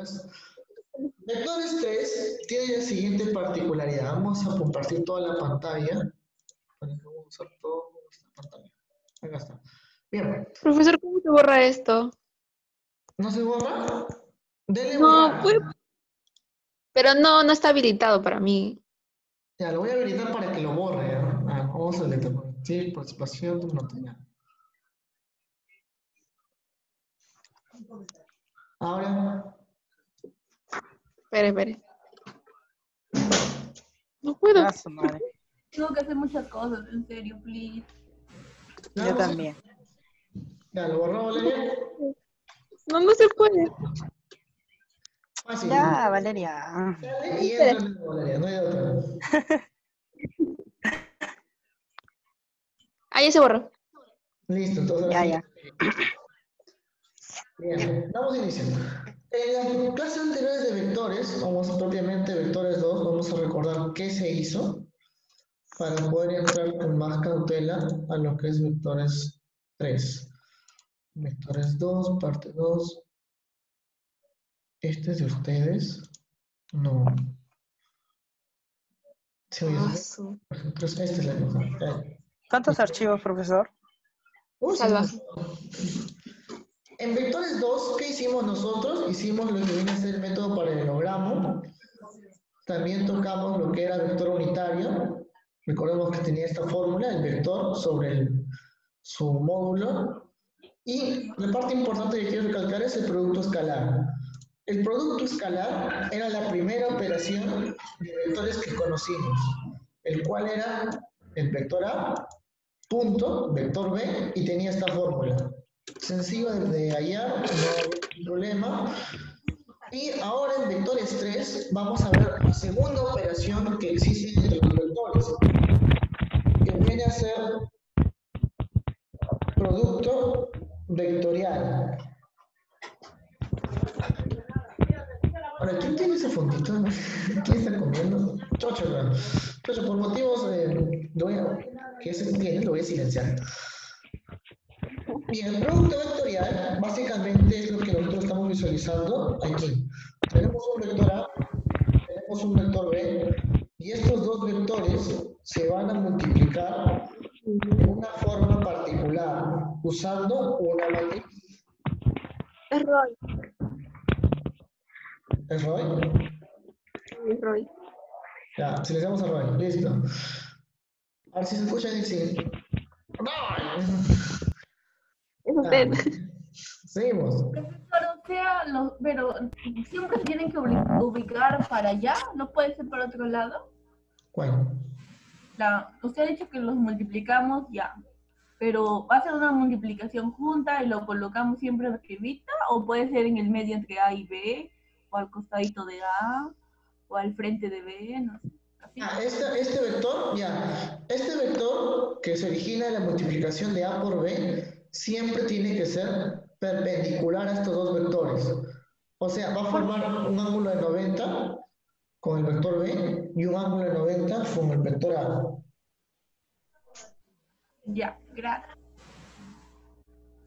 pues. Vectores 3 tiene la siguiente particularidad. Vamos a compartir toda la pantalla. Vamos a usar toda esta pantalla. Acá está. Bien. Profesor, ¿cómo se borra esto? ¿No se borra? Dele No, pues- Pero no, no está habilitado para mí. Ya, lo voy a habilitar para que lo borre. ¿no? Ah, vamos a habilitar. Sí, participación una ya. Ahora, Espere, espere. No puedo. Ah, su madre. Tengo que hacer muchas cosas, en serio, please. Yo vamos también. Ya, lo borró Valeria. No, no se puede. Fácil. Ya, Valeria. En la Valeria, no hay otra. Ah, ya se borró. Listo, entonces. Ya, ya. Bien, damos inicio. En las clases anteriores de vectores, vamos propiamente vectores 2, vamos a recordar qué se hizo para poder entrar con más cautela a lo que es vectores 3. Vectores 2, parte 2. ¿Este es de ustedes? No. Sí, oye, ¿sí? este es la cosa. Eh, ¿Cuántos archivos, profesor? Uy, Salvaje. En vectores 2, ¿qué hicimos nosotros? Hicimos lo que viene a ser el método paralelogramo. También tocamos lo que era vector unitario. Recordemos que tenía esta fórmula, el vector sobre el- su módulo. Y la parte importante que quiero recalcar es el producto escalar. El producto escalar era la primera operación de vectores que conocimos, el cual era el vector A, punto, vector B, y tenía esta fórmula. Sencillo desde allá, no hay problema. Y ahora en vectores 3 vamos a ver la segunda operación que existe entre los vectores, que viene a ser producto vectorial. Ahora, ¿quién tiene ese fondito? ¿Quién está comiendo? Chocho. Chocho, por motivos eh, que se entiende, lo voy a silenciar. Bien, el producto vectorial básicamente es lo que nosotros estamos visualizando aquí. Tenemos un vector A, tenemos un vector B, y estos dos vectores se van a multiplicar de una forma particular, usando una matriz. Es Roy. ¿Es Roy? Es Roy. Ya, silenciamos a Roy, listo. A ver si se escucha y sí. ¡Roy! Es usted. Seguimos. Sea, pero siempre tienen que ubicar para allá, no puede ser para otro lado. ¿Cuál? La, usted ha dicho que los multiplicamos ya, pero ¿va a ser una multiplicación junta y lo colocamos siempre arribita? ¿O puede ser en el medio entre A y B? ¿O al costadito de A? ¿O al frente de B? No sé. Ah, este, este vector, ya, este vector que se origina de la multiplicación de A por B, siempre tiene que ser perpendicular a estos dos vectores. O sea, va a formar un ángulo de 90 con el vector B y un ángulo de 90 con el vector A. Ya, gracias.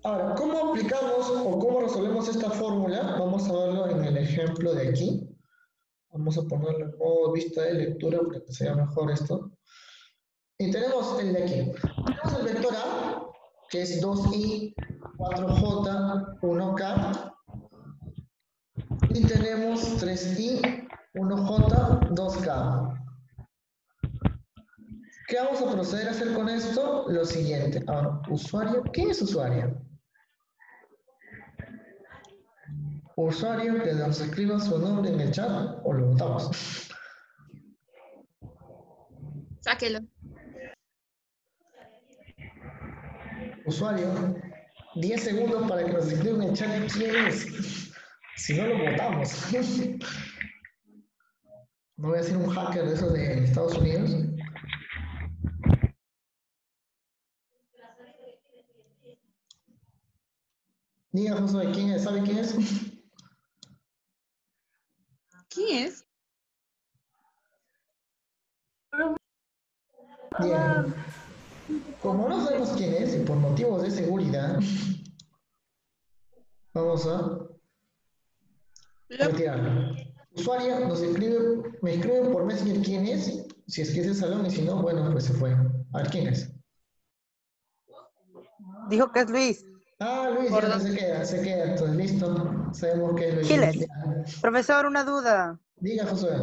Ahora, ¿cómo aplicamos o cómo resolvemos esta fórmula? Vamos a verlo en el ejemplo de aquí. Vamos a ponerlo en modo vista de lectura para que sea mejor esto. Y tenemos el de aquí. Tenemos el vector A, que es 2i, 4j, 1k. Y tenemos 3i, 1j, 2k. ¿Qué vamos a proceder a hacer con esto? Lo siguiente. Ahora, usuario, ¿qué es usuario? Usuario que nos escriba su nombre en el chat o lo votamos. Sáquelo. Usuario, 10 segundos para que nos escriba en el chat quién es. Si no, lo votamos. No voy a ser un hacker de esos de Estados Unidos. Diga, Josué, ¿quién es? ¿Sabe quién es? ¿Quién es? Como no sabemos quién es y por motivos de seguridad, vamos a Mentira. Usuaria nos escribe, me escribe por Messenger quién es, si es que es el salón, y si no, bueno, pues se fue. A ver quién es. Dijo que es Luis. Ah, Luis, ¿Por ya dónde? se queda, se queda, entonces listo. Sabemos que es Luis. Giles. Profesor, una duda. Diga, Josué.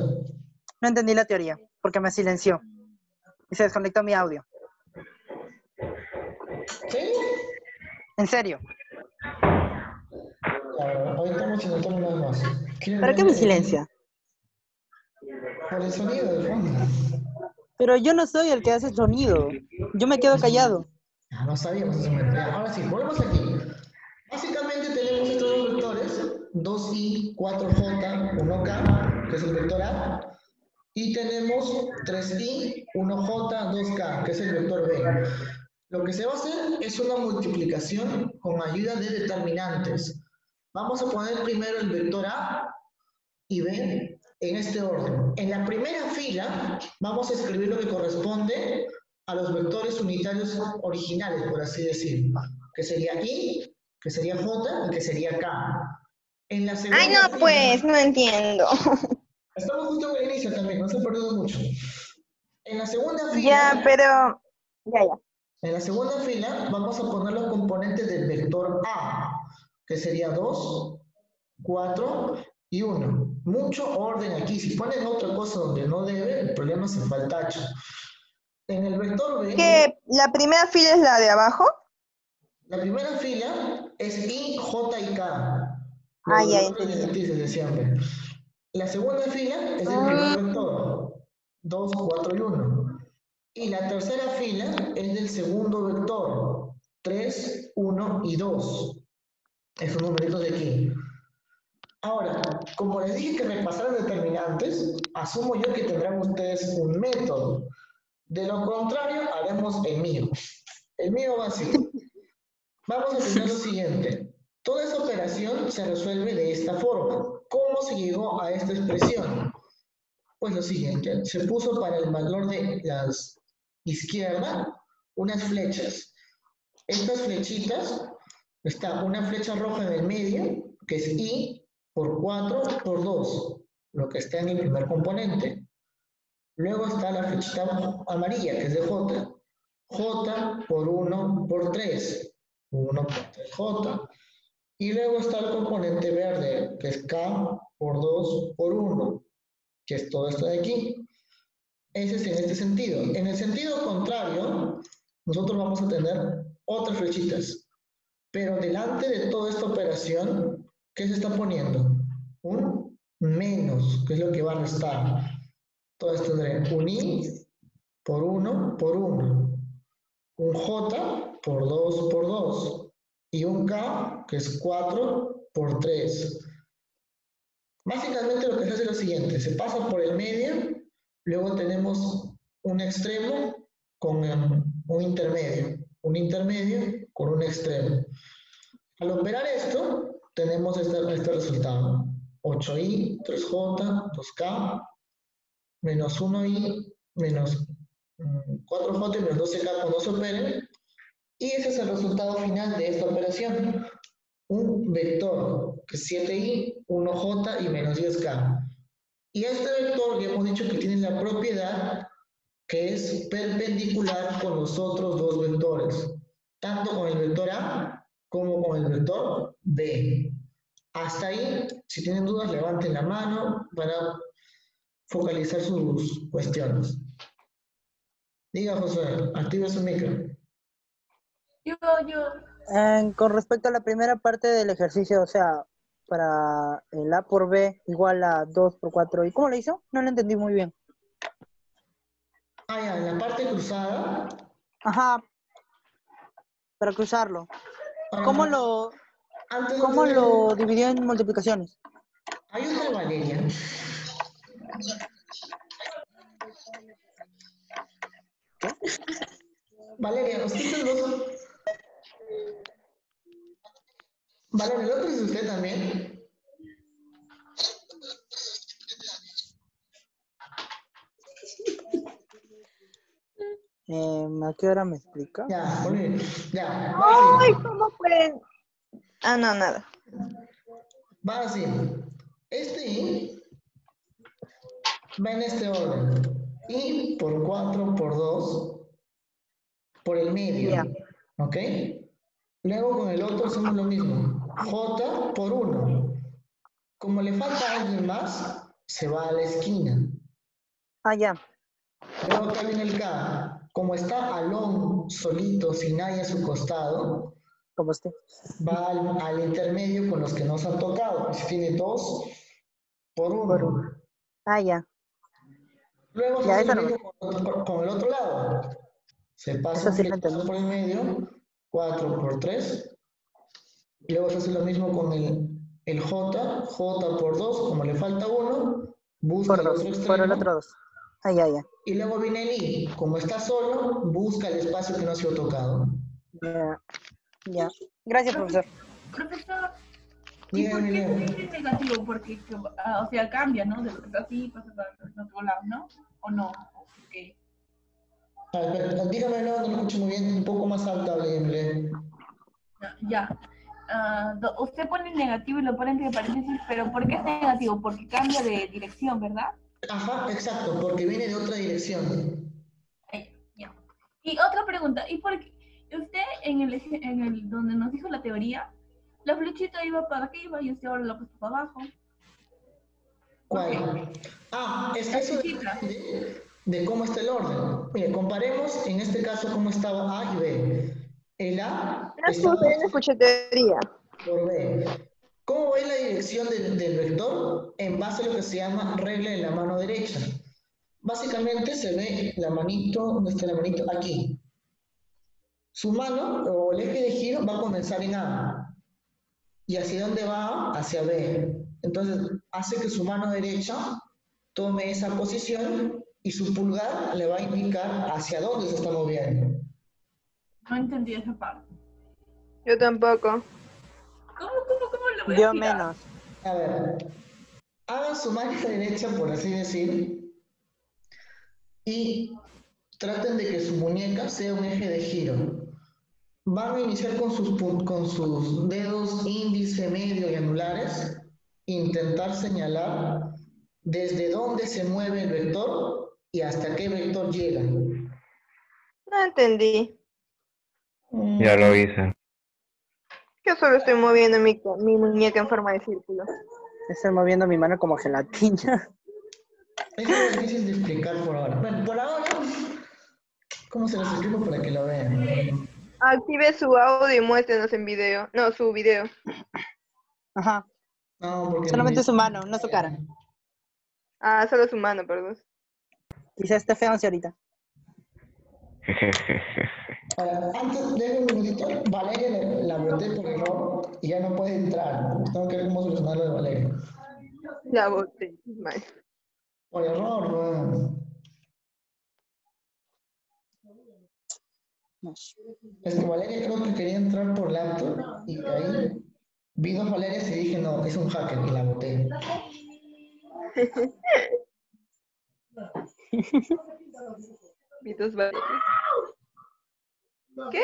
No entendí la teoría, porque me silenció. Y se desconectó mi audio. ¿Sí? En serio. Claro, hoy estamos sin nada más. ¿Quieren ¿Para qué me silencia? Por el sonido de fondo. Pero yo no soy el que hace sonido. Yo me quedo callado. Ah, no sabíamos eso. Ahora sí, volvemos aquí. Básicamente tenemos estos dos vectores, 2i, 4j, 1k, que es el vector A, y tenemos 3i, 1j, 2k, que es el vector B. Lo que se va a hacer es una multiplicación con ayuda de determinantes. Vamos a poner primero el vector A y B en este orden. En la primera fila vamos a escribir lo que corresponde a los vectores unitarios originales, por así decir, que sería i, que sería j y que sería k. En la segunda Ay, no, fila- pues, no entiendo. Estamos justo en el inicio también, no se ha perdido mucho. En la segunda fila, Ya, pero... Ya, ya. En la segunda fila vamos a poner los componentes del vector A, que sería 2, 4 y 1. Mucho orden aquí. Si ponen otra cosa donde no debe, el problema se fue al tacho. En el vector B, ¿Que la primera fila es la de abajo? la primera fila es I, J y K. Ah, ya, entendí. siempre. La segunda fila es el Ah. primer vector, 2, 4 y 1. Y la tercera fila es del segundo vector, 3, 1 y 2. Esos numeritos de aquí. Ahora, como les dije que repasaran determinantes, asumo yo que tendrán ustedes un método. De lo contrario, haremos el mío. El mío va así. Vamos a tener lo siguiente. Toda esa operación se resuelve de esta forma. ¿Cómo se llegó a esta expresión? Pues lo siguiente, se puso para el valor de la izquierda unas flechas. Estas flechitas, está una flecha roja en el medio, que es I por 4 por 2, lo que está en el primer componente. Luego está la flechita amarilla, que es de J. J por 1 por 3. 1 por 3J. Y luego está el componente verde, que es K por 2 por 1, que es todo esto de aquí. Ese es en este sentido. En el sentido contrario, nosotros vamos a tener otras flechitas. Pero delante de toda esta operación, ¿qué se está poniendo? Un menos, que es lo que va a restar. Entonces tendré un i por 1 por 1, un j por 2 por 2 y un k que es 4 por 3. Básicamente lo que se hace es lo siguiente, se pasa por el medio, luego tenemos un extremo con um, un intermedio, un intermedio con un extremo. Al operar esto, tenemos este, este resultado. 8i, 3j, 2k, menos 1i, menos mm, 4j y menos 12k cuando se operen. Y ese es el resultado final de esta operación. Un vector, que es 7i, 1j y menos 10k. Y este vector ya hemos dicho que tiene la propiedad que es perpendicular con los otros dos vectores, tanto con el vector A como con el vector B. Hasta ahí, si tienen dudas, levanten la mano para focalizar sus cuestiones. Diga, José, active su micro. Yo, yo, Eh, con respecto a la primera parte del ejercicio, o sea, para el A por B igual a 2 por 4. ¿Y cómo lo hizo? No lo entendí muy bien. Ah, ya, en la parte cruzada. Ajá. Para cruzarlo. para- ¿Cómo lo, antes de cómo hacer- lo dividió en multiplicaciones? Ayúdame, Valeria. Valeria, usted es el Valeria, ¿el otro es usted también? Eh, ¿A qué hora me explica? Ya. Ya, Ay. ¿cómo pueden? Ah, no, nada. Va así. Este va en este orden. Y por 4 por 2 por el medio. Ya. ¿Ok? Luego con el otro hacemos lo mismo. J por 1. Como le falta a alguien más, se va a la esquina. Ya. Luego viene el K. Como está Alon solito, sin nadie a su costado, Como usted. va al, al intermedio con los que nos han tocado. Si tiene 2 por 1. Por uno. Ah, ya. Luego se Ya, hace esa lo no con, con- el otro lado. Se pasa sí por el medio, 4 por 3. Luego se hace lo mismo con el, el J, J por 2, como le falta uno, busca Por el dos. otro extremo. Por el otro dos. Ah, ya, ya. Y luego viene el I, como está solo, busca el espacio que no ha sido tocado. Ya. Ya. Gracias, profesor. Profesor, ¿y por Dígame, qué se dice negativo? Porque, ah, o sea, cambia, ¿no? De lo que está así, pasa para el otro lado, ¿no? ¿O no? ¿O qué? Dígame, no, no lo escucho muy bien, un poco más alto, hable. Ya. Do- usted pone negativo y lo pone entre paréntesis, pero ¿por qué es negativo? Porque cambia de dirección, ¿verdad? Ajá, exacto, porque viene de otra dirección. Ahí, ya. Y otra pregunta, ¿y por qué usted en el, en el donde nos dijo la teoría, la flechita iba para arriba y usted ahora la puso para abajo? ¿Cuál? Ah, es eso depende de cómo está el orden. Mire, comparemos en este caso cómo estaba A y B. El A está por B. ¿Cómo va la dirección del, del vector? En base a lo que se llama regla de la mano derecha. Básicamente se ve la manito, ¿dónde está la manito? Aquí. Su mano o el eje de giro va a comenzar en A. ¿Y hacia dónde va? Hacia B. Entonces hace que su mano derecha tome esa posición y su pulgar le va a indicar hacia dónde se está moviendo. No entendí esa parte. Yo tampoco. ¿Cómo, cómo, cómo le voy a Yo menos. A ver, hagan su mano derecha, por así decir, y traten de que su muñeca sea un eje de giro. Van a iniciar con sus, con sus dedos índice, medio y anulares, intentar señalar desde dónde se mueve el vector y hasta qué vector llega. No entendí. Mm, Ya lo hice. Yo solo estoy moviendo mi, mi muñeca en forma de círculo. Estoy moviendo mi mano como gelatina. Es algo difícil de explicar por ahora. Bueno, por ahora, ¿cómo se los explico para que lo vean? Active su audio y muéstrenos en video. No, su video. Ajá. No, porque Solamente su mano, no su cara. Ah, solo su mano, perdón. Quizá esté feo hacia ahorita. Antes de un minutito, Valeria la, la boté por error y ya no puede entrar. Tengo que ver cómo solucionar lo de Valeria. La boté. Vale. Por error. Es que Valeria creo que quería entrar por laptop y ahí vi dos Valerias y dije, no, es un hacker y la boté. Mitos vale. ¿Qué?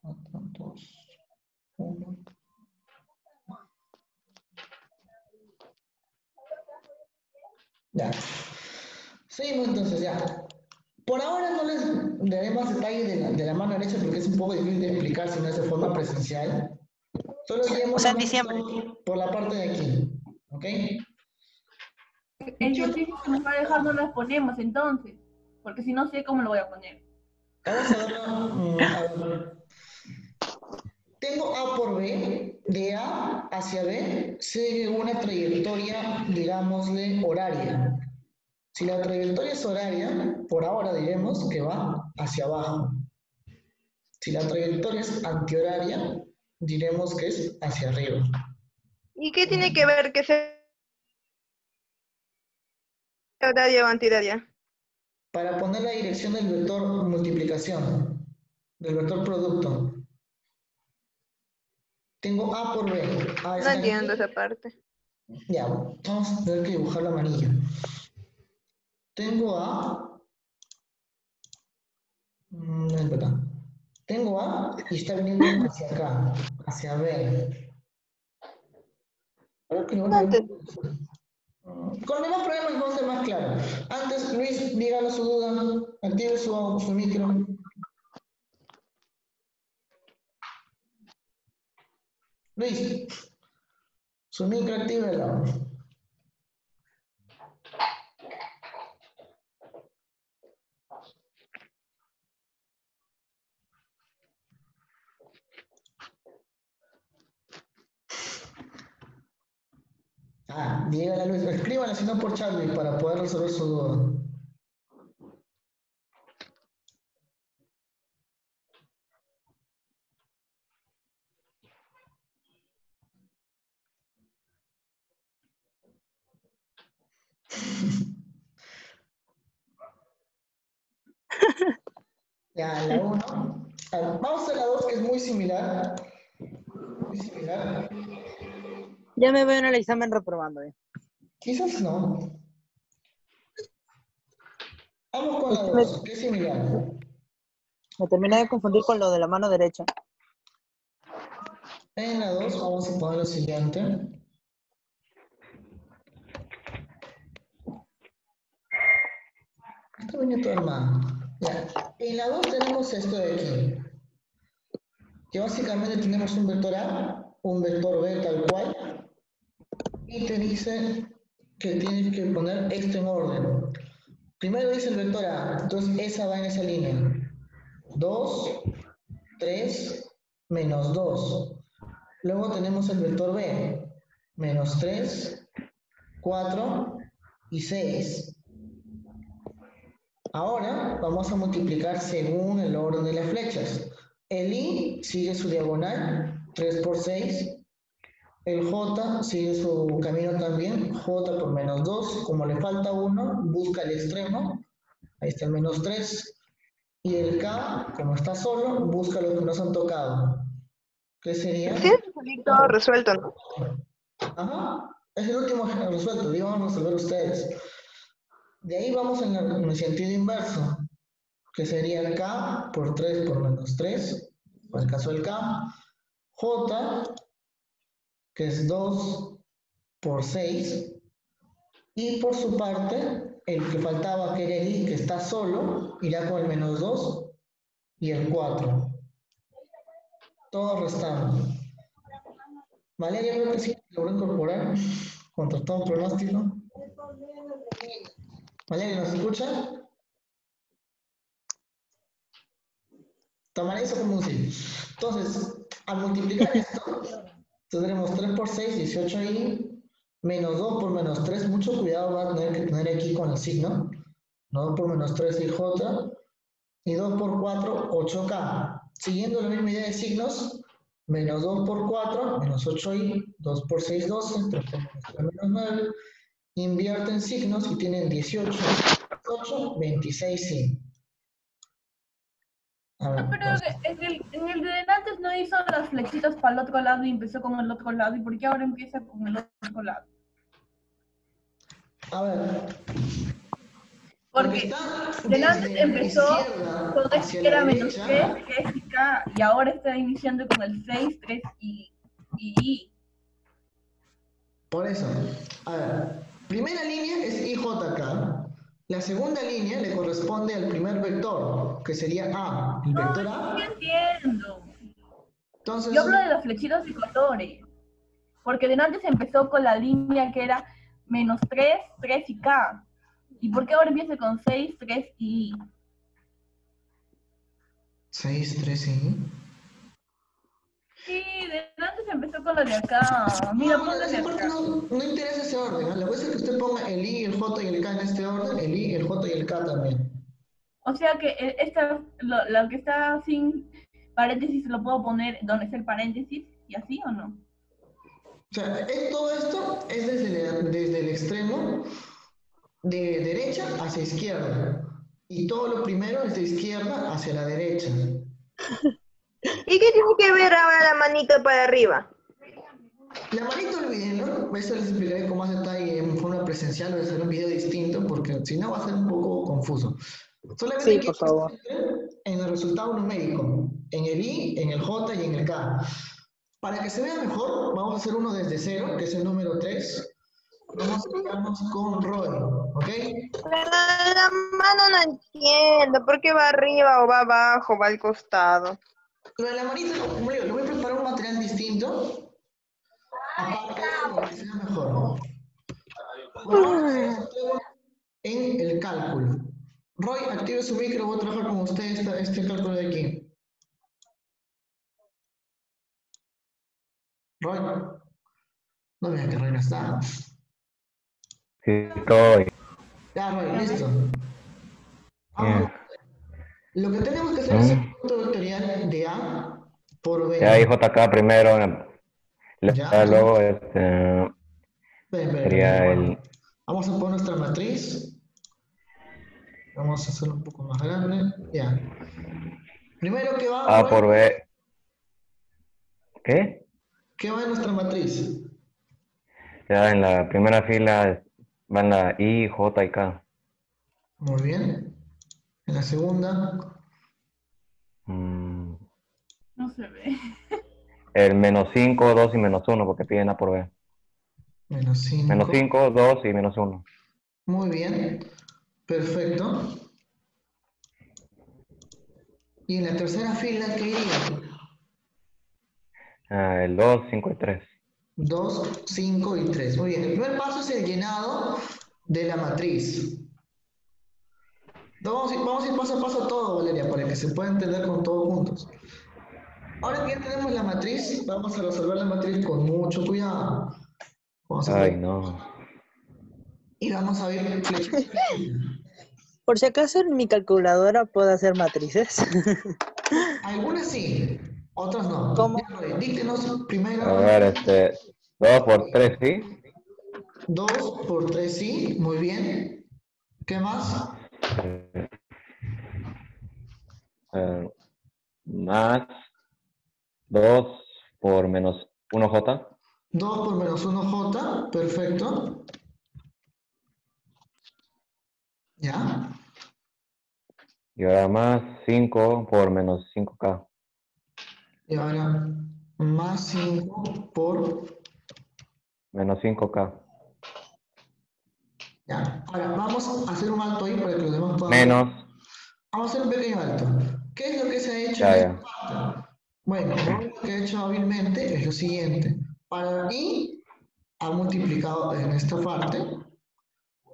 Cuatro, dos, uno. Ya. Seguimos entonces ya. Por ahora no les daré más detalles de la, de la mano derecha porque es un poco difícil de explicar si no es de forma presencial. Solo O sea, en diciembre. por la parte de aquí. ¿Ok? Ejercicios que nos va a dejar no las ponemos entonces, porque si no sé cómo lo voy a poner. Vamos a verlo. a ver. Tengo A por B, de A hacia B sigue una trayectoria, digámosle, horaria. Si la trayectoria es horaria, por ahora diremos que va hacia abajo. Si la trayectoria es antihoraria, diremos que es hacia arriba. ¿Y qué tiene que ver que sea horaria o antihoraria? Para poner la dirección del vector multiplicación, del vector producto. Tengo A por B. A No entiendo aquí. esa parte. Ya, vamos a tener que dibujar la manilla. Tengo A. Mm, es verdad. Tengo A y está viniendo hacia acá, hacia B. Creo que no No. Con demás problemas va a ser más claro. Antes, Luis, díganos su duda. Active su, su micro. Luis, su micro actívelo. Ah, dígale a Luis, escríbanle si no por Charlie para poder resolver su duda. Ya, la 1. Vamos a la 2 que es muy similar. Muy similar. Ya me veo en el examen reprobando. eh. Quizás no. Vamos con la 2, que es similar. Me terminé de confundir con lo de la mano derecha. En la 2 vamos a poner lo siguiente. Esto viene todo armado. Ya. En la 2 tenemos esto de aquí. Que básicamente tenemos un vector A, un vector B tal cual. Y te dice que tienes que poner esto en orden. Primero dice el vector A, entonces esa va en esa línea. 2, 3, menos 2. Luego tenemos el vector B, menos 3, 4 y 6. Ahora vamos a multiplicar según el orden de las flechas. El I sigue su diagonal, 3 por 6. El J sigue su camino también, J por menos 2. Como le falta 1, busca el extremo. Ahí está el menos 3. Y el K, como está solo, busca los que nos han tocado. ¿Qué sería? Tienes todo resuelto, ¿no? Ajá, es el último resuelto, digo, vamos a resolver ustedes. De ahí vamos en, la- en el sentido inverso, que sería el K por 3 por menos 3, por el caso del K, J, que es 2 por 6, y por su parte, el que faltaba, que era el I, que está solo, irá con el menos 2 y el 4. Todo restando. Valeria, creo que sí logró incorporar contra todo pronóstico. Valeria, ¿nos escucha? Tomaré eso como un sí. Entonces, al multiplicar esto, tendremos 3 por 6, 18 y menos 2 por menos 3. Mucho cuidado va a tener que tener aquí con el signo. 2 por menos 3 y J. Y 2 por 4, 8K. Siguiendo la misma idea de signos, menos 2 por 4, menos 8i, 2 por 6, 12, 3 por menos 3, menos 9. Invierten signos y tienen 18, 8, 26i. A ver, No, pero en el, en el de antes no hizo las flechitas para el otro lado y empezó con el otro lado. ¿Y por qué ahora empieza con el otro lado? a ver. Porque está de antes desde la empezó con hacia que era menos derecha, 3, 3 y K, y ahora está iniciando con el 6, 3 y, y I. Por eso, a ver, primera línea es IJK. La segunda línea le corresponde al primer vector, que sería A. El vector Sí A. entiendo. Entonces, Yo hablo de las flechitas y colores. Porque de antes empezó con la línea que era menos 3, 3 y K. ¿Y por qué ahora empieza con 6, 3 y I? 6, 3 y... Sí, de antes empezó con la de acá. Mira, no, de parte acá. no, no interesa ese orden. La cosa es que usted ponga el I, el J y el K en este orden, el I, el J y el K también. O sea que eh, esta, lo, lo que está sin paréntesis lo puedo poner donde está el paréntesis y así o no. O sea, es- todo esto es desde, el- desde el extremo de derecha hacia izquierda. Y todo lo primero es de izquierda hacia la derecha. ¿Y qué tiene que ver ahora la manita para arriba? La manito olvídenlo, eso les explicaré con más detalle en forma presencial o hacer un video distinto porque si no va a ser un poco confuso. Solamente Sí, por favor. en el resultado numérico, en el I, en el J y en el K. Para que se vea mejor, vamos a hacer uno desde cero, que es el número 3. Vamos a quedarnos con Roy, ¿ok? Pero la mano no entiendo. ¿Por qué va arriba o va abajo, va al costado? Lo de la manita, como digo, le voy a preparar un material distinto. Aparte, para que sea mejor. Bueno, en el cálculo. Roy, active su micro, voy a trabajar con usted esta- este cálculo de aquí. Roy. No veas que Roy no está. Sí, estoy. Ya, Roy, listo. Bien. Vamos. Lo que tenemos que hacer es Mm. un punto vectorial de A por B. Ya JK primero. Ya. Luego este, sería espera. el. Vamos a poner nuestra matriz. Vamos a hacerlo un poco más grande. Ya. Primero, ¿qué va? A por B. ¿Qué? ¿Qué va en nuestra matriz? Ya en la primera fila van la I, J y K. Muy bien. En la segunda, Mm, No se ve. el menos 5, 2 y menos 1, porque piden A por B. menos 5. Menos 5, 2 y menos 1. Muy bien. Perfecto. Y en la tercera fila, ¿qué iría? Ah, el 2, 5 y 3. 2, 5 y 3. Muy bien. El primer paso es el llenado de la matriz. Vamos a, ir, vamos a ir paso a paso todo, Valeria, para que se pueda entender con todos juntos. Ahora que ya tenemos la matriz, vamos a resolver la matriz con mucho cuidado. Vamos a Ay, no. Y vamos a ver. Por si acaso en mi calculadora puedo hacer matrices. Algunas sí, otras no. ¿Cómo? Díctenos primero A ver, este. 2 por 3, ¿sí? 2 por 3, sí, muy bien. ¿Qué más? Eh, más 2 por menos 1J. 2 por menos 1j, perfecto. ¿Ya? Y ahora más 5 por menos 5K. Y ahora más 5 por... Menos 5K. ¿Ya? Ahora vamos a hacer un alto ahí para que los demás puedan... Menos. Vamos a hacer un pequeño alto. ¿Qué es lo que se ha hecho Ya, en ya. esta parte? Bueno, lo que he hecho hábilmente es lo siguiente. Para i ha multiplicado en esta parte.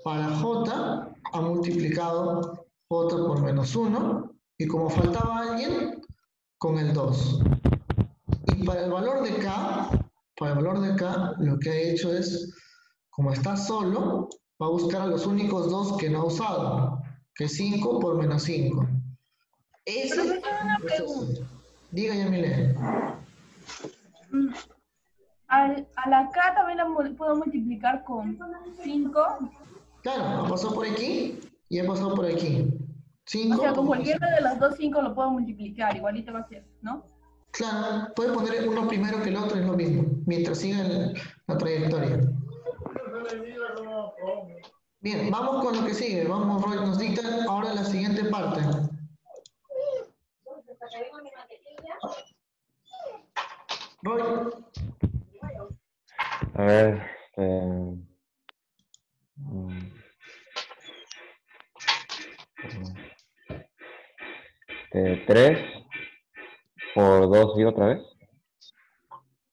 Para j ha multiplicado j por menos 1. Y como faltaba alguien, con el 2. Y para el valor de k, para el valor de k, lo que ha hecho es, como está solo, va a buscar a los únicos dos que no ha usado, que es 5 por menos 5. Ese una es pregunta. Diga, Yamile. Mm, Al, a la K también la puedo multiplicar con 5. Claro, ha pasado por aquí y ha pasado por aquí. 5 O sea, con cualquiera de las dos 5 lo puedo multiplicar, igualito va a ser, ¿no? Claro, puede poner uno primero que el otro, es lo mismo, mientras siga la trayectoria. Bien, vamos con lo que sigue. Vamos, Roy, nos dictan ahora la siguiente parte. Roy, A ver. Este, mm, este, 3 por 2 y otra vez.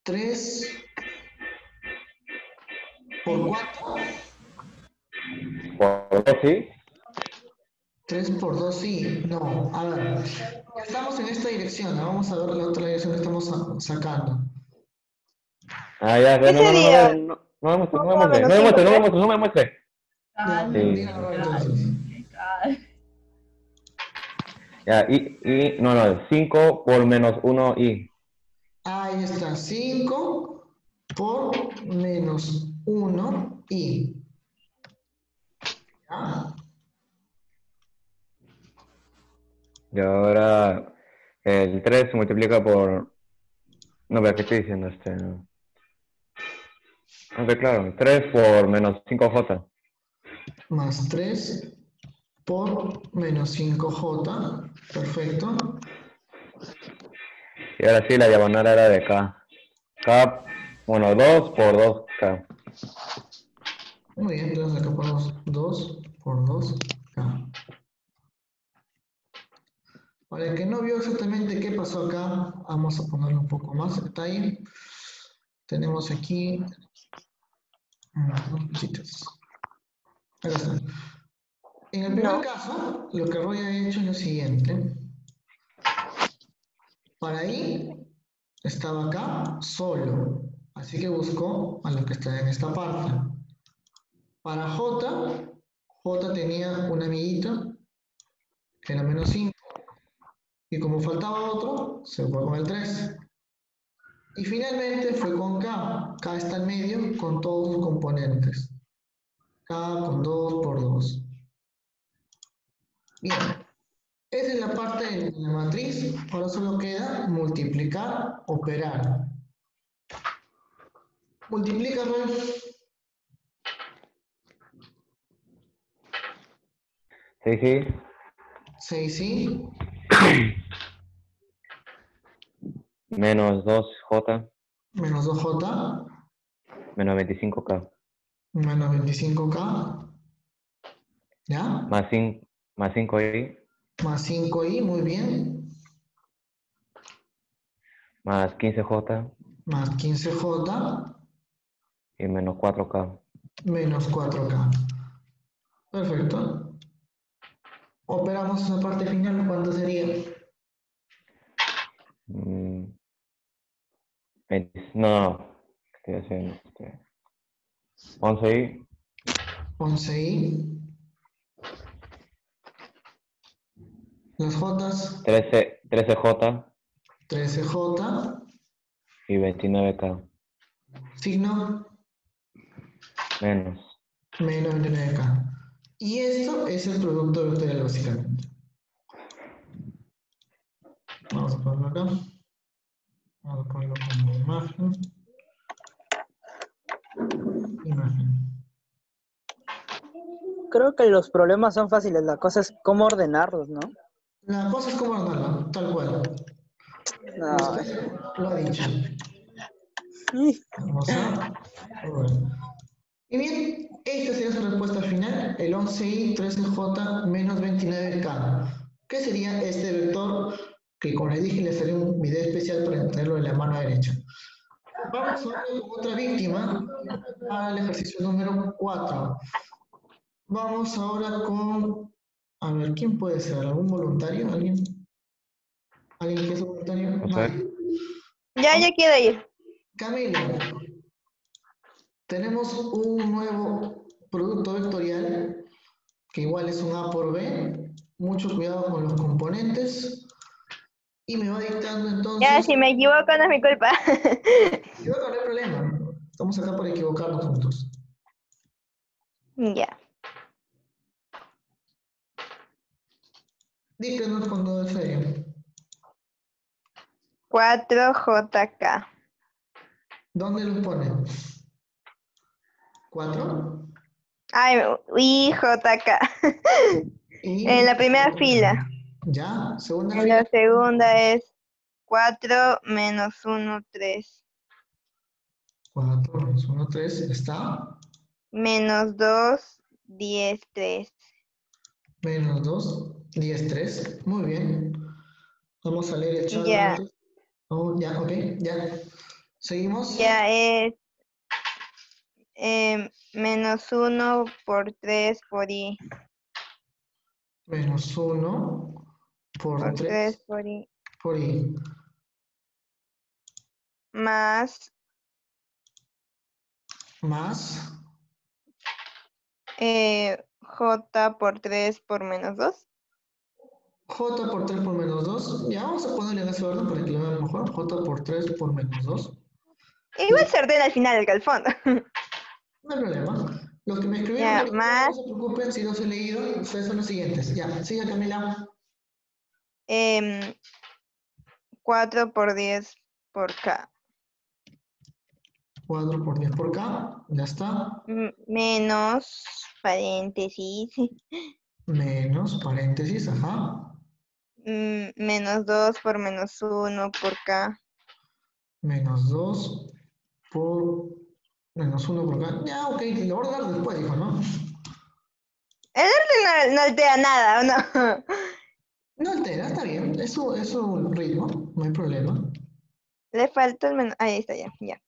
3 por 4. Por 2, sí. 3 por 2, sí. No, a ver. Estamos en esta dirección. ¿no? Vamos a ver la otra dirección que estamos sa- sacando. Ah, ya, ya, ¿Qué no, no, no, no, no, no me muestre, no me ¿Cómo muestre, no me muestre, no me muestre. Ah, ah, Ya, y, y, no, no, 5 por menos 1 y. Ahí está, 5 por menos 1 y. ¿Ya? Y ahora el 3 se multiplica por... No, vea, ¿qué estoy diciendo? Este... Ok, claro, 3 por menos 5j. Más 3 por menos 5j. Perfecto. Y ahora sí, la diagonal era de acá. K, bueno, 2 por 2K. Muy bien, entonces acá ponemos 2 por 2K. Para el que no vio exactamente qué pasó acá, vamos a ponerle un poco más de detalle. Tenemos aquí cositas. Acá está. En el primer caso, lo que Roy ha hecho es lo siguiente. Para ahí estaba acá solo, así que buscó a lo que está en esta parte. Para J, J tenía un amiguito que era menos 5. Y como faltaba otro, se fue con el 3. Y finalmente fue con K. K está en medio con todos sus componentes. K con 2 por 2. Bien. Esa es la parte de la matriz. Ahora solo queda multiplicar, operar. Multiplica, Rey. Sí, sí. 6 sí. Menos 2J, Menos 2J. menos 25K. Menos 25K. ¿Ya? Más 5, más 5Y, Más 5i, muy bien. más 15J Más 15J. Y menos 4K. menos 4K. Perfecto. Operamos la parte final, ¿cuánto sería? Mm, 20 no, no, ¿qué estoy haciendo? Este, 11Y, 11i. Las J, 13, 13J 13J. y 29K. Signo Menos. menos 29K. Y esto es el producto vectorial básicamente. Vamos a ponerlo acá. Vamos a ponerlo como imagen. Imagen. Creo que los problemas son fáciles, la cosa es cómo ordenarlos, ¿no? La cosa es como ordenarlo, tal cual. No, Usted lo ha dicho. sí. Vamos a probar. Y bien, esta sería su respuesta final, el 11i 13j menos 29k. ¿Qué sería este vector? Que como les dije, les haré un video especial para tenerlo en la mano derecha. Vamos ahora con otra víctima al ejercicio número 4. Vamos ahora con, a ver, ¿quién puede ser? ¿Algún voluntario? ¿Alguien? ¿Alguien que es voluntario? Nadie. Ya, ya quiero ir. Camilo, tenemos un nuevo producto vectorial que igual es un A por B. Mucho cuidado con los componentes. Y me va dictando entonces. Ya, si me equivoco no es mi culpa. Yo no hay problema. Estamos acá para equivocarnos juntos. ya. Díganos cuando deseen. 4JK. ¿Dónde los pone? ¿Cuatro? Ay, IJK. Y En la primera fila. Ya, segunda En fila. la segunda es 4 menos 1, 3. 4 menos 1, 3. ¿Está? Menos 2, 10, 3. Menos 2, 10, 3. Muy bien. Vamos a leer el chat. Ya. Oh, ya, ok, ya. Seguimos. Ya es eh, menos 1 por 3 por I. Menos 1 por Por 3 3 por I. por i. Más Más eh, J por 3 por menos 2. j por 3 por menos 2. Ya vamos a ponerle en ese orden para que lo vean mejor. j por 3 por menos 2. Igual se ordena al final al fondo. No hay problema. Los que me escribieron, ejemplo, más- no se preocupen si los he leído. Ustedes son los siguientes. Ya, sigue Camila. Em, 4 por 10 por K. 4 por 10 por k. Ya está. Menos paréntesis. Menos paréntesis. Ajá. mm, Menos 2 por menos 1 por K. Menos 2 por menos 1 por acá. Ya, ok, lo voy a dar después, dijo, ¿no? El orden no, no altera nada, ¿o no? No altera, está bien. Es su, es su ritmo, no hay problema. Le falta el menos. Ahí está, ya, ya.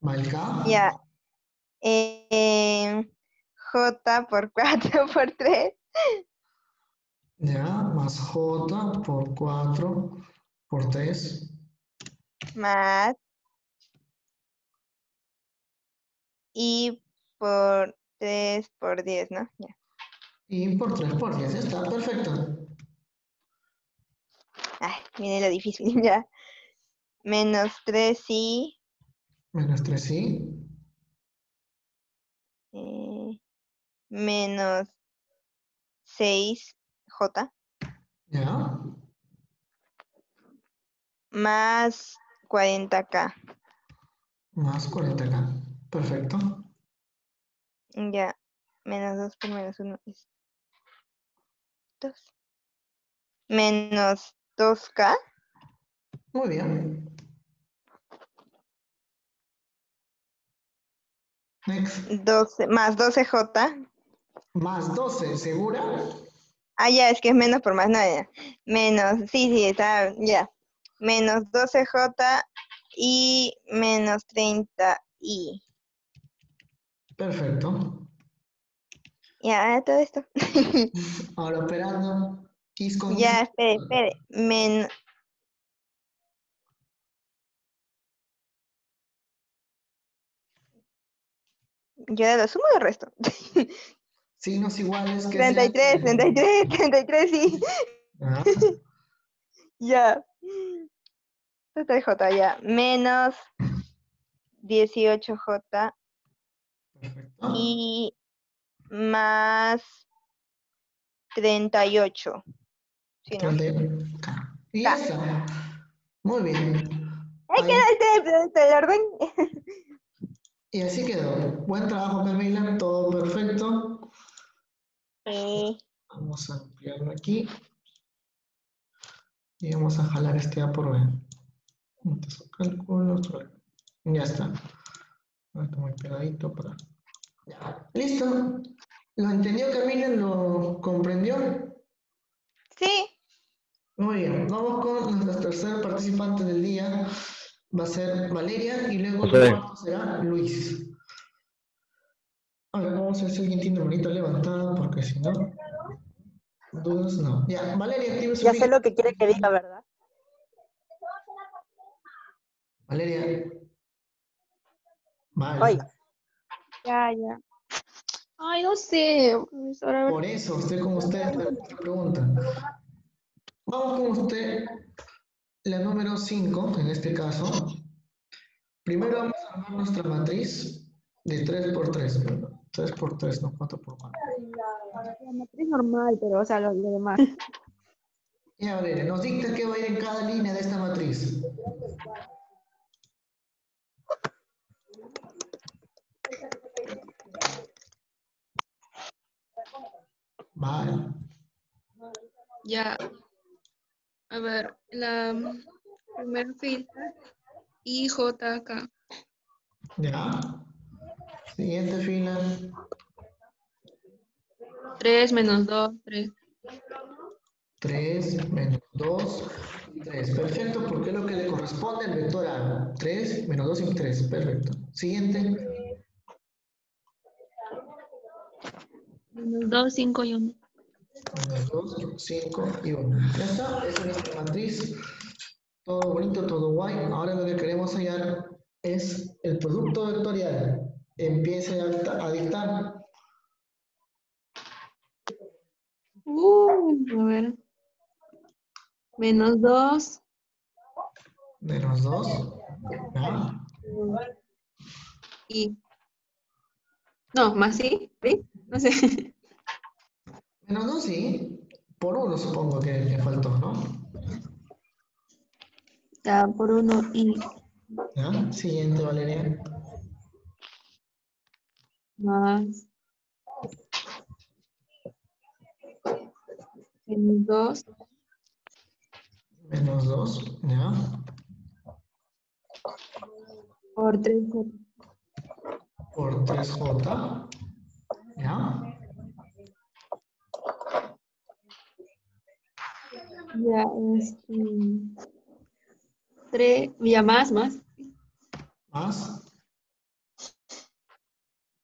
K. Ya. Eh, J por 4 por 3 Ya, más J por 4 por 3. más y por 3 por 10, ¿no? Ya. Y por 3 por 10. Ya está, perfecto. Ay, viene lo difícil, ya. Menos 3 y Menos 3, sí. eh, menos 6 J Ya. más 40K. Más 40K. Perfecto. Ya. Menos 2 por menos 1 es 2. Menos 2K Muy bien. Next. 12, más 12J. Más 12, ¿segura? Ah, ya, es que es menos por más, no, ya. Menos, sí, sí, está, ya. Menos 12J y menos 30I. Perfecto. Ya, todo esto. Ahora operando. con Ya, espere, espere. Men Yo de lo sumo del resto. signos iguales que sean- 33, 33, 33, sí. Ah, Ya. J, ya. Menos 18J perfecto. Y más 38. Sí, ¿no? 30K. Y ya está. Muy bien. Ay, Ahí- queda este, este, el orden. Y así quedó. Buen trabajo, Camila. Todo perfecto. Sí. Vamos a ampliarlo aquí. Y vamos a jalar este A por B. Entonces, cálculo. Ya está. Está muy pegadito para. Ya. Listo. ¿Lo entendió Camila? ¿Lo comprendió? Sí. Muy bien. Vamos con nuestra tercer participante del día. Va a ser Valeria y luego el José. cuarto será Luis. A ver, vamos a ver si alguien tiene manita levantada, porque si no. Dudas, no. Ya, Valeria, activa su Ya sé lo que quiere que diga, ¿verdad? Valeria. Vale. Oiga. Ya, ya. Ay, no sé. profesora. Por eso estoy con usted otra pregunta. Vamos con usted, la número 5, en este caso. Primero vamos a armar nuestra matriz de 3 por 3, perdón. 3 por 3, no 4 por 4. La matriz normal, pero, o sea, lo, lo demás. Ya, Valeria, nos dicta qué va a ir en cada línea de esta matriz. Vale. Ya. A ver, la primera fila. Acá. Ya. Siguiente fila. 3 menos 2, 3. 3 menos 2 y 3. Perfecto, porque es lo que le corresponde al vector A. 3 menos 2 y 3. Perfecto. Siguiente. Menos 2, 5 y 1. Menos 2, 5 y 1. Ya está. Esa es nuestra matriz. Todo bonito, todo guay. Ahora lo que queremos hallar es el producto vectorial. Empiece a, dicta- a dictar. Uh, a ver. Menos 2. Menos 2. Ya. Y. No, más sí. ¿Sí? No sé. Menos 2, sí. Por 1 supongo que, que faltó, ¿no? Ya, por 1 y Ya. Siguiente, Valeria. más. Menos 2. Menos 2. Ya. Por 3J. por 3J. ¿Ya? Ya, este. 3, ya más, más. Más.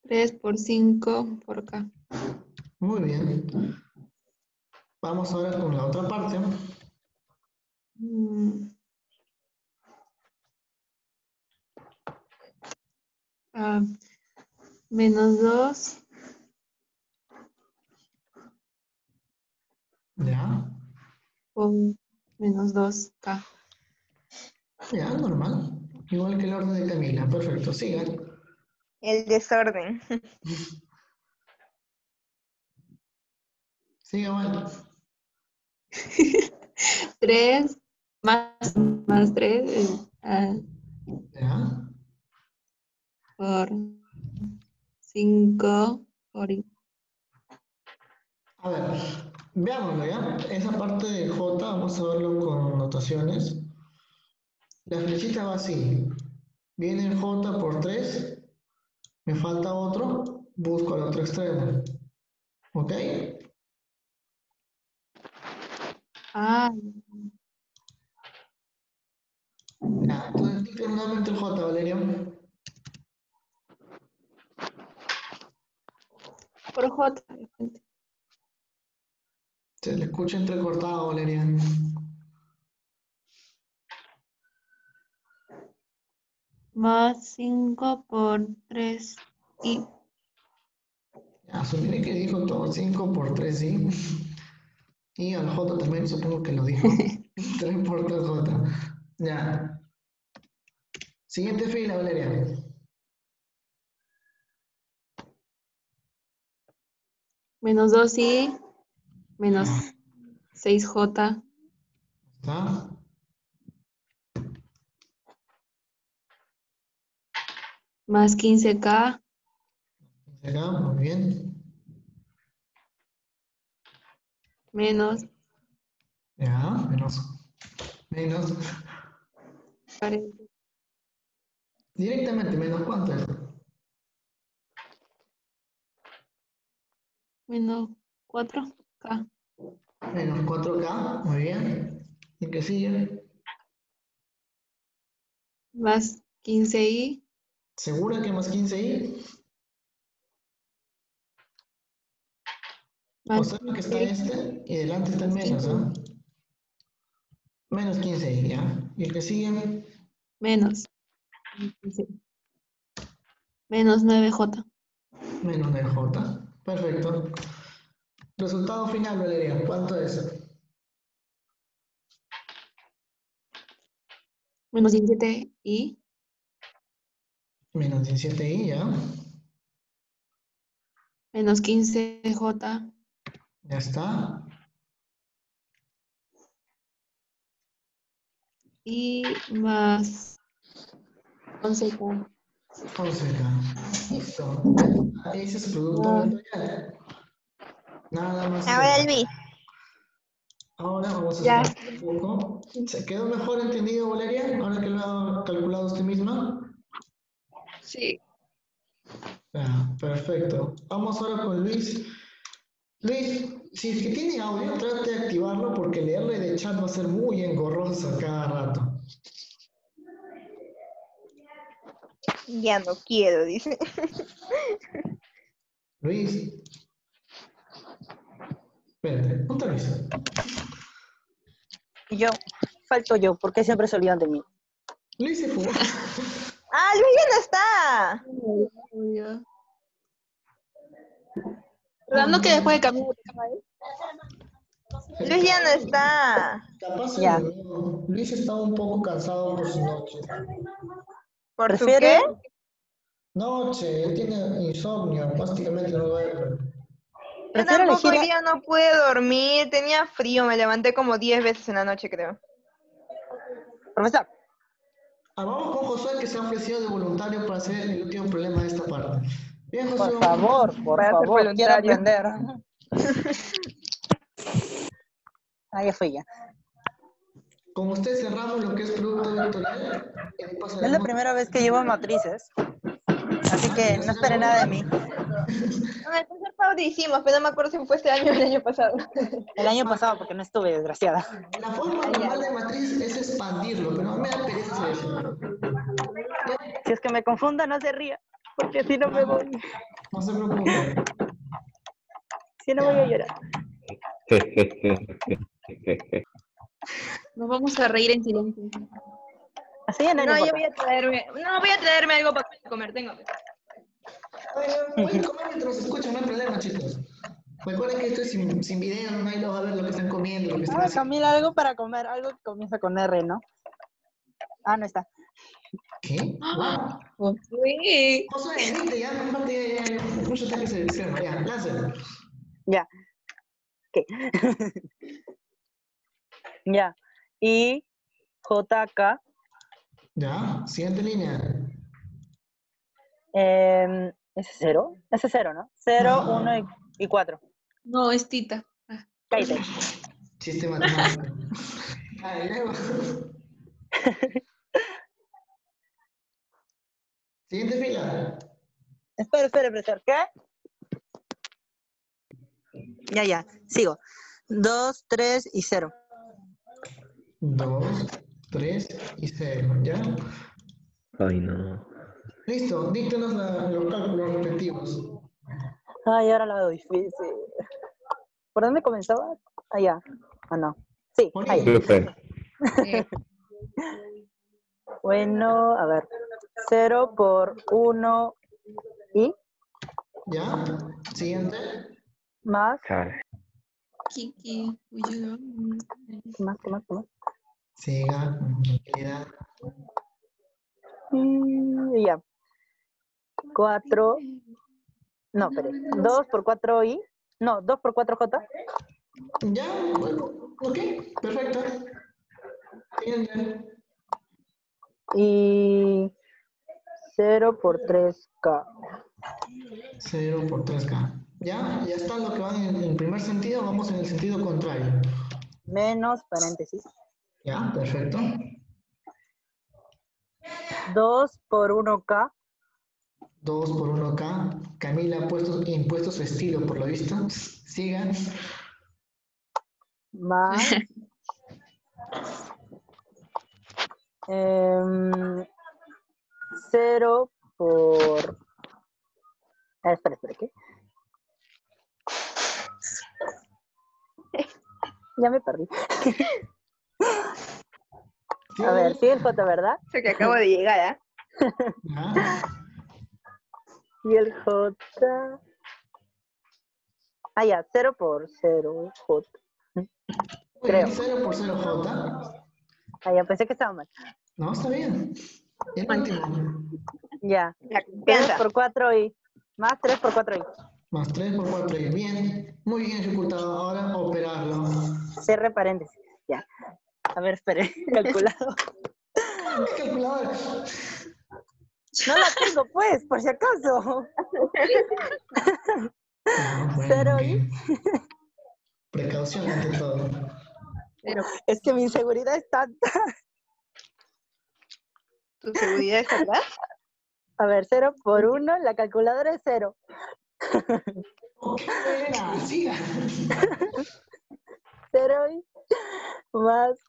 3 por 5 por K. Muy bien. Vamos ahora con la otra parte. Mm. Ah, menos 2 ¿Ya? por menos 2K. Ya, normal. Igual que el orden de Camila. Perfecto. Sigan. El desorden. Sigan, mal. 3 más, más 3 ¿Ya? por 5 por A ver, veámoslo ya. Esa parte de J, vamos a verlo con notaciones. La flechita va así. Viene el J por 3. Me falta otro. Busco al otro extremo. ¿Ok? Ah, Ya, entonces nuevamente el J, Valeria. por J. Se le escucha entrecortado, Valeria. Más 5 por 3 y asumiré que dijo todo 5 por 3, ¿sí? Y al J también supongo que lo dijo. 3 por 3 J. Ya. Siguiente fila, Valeria. menos 2 y menos 6J ¿Está? más 15K Acá, muy bien. menos Ya, menos. Menos. 40 Directamente, menos cuánto es. menos 4K Menos 4K, muy bien. ¿Y qué sigue? más 15i ¿Segura que más 15i? O más sea que está este y delante está el menos, ¿ah? Menos 15i, ¿ya? ¿Y el que sigue? menos 15. menos 9J Menos del J. Perfecto. Resultado final, Valeria, ¿cuánto es? menos 17i Menos 17i, ¿ya? menos 15J Ya está. y más 11K 11K. Listo. Ese es producto Ah. Nada más. Ahora. Luis. Ahora vamos a Ya. un poco. ¿Se quedó mejor entendido, Valeria? Ahora que lo ha calculado usted misma. sí Ah, perfecto. Vamos ahora con Luis. Luis, si es que tiene audio, trate de activarlo porque leerle de chat va a ser muy engorroso cada rato. Ya no quiero, dice. Luis. Espérate, ¿dónde Luis? Yo, falto yo, porque siempre se olvidan de mí. Luis se fugó. ¡Ah, Luis ya no está! ¿Verdad que después de cambiar Luis ya no está. Capaz Ya. Luis estaba un poco cansado por su noche. ¿Por ¿Prefiere? qué? Noche, él tiene insomnio, prácticamente no duerme. Yo tampoco hoy día no pude dormir, tenía frío, me levanté como 10 veces en la noche, creo. Profesor, Ah, vamos con Josué que se ha ofrecido de voluntario para hacer el último problema de esta parte. Bien, Josué. por favor, por favor, quiero aprender. Ah, ya fui ya. con usted cerramos lo que es producto vectorial. Es la primera vez que llevo matrices. Así que no esperé nada de mí. Ah, el tercer PAUD hicimos, pero no me acuerdo si fue este año o el año pasado. El año pasado, porque no estuve, desgraciada. La forma normal de matriz es expandirlo, pero no me da pereza hacer eso. Si es que me confunda, no se ría. Porque si no me voy. No se preocupe. Si no voy a llorar. Nos vamos a reír en silencio. Así ya no, No, yo voy a traerme, no, voy a traerme algo para comer, tengo. Bueno, pueden comer mientras escuchan, no hay problema, chicos. Recuerden que esto es sin, sin video, nadie lo va a ver lo que están comiendo, lo que están Ah, haciendo. Camila, algo para comer. Algo que comienza con R, ¿no? Ah, no está. ¿Qué? Wow. Uy, José, viste, ya, ya, ya, mucho ataque selección, ya, láncelo. Ya. Ok. ya. Y JK. Ya, siguiente línea. Eh, ¿Ese es cero? Ese es cero, ¿no? Cero, No. uno y, y cuatro. No, es Tita. Ah, Cállate. Chiste matemático. Ah. Siguiente fila. Espera, espera, profesor. ¿Qué? Ya, ya. Sigo. Dos, tres y cero. Dos, tres y cero, ¿ya? Ay, no. Listo, díctanos la- los cálculos respectivos. Ay, ahora lo veo difícil. ¿Por dónde comenzaba? Allá. Ah, no. Sí, ahí. Bueno, a ver. Cero por uno y ¿Ya? Siguiente. más. Kiki. mm, más, ¿qué más, qué más? Siga, tranquilidad. Y ya. 4, no, pero 2 por 4 y, no, 2 por 4 J. Ya, bueno, ok, perfecto. Bien, Y 0 por 3K. 0 por 3K. Ya, ya está lo que van en el primer sentido, vamos en el sentido contrario. Menos paréntesis. Ya, perfecto. 2 por 1K. Dos por uno acá. Camila ha puesto, impuesto su estilo, por lo visto. Sigan. Más. Em, cero por... Ah, espera, espera, ¿qué? ya me perdí. A ver, sí, el foto, ¿verdad? Sé que acabo de llegar, ¿eh? Ah. Y el J. Ah, ya, 0 por 0, J. Creo. 0 por 0J. Ah, ya, pensé que estaba mal. No, está bien. El último. Ya. La 3 confianza. por 4 y. Más 3 por 4 y. Más 3 por 4 y bien. Muy bien ejecutado. Ahora operarlo. Cierre paréntesis. Ya. A ver, espere. Calculado. ¿Qué calculadora? No la tengo, pues, por si acaso. Ah, bueno, Cero Precaución ante todo. Es que mi inseguridad es tanta. ¿Tu seguridad es verdad? A ver, 0 por 1, la calculadora es 0. Ok, buena, siga. 0 y más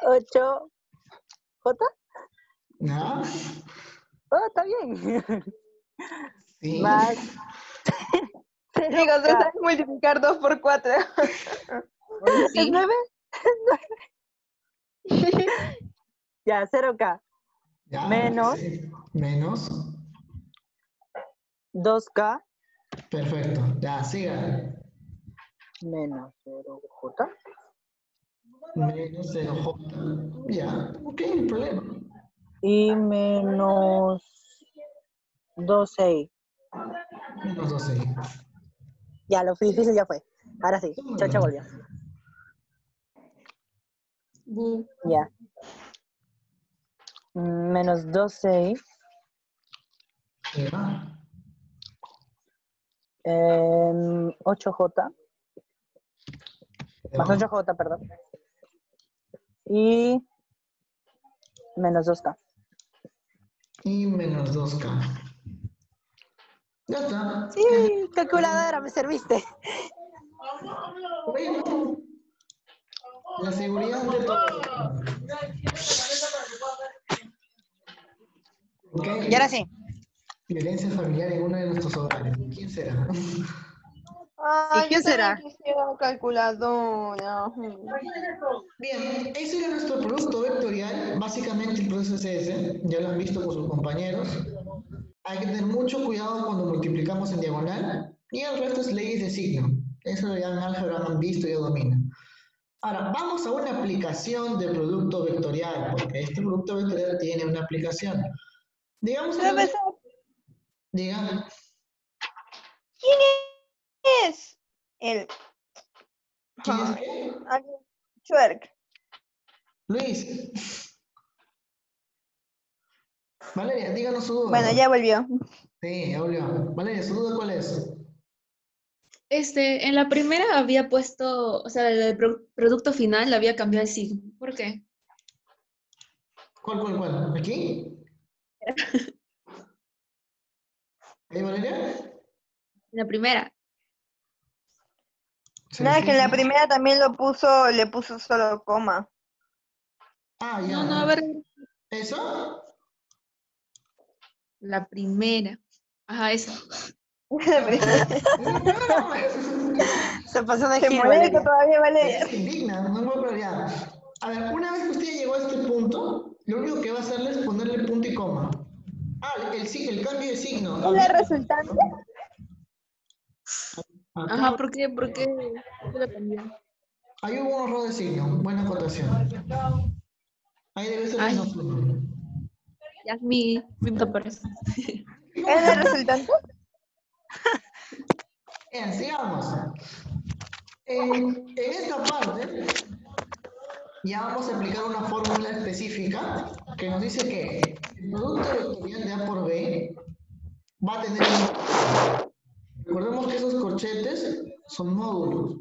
8. ¿J? ¿No? Oh, está bien. Sí. Más. Digo, tú sabes multiplicar 2 por 4. ¿Es sí. 9? Ya, 0K. Ya, Menos. sí. Menos. 2K Perfecto. Ya, siga. menos 0J. Menos 0J. Ya, ok, no hay problema. Y menos 12. Menos 12. Ya, lo difícil ya fue. Ahora sí. Chao, volvió. Bu. Ya. Menos 12. Ya. em, 8J. Más Ya. 8J, perdón. y menos 2K. Y menos 2K. Ya está. Sí, calculadora, me serviste. Bueno, la seguridad de todo. Ok. Y ahora sí. Violencia familiar en uno de nuestros hogares. ¿Quién será? Ay, quién yo también será? quisiera calculadora. Bien, ese era nuestro producto vectorial. Básicamente el proceso es ese. Ya lo han visto con sus compañeros. Hay que tener mucho cuidado cuando multiplicamos en diagonal. Y el resto es leyes de signo. Eso ya en álgebra lo han visto y ya dominan. Ahora, vamos a una aplicación de producto vectorial, porque este producto vectorial tiene una aplicación. Digamos. Profesor, Diga, ¿quién es ¿quién es alguien- Chuerk? Luis. Valeria, díganos su duda. Bueno, ya volvió. Sí, ya volvió. Valeria, ¿su duda cuál es? Este, en la primera había puesto, o sea, el pro- producto final había cambiado el signo. ¿Por qué? ¿Cuál, cuál, cuál? ¿Aquí? ¿Ahí, Valeria? En la primera. Nada, que en la primera también lo puso, le puso solo coma. Ah, ya. No, no, a ver, ¿Eso? la primera. Ajá, esa. La primera. Se pasó de Se molesta Valeria. todavía, vale. Se indigna, no puedo ya. A ver, una vez que usted llegó a este punto, lo único que va a hacerle es ponerle punto y coma. Ah, el, si- el cambio de signo. ¿Es la resultante? Acá Ajá, ¿por qué? ¿Por qué? Ahí hubo un error de signo. Buena acotación. Ahí debe ser Ay. Ya es mi, mi. ¿Es la resultante? Bien, sigamos. En, en esta parte, ya vamos a aplicar una fórmula específica que nos dice que el producto vectorial de A por B va a tener un... Recordemos que esos corchetes son módulos.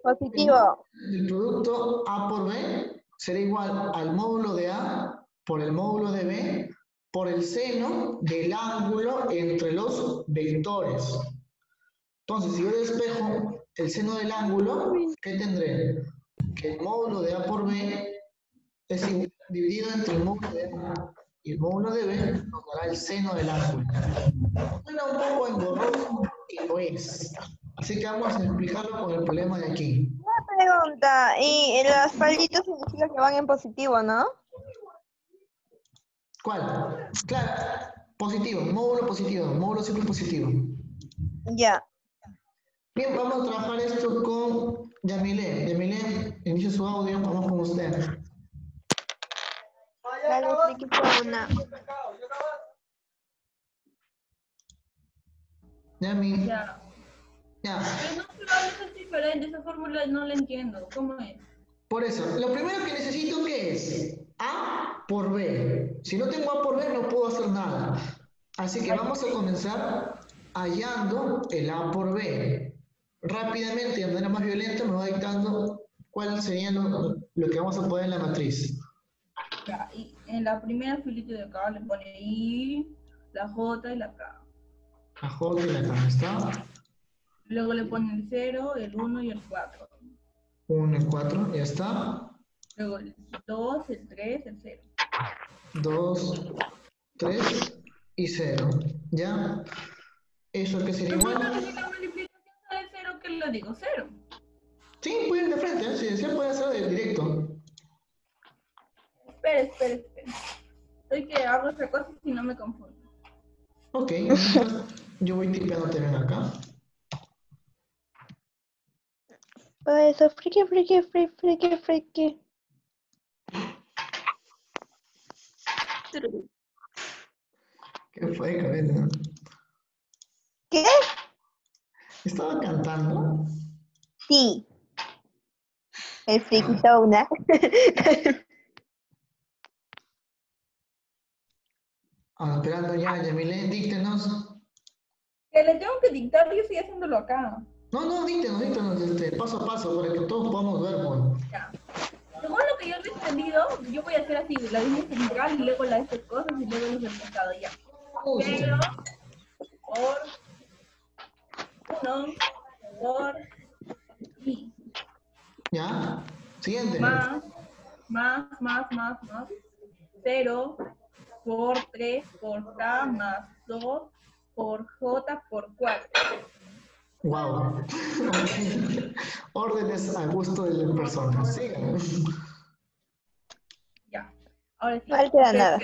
Positivo. El producto A por B será igual al módulo de A por el módulo de B por el seno del ángulo entre los vectores. Entonces, si yo despejo el seno del ángulo, ¿qué tendré? Que el módulo de A por B es dividido entre el módulo de A y el módulo de B nos dará el seno del ángulo. Suena un poco engorroso y lo es. Así que vamos a explicarlo con el problema de aquí. Una pregunta. Y los palitos significa que van en positivo, ¿no? ¿Cuál? Claro, positivo, módulo positivo, módulo siempre positivo. Ya. Bien, vamos a trabajar esto con Yamile. Yamile, inicia su audio, vamos con usted. Fauna. Yami, Ya. ya. Pero no, pero es diferente, esa fórmula no la entiendo. ¿Cómo es? Por eso, lo primero que necesito que es A por B. Si no tengo A por B, no puedo hacer nada. Así que vamos a comenzar hallando el A por B. Rápidamente, de manera más violenta, me va dictando cuál sería lo, lo que vamos a poner en la matriz. Ya, y en la primera filita de acá le pone I, la J y la K. La J y la K, ¿está? Luego le pone el 0, el 1 y el 4. 1 y 4, ya está. Luego el 2, el 3, el 0. 2, 3 y 0. ¿Ya? ¿Eso que sería igual? bueno, si la multiplicación de 0, ¿qué le digo? 0. Sí, puede ir de frente, ¿eh? si desea puede hacer de directo. Espera, espera. Estoy que hago otra cosa si no me confundo. Ok, entonces yo voy tipeando también acá. Eso, friki, friki, friki, friki, friki. ¿Qué fue, cabeza? ¿Qué? Estaba cantando. Sí. El friki. Ah, esperando ya, Yamile, díctenos. Que le tengo que dictar, yo estoy haciéndolo acá. No, no, díctenos, díctenos, este, paso a paso, para que todos podamos ver, pues. Ya. Según lo que yo he entendido, yo voy a hacer así, la línea central y luego la de estas cosas y luego los del costado ya. Uy, sí. Cero por uno por i ¿Ya? Siguiente. más, más, más, más, más. Cero por 3 por k más 2 por j por 4. Wow. Órdenes a gusto de la persona. Sigan. Ya. Ahora sí. No queda nada.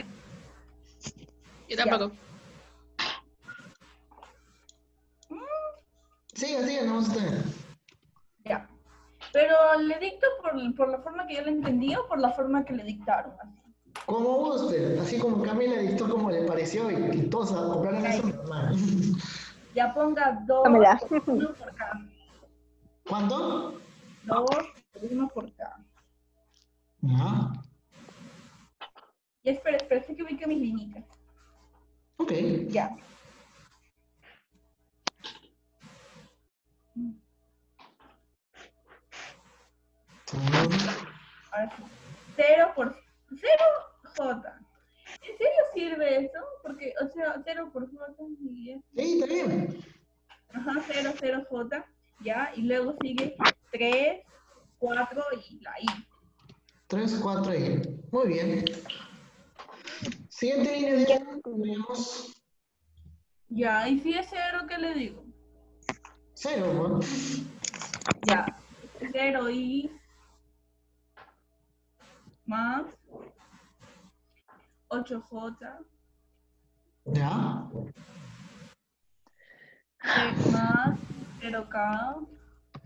Yo tampoco. Sigan, sigan, no ustedes. Ya. Pero le dicto por, por la forma que yo le entendí o por la forma que le dictaron. así. Como usted, así como Camila dictó como le pareció y, y todos eso normal. Ya ponga 2 Dámela. por 1 por k. ¿Cuánto? 2 por 1 por k. Ya. Ya espera, espera, sé que ubica mis linitas. Ok. Ya. Ahora sí. 0 por 0 j. ¿En serio sirve eso? Porque, o sea, 0 por j y Sí, está bien. Ajá, 0, 0, J, ya, y luego sigue 3, 4 y la I. 3, 4 y. Muy bien. Siguiente línea de tenemos Ya, y si es 0, ¿qué le digo? 0, ¿no? Ya, 0 I más 8J Ya. más 0K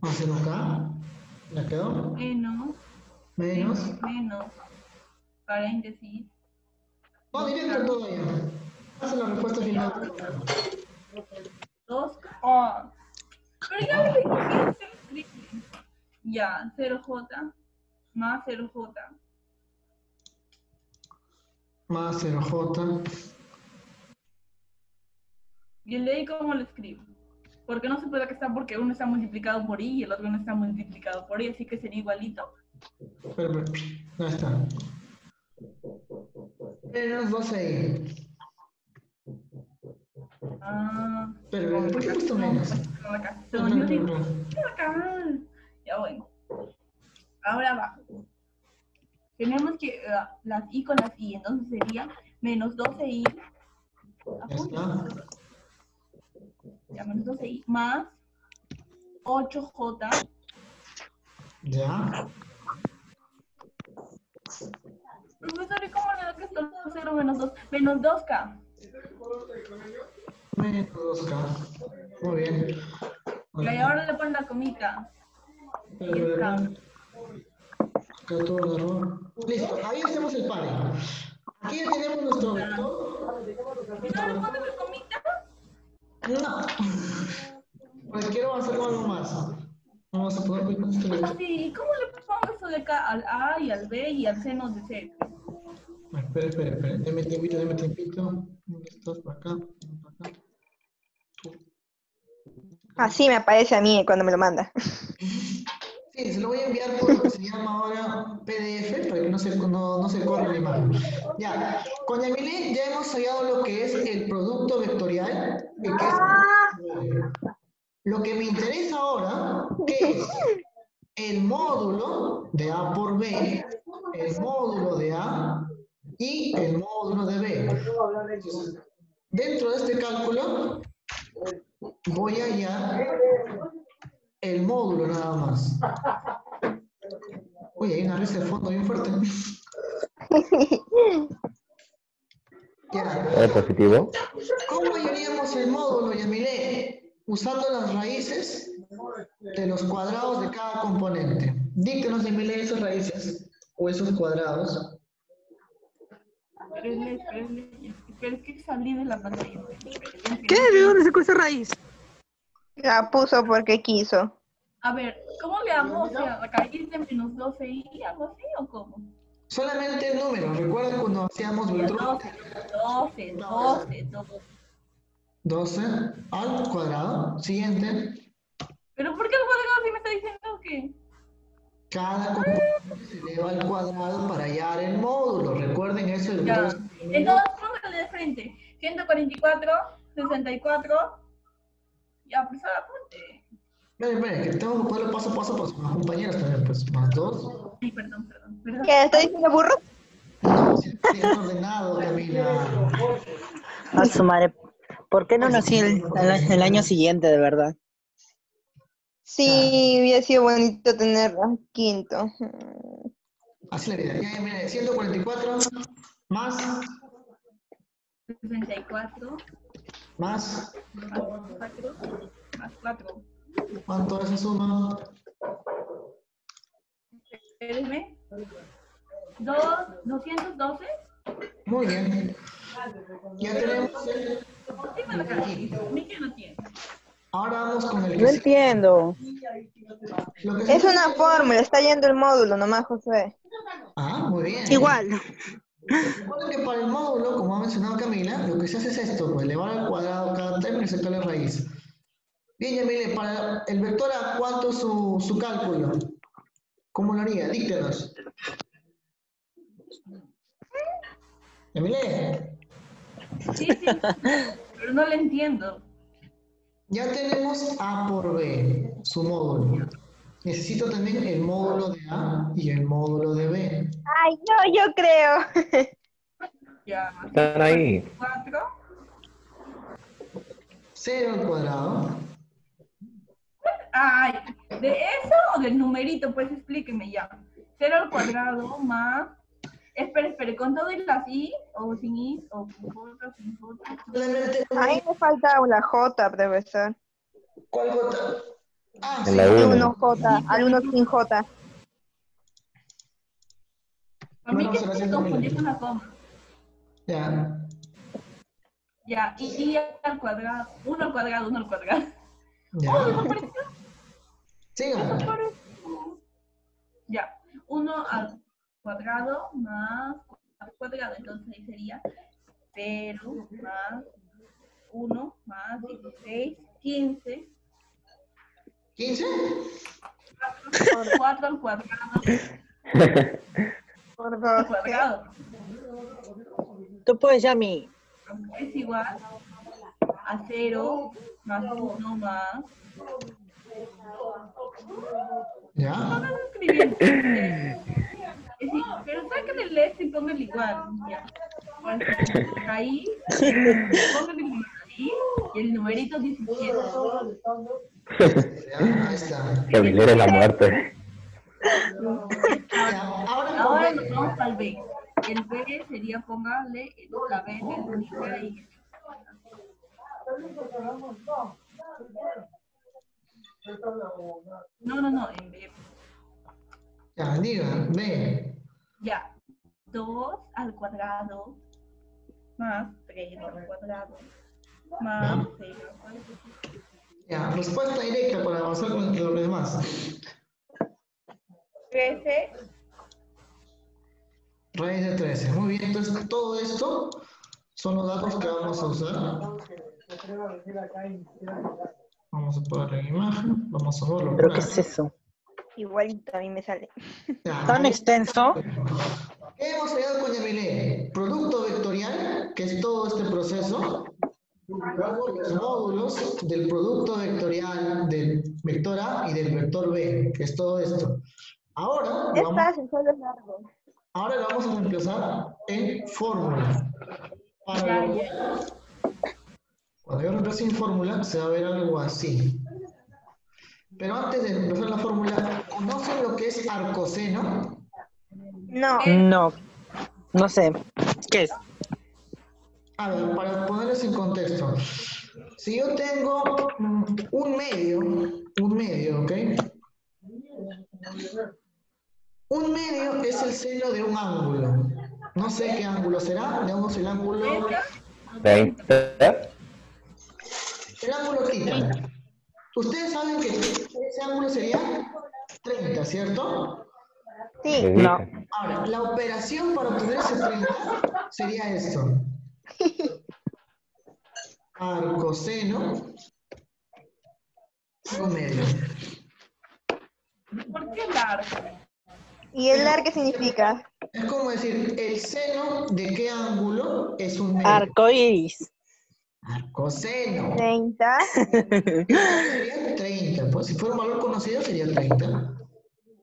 Más 0K. ¿Ya quedó? menos, Menos. menos, paréntesis, No, directo todo ya. Haz la respuesta final. 2K. Ah, pero ya triple. Ya, 0J más 0J Más 0J. Y el de ahí, ¿cómo lo escribo? Porque no se puede que está porque uno está multiplicado por i y el otro no está multiplicado por i, así que sería igualito. Espera. Ya está. Menos 12i. Ah, Pero, pero, ¿por qué he puesto menos? Ya bueno. Ahora va. Tenemos que eh, las i con las i, entonces sería menos 12i. Ya menos 12i más 8j Ya. Profesor, ¿y cómo le da que esto 0 menos 2? Menos 2k. Menos 2K. Muy bien. Y ahora le ponen la comita. Espera, espera, Acá todo el error. Listo, ahí hacemos el par. Aquí ya tenemos nuestro vector. ¿Y no le ponen la comita? No. Pues quiero con algo más. Vamos a poder con esto de- Así, ¿y cómo le pongo eso de acá al A y al B y al seno de C? Bueno, Espera, espera, espera. Deme tiempito, deme tiempito. ¿Dónde estás? Por acá. Por acá. Así me aparece a mí cuando me lo manda. PDF para que no se, no, no se corra la imagen. Ya, con Yamile ya hemos hallado lo que es el producto vectorial. Lo que me interesa ahora es el módulo de A por B, el módulo de A y el módulo de B. Dentro de este cálculo voy a hallar el módulo nada más. Uy, hay una risa de fondo bien fuerte. Ya. ¿Es positivo? ¿Cómo hallaríamos el módulo, Yamile? Usando las raíces de los cuadrados de cada componente. Díctenos, Yamile, esas raíces o esos cuadrados. Es que salí de la pantalla. ¿Qué? ¿De dónde sacó esa raíz? La puso porque quiso. A ver, ¿cómo le hago? O sea, de menos 12 y algo así o cómo? Solamente el número. ¿Recuerdan cuando hacíamos Ya, vector 12, 12, 12, 12. 12 al cuadrado? Siguiente. ¿Pero por qué el cuadrado si me está diciendo que? cada componente se eleva al cuadrado para hallar el módulo. Recuerden eso. El Ya. vector es- Entonces, póngale de frente. 144, 64. Ya, pues ahora apunte. Esperen, esperen, que tengo que ponerlo paso a paso para sus compañeros también, pues, más dos. Ay, perdón, perdón. perdón. ¿Qué? ¿Está diciendo burro? No, si está ordenado, Camila. A su madre. ¿Por qué no nací el, el- el año siguiente, de verdad? Sí, hubiera sido bonito tenerlo. Quinto. Así la. Ya, mire, 144 más, 64, más, más 4, más 4. ¿Cuánto es esa suma? Espérenme. 2, 212. Muy bien. Ya tenemos el... Ahora vamos con el No entiendo. Es una fórmula, está yendo el módulo nomás, José. Ah, muy bien. Igual. Recuerden que para el módulo, como ha mencionado Camila, lo que se hace es esto, pues elevar al cuadrado cada término y sacarle raíz. Bien, Yamile, para el vector A, ¿cuánto es su, su cálculo? ¿Cómo lo haría? Díctenos. Yamile, Sí, sí. Pero no le entiendo. ya tenemos A por B, su módulo. Necesito también el módulo de A y el módulo de B. Ay, yo, yo creo. Ya. Están ahí. 4. 0 al cuadrado Ay, ¿de eso o del numerito? Pues explíqueme ya. 0 al cuadrado más. Espera, espera, ¿con todo y las i? ¿O sin i? ¿O con J? ¿Sin J? Ahí me falta una J, profesor. ¿Cuál J? Ah, sí. la Y 1. uno J, alguno sin J. A mí que se confundió Miguel. con la coma. Ya. Ya, y i al cuadrado. 1 al cuadrado, 1 al cuadrado. Ya. Oh, desapareció. Sigan. Ya, 1 al cuadrado más al cuadrado. Entonces ahí sería 0 más 1 más 16, 15. 15. 4 al cuadrado. Por al cuadrado. Tú puedes, Yami. es igual a 0 más 1 más. Ya. Pero saquen el esto y pónganlo igual. Ya. Ahí, pónganlo igual ahí, y el numerito 17. Ya, ahí está. Que la muerte. Ahora nos vamos al B. El B sería póngale la B del nivel ahí. No, no, no, en B. Ya, diga, B. Ya. 2 al cuadrado más 3 al cuadrado más 6 al cuadrado. Ya, respuesta directa para avanzar con lo demás. 13 Raíz de 13. Muy bien, entonces todo esto son los datos que vamos a usar. Vamos a poner la imagen. Vamos a verlo. ¿Pero qué es eso? Igualito a mí me sale. Ya. ¿Tan extenso? ¿Qué hemos creado con Yamile? Producto vectorial, que es todo este proceso. Luego los módulos del producto vectorial del vector A y del vector B, que es todo esto. Ahora, Es vamos, fácil, solo es largo. ahora lo vamos a reemplazar en fórmula. Para Ya, lo ya. cual, Cuando yo reemplace en fórmula, se va a ver algo así. Pero antes de empezar la fórmula, ¿conocen lo que es arcoseno? No. No. No sé. ¿Qué es? A ver, para ponerles en contexto. Si yo tengo mm, un medio, un medio, ¿ok? Un medio es el seno de un ángulo. No sé qué ángulo será, digamos el ángulo, 30. El ángulo tita. Ustedes saben que ese ángulo sería 30, ¿cierto? Sí. No. Ahora, la operación para obtener ese 30 sería esto. Arcoseno un medio. ¿Por qué largo? ¿Y el lar qué significa? Es como decir, el seno de qué ángulo es un medio. Arco iris. Arcoseno. 30. Sería 30. Pues si fuera un valor conocido sería 30.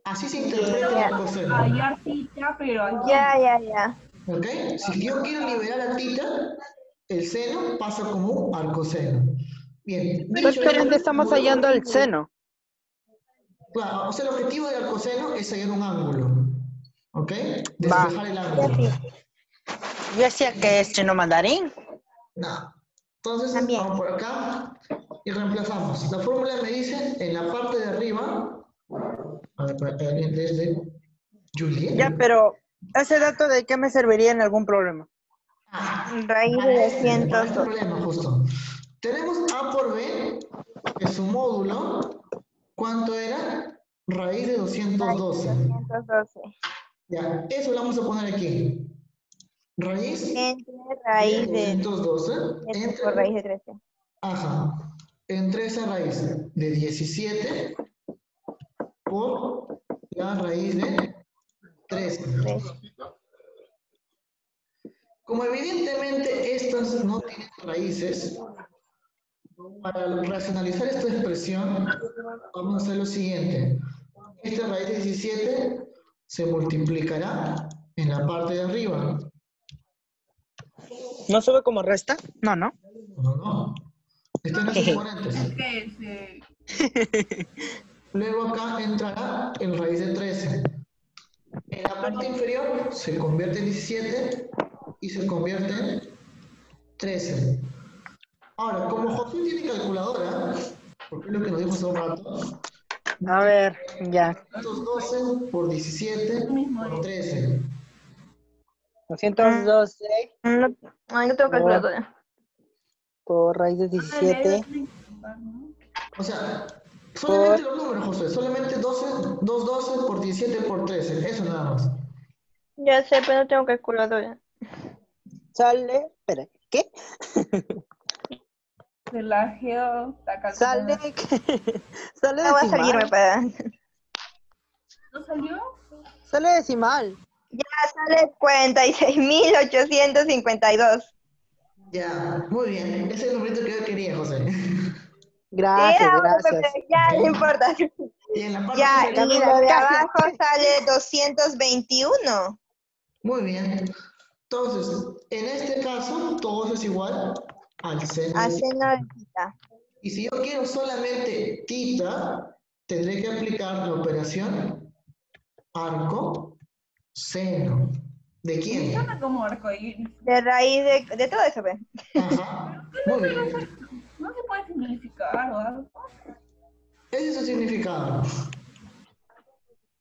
Así se interpreta el arcoseno. Hallar tita, pero aquí. Ya, ya, ya. ¿Ok? Si yo quiero liberar a tita, el seno pasa como un arcoseno. Bien. dicho Prácticamente esto, estamos hallando el seno. Claro, o sea, el objetivo del arcoseno es hallar un ángulo. ¿Ok? Va. Despejar el ángulo. Yo decía que es chino mandarín. No. Entonces, También. vamos por acá y reemplazamos. La fórmula me dice en la parte de arriba, a ver, para- eh, desde Juliet. Ya, pero ese dato de qué me serviría en algún problema. Ah, Raíz de este, para este 202. problema, justo. Tenemos A por B, que su módulo, ¿cuánto era? Raíz de 212. 212. Ya, eso lo vamos a poner aquí. Raíz Entre raíz de 212 13 entre por raíz de 13. Ajá. Entre esa raíz de 17 por la raíz de 13. 13. Como evidentemente estas no tienen raíces, para racionalizar esta expresión, vamos a hacer lo siguiente. Esta raíz de 17 se multiplicará en la parte de arriba. ¿No sube como resta? No, no. No, no. Están los exponentes. Eh, Luego acá entrará en raíz de 13. En la parte inferior se convierte en 17 y se convierte en 13. Ahora, como José tiene calculadora, porque es lo que nos dijo hace un rato, A ver, ya. 212 por 17 por 13. 212 No, ay, no tengo calculadora. por raíz de 17. O sea, solamente los números, José, solamente 12, 212 por 17 por 13, eso nada más. Ya sé, pero no tengo calculadora. Sale. Espera, ¿qué? De la geo, la Sale. calculadora. sale No voy a salirme decimal. para. ¿No salió? Sale decimal. Ya sale 46.852. Ya, muy bien. Ese es el numerito que yo quería, José. Gracias, Era, gracias. Ya, no importa. Y en la parte Ya, inferior- y lo de abajo sale 221. Muy bien. Entonces, en este caso, todo es igual al seno. A seno de tita. Y si yo quiero solamente tita, tendré que aplicar la operación arco seno. ¿De quién? Suena como arcoíris. De raíz de, de todo eso, ¿ve? Ajá. Muy bien. No se puede simplificar o algo. Ese es su significado.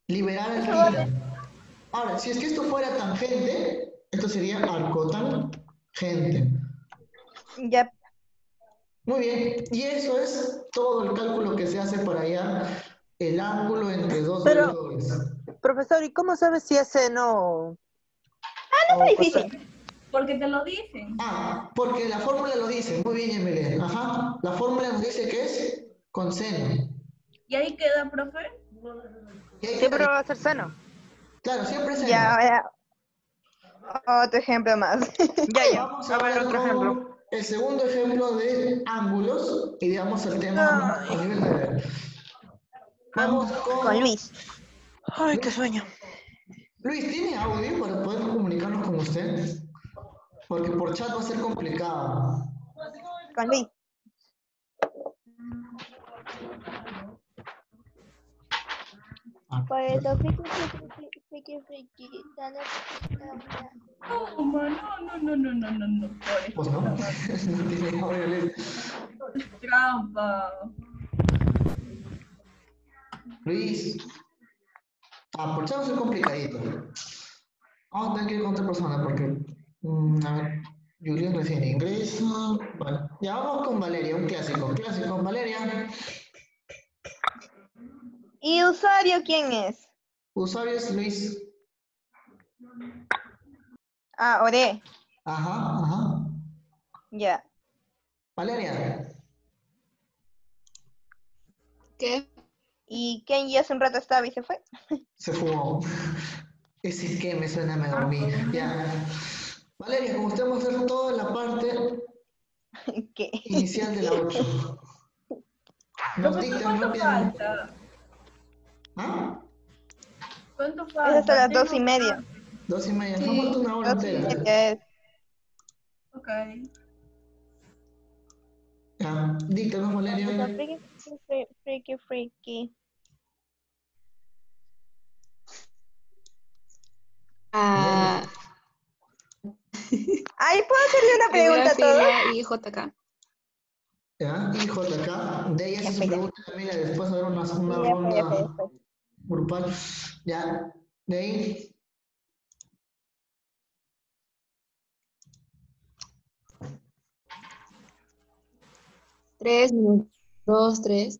Liberar el tita. Ahora, si es que esto fuera tangente, esto sería arcotangente. Ya. Muy bien, y eso es todo el cálculo que se hace para hallar el ángulo entre dos Pero- vectores. Profesor, ¿y cómo sabe si es seno? Ah, no está difícil. Porque te lo dicen. Ah, porque la fórmula lo dice. Muy bien, Emilia. Ajá. La fórmula nos dice que es con seno. ¿Y ahí queda, profe? Siempre va a ser seno. Claro, siempre seno. Ya, ahora. Otro ejemplo más. Ya, ya. Vamos A ver, ver otro ejemplo. El segundo ejemplo de ángulos y digamos el tema a nivel de... Vamos con... Con Luis. Ay, qué sueño. Luis, ¿tiene audio para poder comunicarnos con usted? Porque por chat va a ser complicado. Con Luis. Pues friki, friki, friki, friki, dale. No, no, no, no, no, no, no, Pues no. tiene audio, trampa. Luis. Ah, por chat va a ser complicadito. Vamos a tener que ir con otra persona porque... mm, a ver, Julián recién ingresa. Vale. Ya vamos con Valeria, un clásico. Clásico, Valeria. ¿Y usuario quién es? Usuario es Luis. Ah, Ore. Ajá, ajá. Ya. Valeria. ¿Qué? Y Kenji hace un rato estaba y se fue. Se fumó. Ese que me suena, me dormí. Ya. Valeria, como usted vamos a hacer toda la parte ¿Qué? inicial de la 8. Nos dictan ¿cuánto rápidamente. falta? ¿Ah? ¿Cuánto Es falta? hasta las dos y media. Dos y media. Nos falta una hora entera. es. Ok. Ya. Díctanos, Valeria. Friki, friki, friki, Ah, Ay, ¿puedo hacerle una pregunta a todos? y JK. Ya. Y JK. De ella Ya se ya. pregunta también después de ver una, una Ya ya ronda ya fue. grupal. Ya. De ahí. Tres menos dos, tres.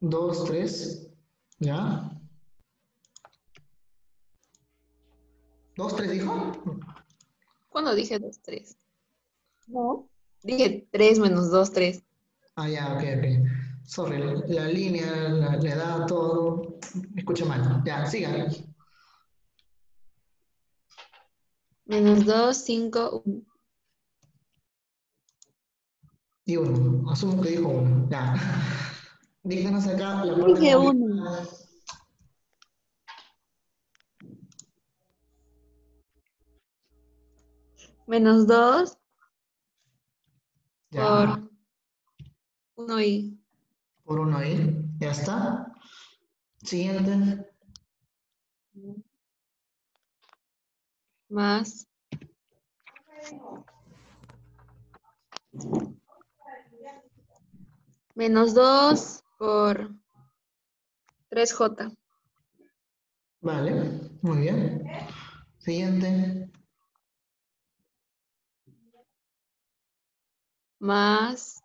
Dos, tres. Ya. Dos, tres, dijo. ¿Cuándo dije dos, tres? No. Dije tres menos dos, tres. Ah, ya, ok, ok. Sorry, la, la línea, la, la edad, todo. Me escuché mal. Ya, sigan. Menos dos, cinco, uno. Y uno. Asumo que dijo uno. Ya. Díganos acá la parte Dije complicada. Menos dos Ya. por uno y Por uno ahí. Ya está. Siguiente. más menos dos por 3J. Vale. Muy bien. Siguiente. Más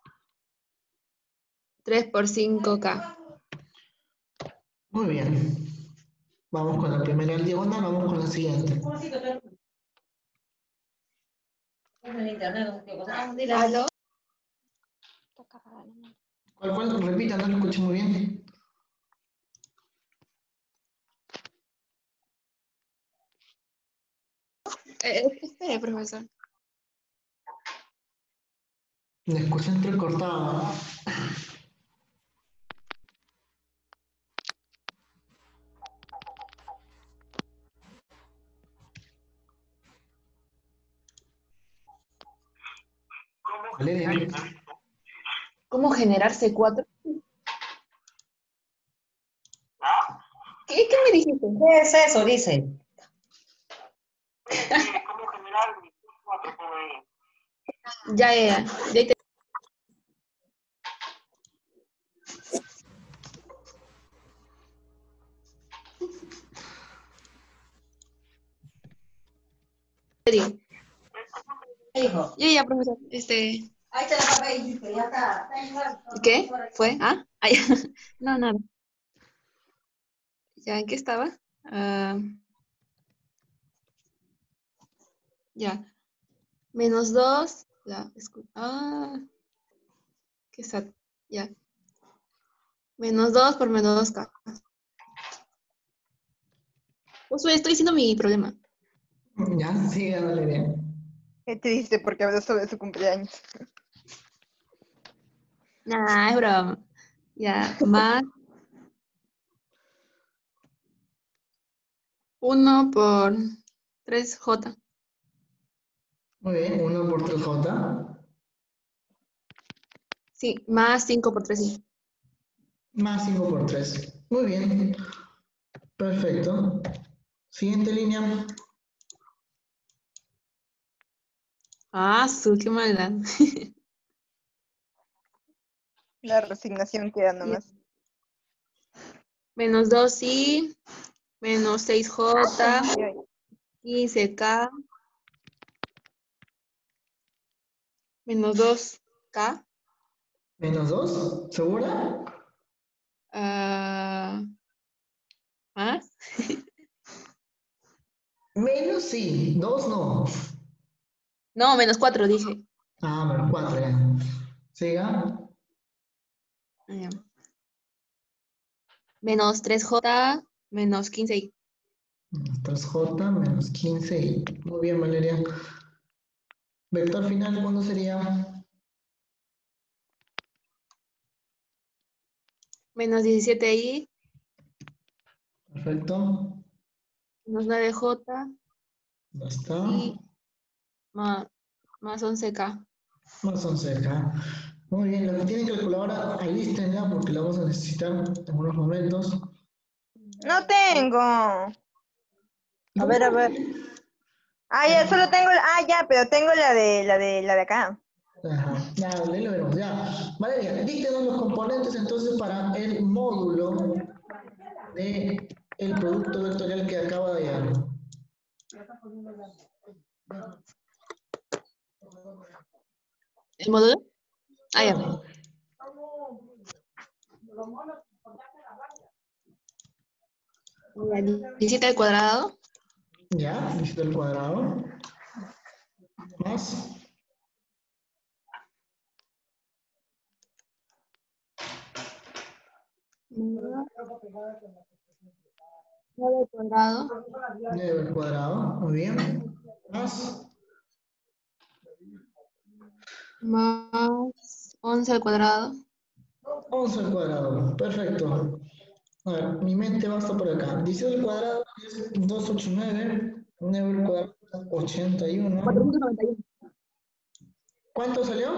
3 por 5K. Muy bien. Vamos con la primera en diagonal, vamos con la siguiente. ¿Aló? ¿Cuál, cuál? Repita, no lo escuché muy bien. Eh, espere, profesor. Me escuché entrecortado. ¿Cómo generar C4? ¿Qué, qué me dijiste? ¿Qué es eso? Dice. Ya, ya, ya. Ya te- serio. ¿Qué dijo? Ya, ya, profesor. Este, Ahí te la papel, dice, ya está. ¿qué? ¿Fue? ¿Ah? No, nada. ¿Ya en qué estaba? Ah, ya. Menos 2. Ya, escu- ah. Qué sad. Ya. Menos 2 por menos 2K. Pues estoy diciendo mi problema. ya, siga Valeria. Qué triste porque habló sobre su cumpleaños. Nah, es broma. Ya, más 1 por 3J. Muy bien, 1 por 3J, Sí, más 5 por 3 más 5 por 3. Muy bien, perfecto. Siguiente línea. Ah, su, qué maldad. La resignación queda nomás. Menos 2 y menos 6J, Ay, ay. 15K, menos 2K, Menos 2, ¿segura? ah, más, Menos sí, 2 no. No, menos 4 dije. Ah, menos 4 ya. Siga. Ya. menos 3J menos 15i. Menos 3J menos 15i. Muy bien, Valeria. Vector final, ¿cuándo sería? Menos 17i Perfecto. menos 9J Ya está. y más, más 11K. Más 11K. Muy bien, los que tienen calculadora, alístenla porque la vamos a necesitar en unos momentos. No tengo. A ver, a ver. Ah, ya, solo tengo, ah, ya, pero tengo la de, la de, la de acá. Ajá, ya, ahí lo veremos, ya. Valeria, díctenos los componentes entonces para el módulo de el producto vectorial que acaba de hallar. ¿El módulo? Ah, ya. 17 al cuadrado Ya, listo el cuadrado. Más. nueve al cuadrado 9 al cuadrado, muy bien. Más. Más 11 al cuadrado 11 al cuadrado, perfecto. A ver, mi mente va hasta por acá. 17 al cuadrado es 289, 9 al cuadrado es 81. 491. ¿Cuánto salió?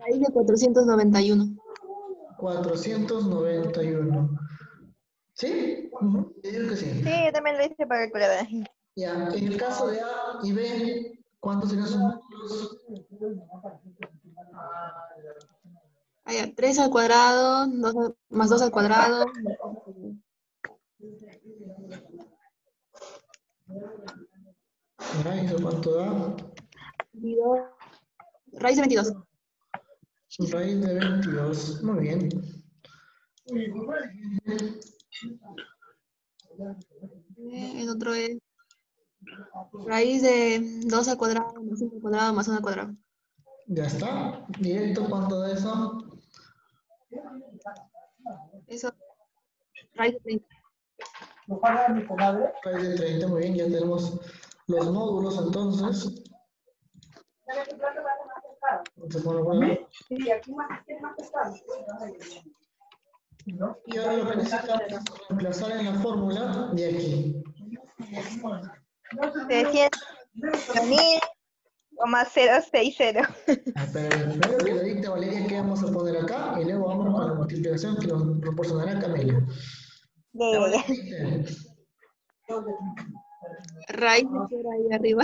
Raíz de 491. 491. ¿Sí? Ujú, yo digo que sí. Sí, yo también lo hice para calculadora. Ya, en el caso de A y B, ¿cuántos serían sus ya, 3 al cuadrado, más 2 al cuadrado. Ya, ¿eso cuánto da? 22. Raíz de 22. Raíz de 22. Muy bien. El otro es raíz de 2 al cuadrado, más 5 al cuadrado, más 1 al cuadrado. Ya está. Directo, ¿cuánto da eso? Eso, raíz de 30. Raíz de 30, muy bien. Ya tenemos los módulos entonces. Se pone bueno. Y ahora lo que necesitamos es reemplazar en la fórmula de aquí. 300 mil, coma 060. Ah, Pero primero que lo dicte Valeria, ¿qué vamos a poner acá? Y luego vamos con la multiplicación que nos proporcionará. Valeria, Raíz ahí arriba.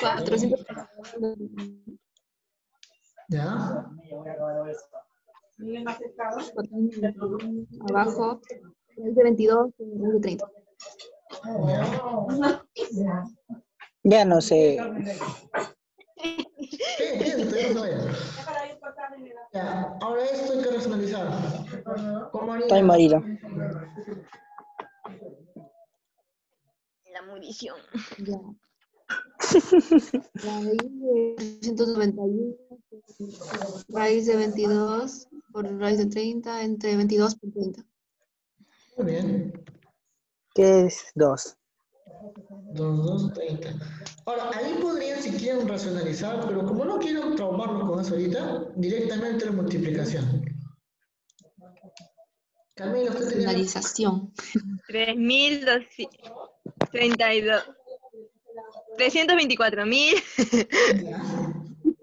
400. ¿Ya? Abajo, raíz de 22, raíz de 30. ¿Ya? Ya no sé. No. Ya, ahora esto hay que. Estoy marido. La munición. Ya. Raíz de 391, raíz de 22 por raíz de 30, entre 22 por 30. Muy bien. ¿Qué es dos? 2, 2, 30. Ahora, ahí podrían, si quieren, racionalizar, pero como no quiero traumarlos con eso ahorita, directamente la multiplicación. Camila, usted tenía... Finalización. 3.232. 324.000.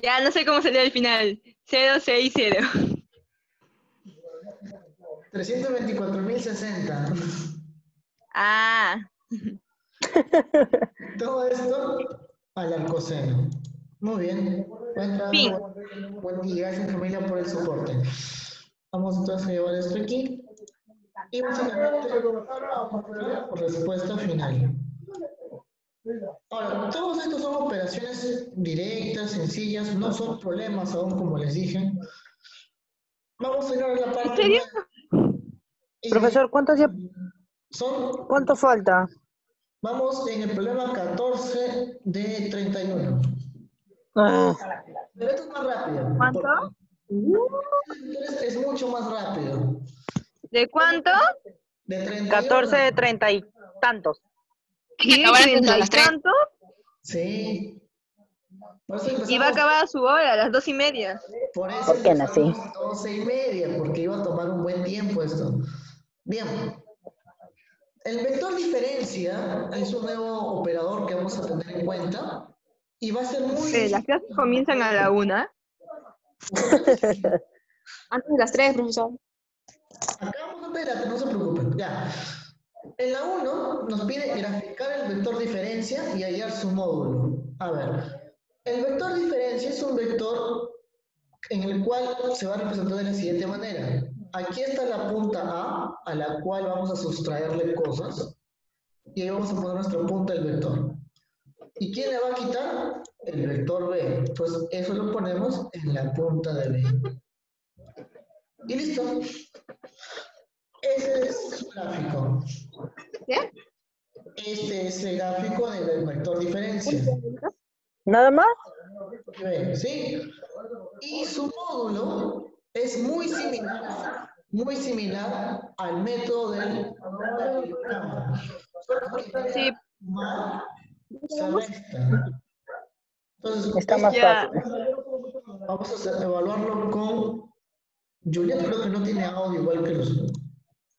Ya no sé cómo salió al final. 060. 324.060. Ah, Todo esto al arcoseno. Muy bien. Buen trabajo. Buen día, gracias familia por el soporte. Vamos entonces a llevar esto aquí. Y básicamente respuesta final. Ahora, todos estos son operaciones directas, sencillas, no son problemas aún como les dije. Vamos a ir a la parte. ¿En serio? Y Profesor, ¿cuánto, ya- Son ¿cuánto falta? Vamos en el problema 14 de 31. Ah, Pero esto es más rápido. ¿Cuánto? porque Entonces es mucho más rápido. ¿De cuánto? De 31. 14 de 30 y tantos. Que acabar antes de las tres. ¿Tanto? Sí. Y va a acabar a su hora, a las dos y media. Por eso ¿Por qué nací? empezamos 12 y media, porque iba a tomar un buen tiempo esto. Bien. El vector diferencia es un nuevo operador que vamos a tener en cuenta y va a ser muy Eh, las clases comienzan a la una. Antes de las tres, profesor. Acá vamos a espérate, no se preocupen. Ya. En la 1 nos pide graficar el vector diferencia y hallar su módulo. A ver, el vector diferencia es un vector en el cual se va a representar de la siguiente manera. Aquí está la punta A, a la cual vamos a sustraerle cosas, y ahí vamos a poner nuestra punta del vector. ¿Y quién le va a quitar? El vector B. Entonces, eso lo ponemos en la punta de B. Y listo. Ese es el gráfico. ¿Qué? Este es el gráfico del vector diferencia. ¿Nada más? ¿Sí? Y su módulo es muy similar, muy similar al método del Sí. Entonces, Está más Ya. fácil. vamos a evaluarlo con Juliet, creo que no tiene audio igual que los,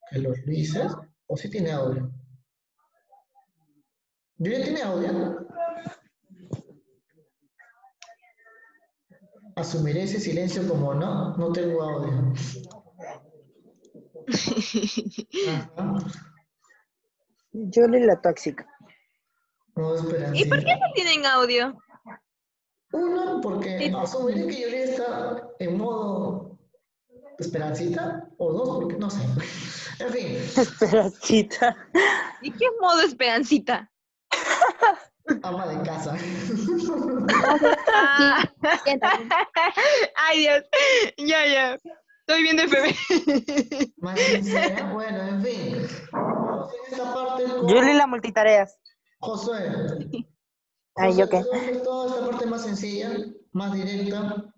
que los Luises, o sí tiene audio. ¿Juliet tiene audio? Asumiré ese silencio como no, no tengo audio. Ajá. Julie la tóxica. No, espera. ¿Y por qué no tienen audio? Uno, porque asumiré que Juliet está en modo esperancita, o dos, porque no sé. En fin. Esperancita. ¿Y qué modo esperancita? Ama de casa. Ah, Siéntate. Ay, Dios. Ya, ya. Estoy viendo FB. Más sincera. Bueno, en fin. En esta parte con Julie la multitareas. Josué. Ay, ¿yo qué? toda esta parte más sencilla, más directa.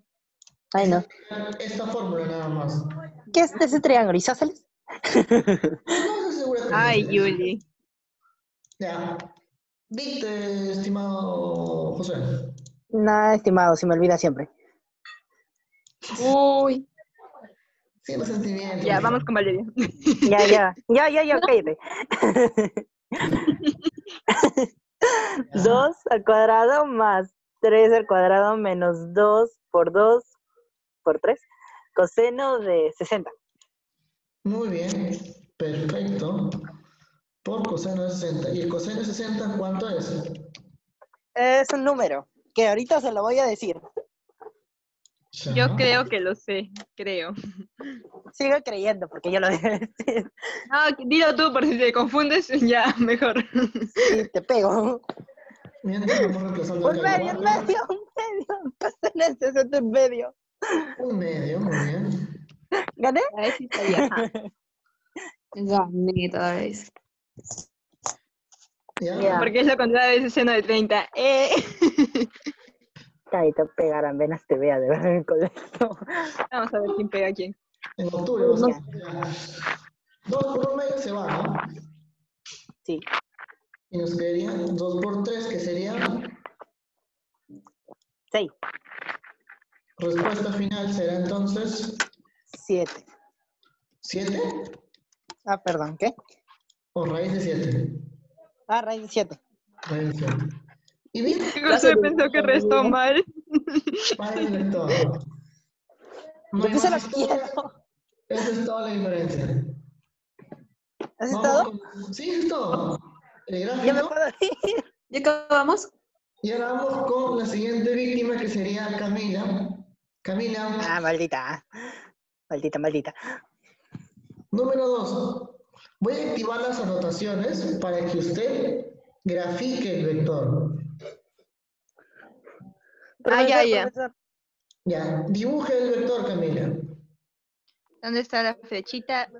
Ay, no. Esta fórmula nada más. ¿Qué es ese triángulo? ¿Isósceles? No estoy segura que Ay, sí. Yuli. Ya. Viste, estimado Josué. Nada, estimado, se me olvida siempre. Uy. Sí, los sentimientos. Ya, vamos con Valeria. Ya, ya. Ya, ya, ya, cállate. 2 al cuadrado más 3 al cuadrado menos 2 por 2 por 3. Coseno de 60. Muy bien. Perfecto. Por coseno de 60. ¿Y el coseno de 60 cuánto es? Es un número que ahorita se lo voy a decir. Ya. Yo creo que lo sé, creo. Sigo creyendo porque yo lo debo decir. Ah, dilo tú, por si te confundes, ya, mejor. Sí, te pego. Mientras vamos reemplazando Un medio, un medio, un medio. Coseno de 60 en medio. Un medio, muy bien. ¿Gané? A ver si. Gané toda ¿Ya? Ya. Porque es lo contrario de seno de 30. Eh. Ahí te pegarán, venas te vea de verdad en el colegio. Vamos a ver quién pega a quién. En octubre ya. Dos por un medio se va, ¿no? Sí. Y nos quedarían dos por tres, que sería 6, respuesta final será entonces 7. siete Ah, perdón, ¿qué? O raíz de siete. Ah, raíz de 7. Raíz de siete. Y bien, José pensó que restó mal. padre. No Yo que se lo quiero. Esa es toda la diferencia. ¿Has estado? Sí, es todo. El Ya me puedo ir. ¿Ya acabamos? Y ahora vamos con la siguiente víctima que sería Camila. Camila, Ah, maldita. Maldita, maldita. número dos. Voy a activar las anotaciones para que usted grafique el vector. Ah, ya, ya. Ya, dibuje el vector, Camila. ¿Dónde está la flechita?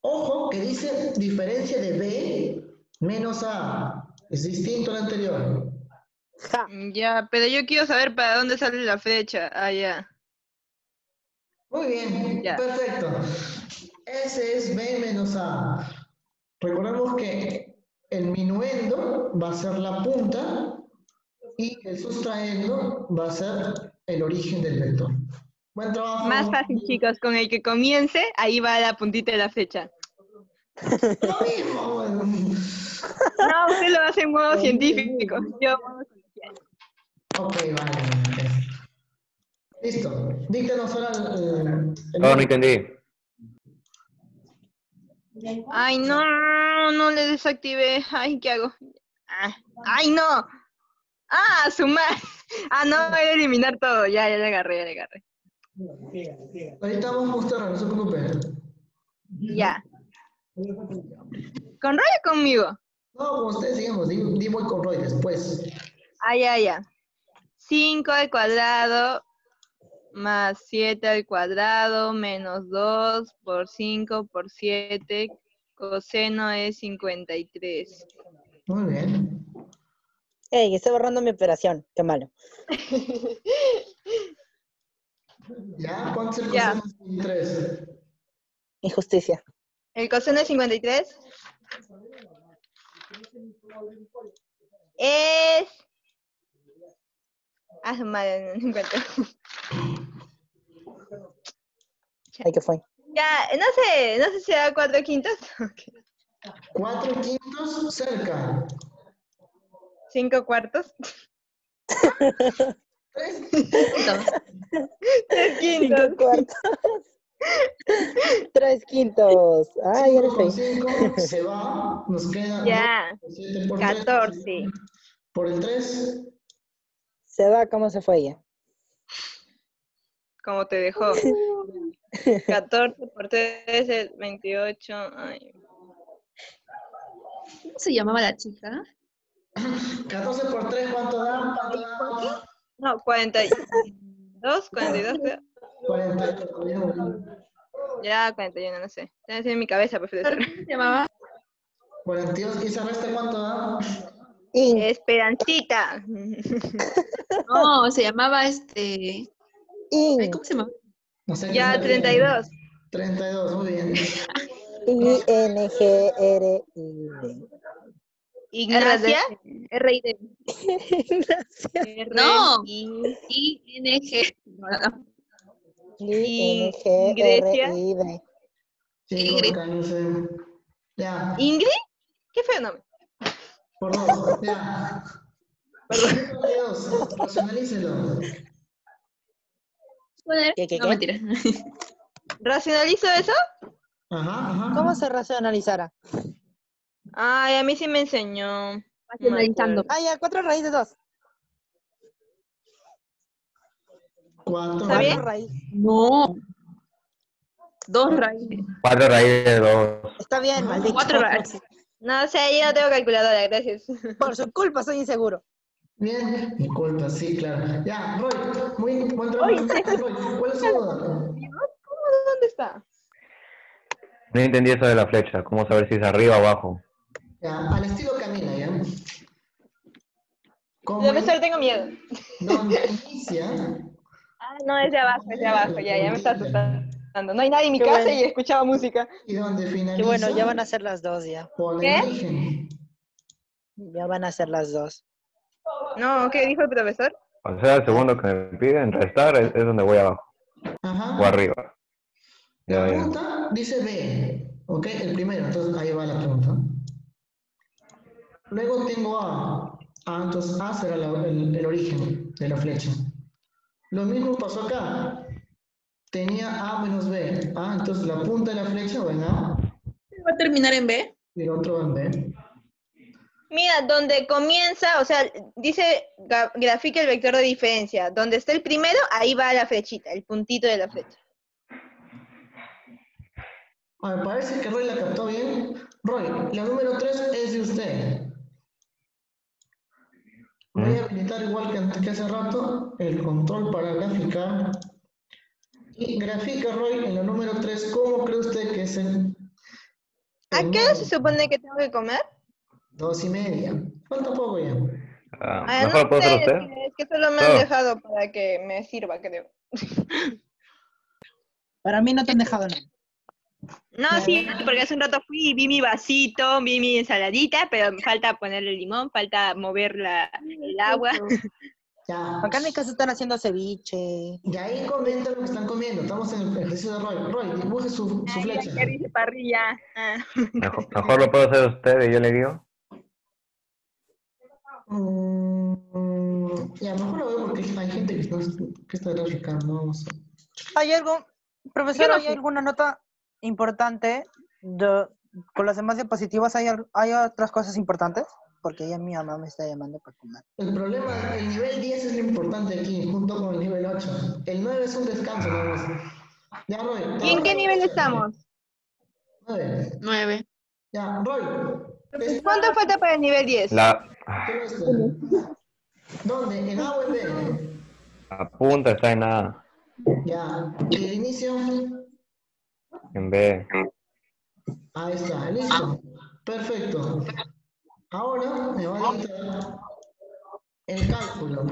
Ojo que dice diferencia de B menos A. Es distinto al anterior. Ja. Ya, pero yo quiero saber para dónde sale la flecha. Ah, ya. Muy bien, Ya. perfecto. Ese es B menos A. Recordemos que el minuendo va a ser la punta y el sustraendo va a ser el origen del vector. Buen trabajo. Más fácil, chicos, con el que comience, ahí va la puntita de la flecha. Lo mismo, bueno. No, usted lo hace en modo científico. Yo en modo. Ok, vale. Listo. Díctanos ahora el, el- No, no entendí. Ay, no, no le desactivé. Ay, ¿qué hago? Ah, Ay, no. Ah, sumar. Ah, no, voy a eliminar todo. Ya, ya le agarré, ya le agarré. Ahorita vamos a mostrar, no se preocupe. Ya. ¿Con Roy o conmigo? No, como ustedes digamos, di, di voy con Roy después. Ah, ya, ya. 5 al cuadrado más 7 al cuadrado menos 2 por 5 por 7. Coseno es 53. Muy bien. Ey, estoy borrando mi operación. Qué malo. ¿Ya? ¿Cuánto es el Ya. coseno de 23? Injusticia. ¿El coseno es 53? Es... Ah, madre, no encuentro. Ay, ¿qué fue? Ya, no sé, no sé si da 4 quintos. 4 quintos cerca. 5 cuartos. Tres. 3 Cinco quintos. cuartos. Tres quintos. Ay, eres con feo. 5 se va. Nos queda Ya, 7 por 3. 14. Por el 3. Se va como se fue ella. Como te dejó. 14 por 3 es 28. Ay. ¿Cómo se llamaba la chica? 14 por 3, ¿cuánto da? ¿Cuánto da? No, 42, 42. creo. 41. Ya, 41, no sé. Está en mi cabeza, profesor. ¿Cómo se llamaba? 42. ¿Y esa resta cuánto da? In. Esperancita. No, se llamaba este. In. ay, ¿Cómo se llamaba? No sé. Ya, qué está bien. 32. 32, muy bien. I, N, G, R, I, D. Ignacia. R-I-D. No. I- I-N-G. Ingrid. acá, no sé. Ya, ¿Ingrid? Qué feo nombre. por dos. Ya. 32, racionalícelo. Poner- ¿Qué, qué, No, qué? mentira. ¿Racionalizo eso? Ajá, ajá. ¿Cómo se racionalizará? Ay, a mí sí me enseñó. Racionalizando. Ah, ya, cuatro raíz de dos. Cuatro. ¿Está bien? Cuatro raíz. No. Dos raíces. Cuatro raíces de dos. Está bien, maldito. Cuatro raíces. No, sea, yo no tengo calculadora, gracias. Por su culpa soy inseguro. Bien, mi culpa, sí, claro. Ya, Roy, muy buen trabajo. Roy, ¿cuál es su duda? ¿Dónde está? No entendí eso de la flecha. ¿Cómo saber si es arriba o abajo? Ya, al estilo Camila, ¿ya? Como Profesor, tengo miedo. donde inicia, Ah, no, es de abajo, es de abajo, ya, ya me está asustando. No hay nadie en mi Qué casa bueno. y escuchaba música. y donde finaliza, Y bueno, ya van a ser las dos ya. ¿Qué? Ya van a ser las dos. No, ¿qué dijo el profesor? O sea, el segundo que me piden, restar, es, es donde voy abajo Ajá. o arriba. Ya, La ya. pregunta dice B, ¿ok? El primero, entonces ahí va la pregunta. Luego tengo A. A, entonces A será la- el, el origen de la flecha. Lo mismo pasó acá. Tenía A menos B. Ah, entonces la punta de la flecha va en A ¿Va a terminar en B? y el otro va en B. Mira, donde comienza, o sea, dice gra- grafica el vector de diferencia. Donde está el primero, ahí va la flechita, el puntito de la flecha. Ah, me parece que Roy la captó bien. Roy, la número 3 es de usted. Voy a habilitar igual que, hace rato el control para graficar. Y grafica, Roy, en la número 3, ¿cómo cree usted que es el... ¿A qué hora se supone que tengo que comer? Dos y media. Falta poco ya. Ah, ¿Mejor no puedo sé, es usted? que, es que solo me han dejado para que me sirva, creo. Para mí no te han dejado nada. No, sí, porque hace un rato fui y vi mi vasito, vi mi ensaladita, pero me falta ponerle limón, falta mover la, el agua. Ya. Acá en mi casa están haciendo ceviche. Y ahí comenten lo que están comiendo. Estamos en el ejercicio de Roy. Roy, dibuje su, su flecha. Ya dice parrilla. Ah. Mejor, mejor lo puedo hacer usted y yo le digo. Mm, ya, mejor lo veo porque hay gente que está, que está graficando. A- ¿Hay algo, profesor, hay alguna nota importante de- con las demás diapositivas? ¿Hay, ¿Hay otras cosas importantes? Porque ya mi mamá me está llamando para comer. El problema, el nivel 10 es lo importante aquí, junto con el nivel 8. El 9 es un descanso, nada más. Ya, Roy. ¿Y en qué nivel estamos? 9. 9. Ya, Roy. ¿Cuánto falta para el nivel 10? La. ¿Dónde? ¿En A o en B? la punta está en A, Ya. ¿Y el inicio? en B. Ahí está, listo. Perfecto. Ahora me va a dictar el cálculo.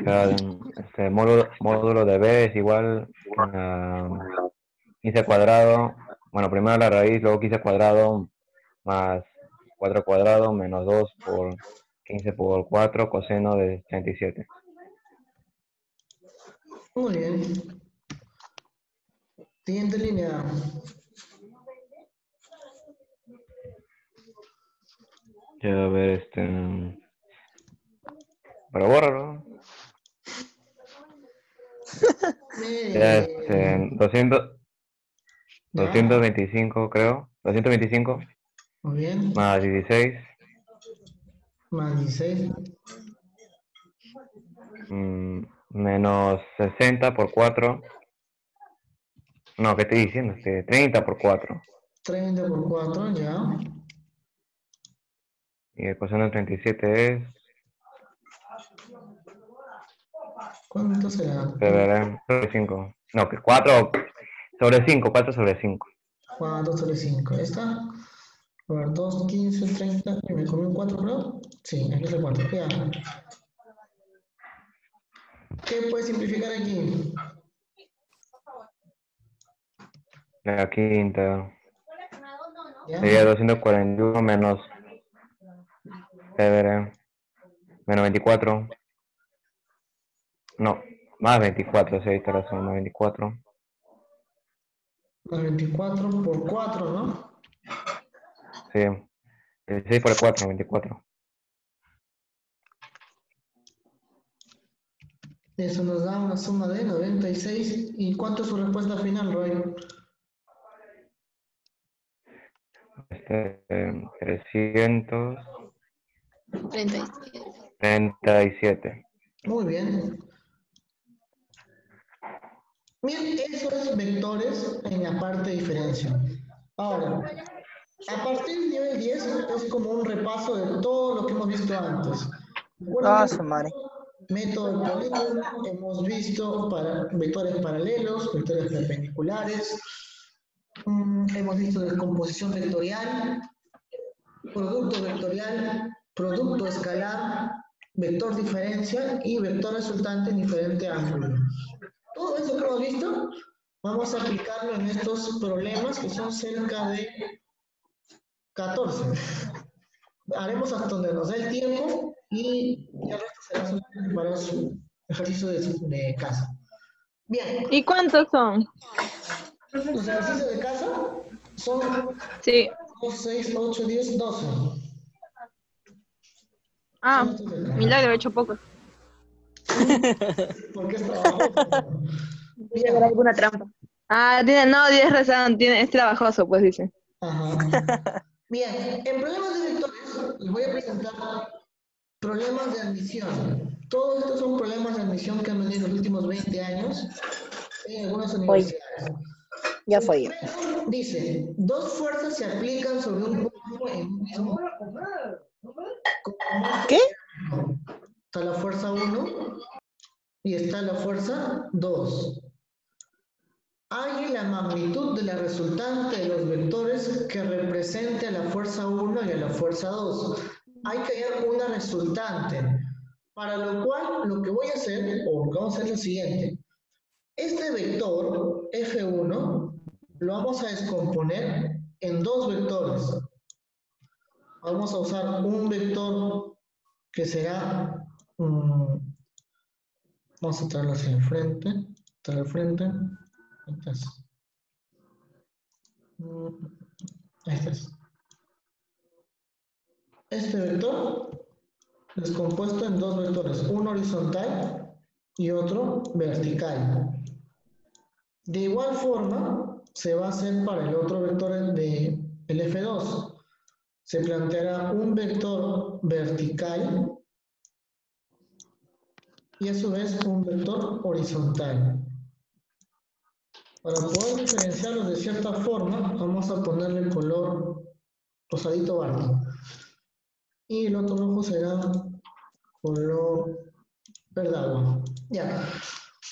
O sea, este módulo, módulo de B es igual a 15 cuadrado. Bueno, primero la raíz, luego 15 cuadrado más 4 cuadrado menos 2 por 15 por 4 coseno de 37. Muy bien. Siguiente línea. Ya a ver, este. Pero bórralo. Ya, este, 200, Ya. 225 creo. 225 Muy bien. más 16 Más 16. mm, menos 60 por 4. No, ¿qué estoy diciendo? Este, 30 por 4. 30 por 4, ya. Y el coseno de 37 es. ¿Cuánto será? sobre 5. No, que 4 sobre 5. 4 sobre 5. 4 sobre 5. ¿Esta? A ver, 2, 15, 30. ¿Y me comí un 4, creo? Sí, aquí está el 4. Ya. ¿Qué puedes simplificar aquí? La quinta. ¿Ya? Sería 241 menos. Se verá. Menos 24. No, más 24, sí, ahí está razón, más 24. Más 24 por 4, ¿no? Sí. 16 por 4, 24. Eso nos da una suma de 96. ¿Y cuánto es su respuesta final, Roy? Este, eh, 337. 37. Muy bien. Bien, eso es vectores en la parte de diferencia. Ahora, a partir del nivel 10 es como un repaso de todo lo que hemos visto antes. Ah, método de polígono, hemos visto para, vectores paralelos, vectores perpendiculares, mm, hemos visto descomposición vectorial, producto vectorial, producto escalar, vector diferencial y vector resultante en diferente ángulo. Todo eso que hemos visto, vamos a aplicarlo en estos problemas que son cerca de 14. Haremos hasta donde nos dé el tiempo y el resto será solamente para su ejercicio de, de casa. Bien, ¿Y cuántos son? los ejercicios de casa son Sí. 2, 6, 8, 10, 12. Ah, milagro, he hecho pocos. Porque es trabajoso. Debe haber alguna trampa. Ah, tiene, no, tienes razón, tiene, es trabajoso, pues dice. Ajá. Bien, en problemas de vectores les voy a presentar problemas de admisión. Todos estos son problemas de admisión que han venido en los últimos 20 años en algunas universidades. Ya fue yo. Dice, dos fuerzas se aplican sobre un cuerpo en un mismo ¿Qué? Está la fuerza 1 y está la fuerza 2. Hay la magnitud de la resultante de los vectores que represente a la fuerza 1 y a la fuerza 2. Hay que hallar una resultante. Para lo cual, lo que voy a hacer, o vamos a hacer lo siguiente. Este vector F1 lo vamos a descomponer en dos vectores. Vamos a usar un vector que será, mm, vamos a traerlo hacia el frente, traer el frente, Este vector descompuesto en dos vectores, uno horizontal y otro vertical. De igual forma, se va a hacer para el otro vector de el F2. Se planteará un vector vertical y a su vez un vector horizontal. Para poder diferenciarlos de cierta forma, vamos a ponerle el color rosadito bardi. Y el otro rojo será color verde. Ya.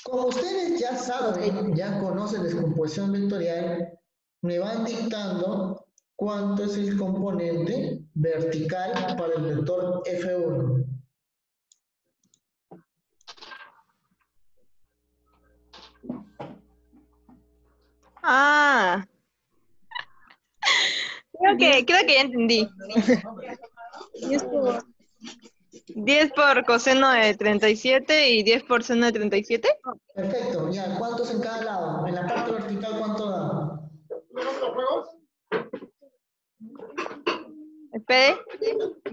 Como ustedes ya saben, ya conocen descomposición vectorial, me van dictando cuánto es el componente vertical para el vector F1. Ah. Creo que, creo que ya entendí. 10 por coseno de 37 y 10 por seno de 37. Perfecto, ya, ¿cuántos en cada lado? En la parte vertical, ¿cuánto da? Espere.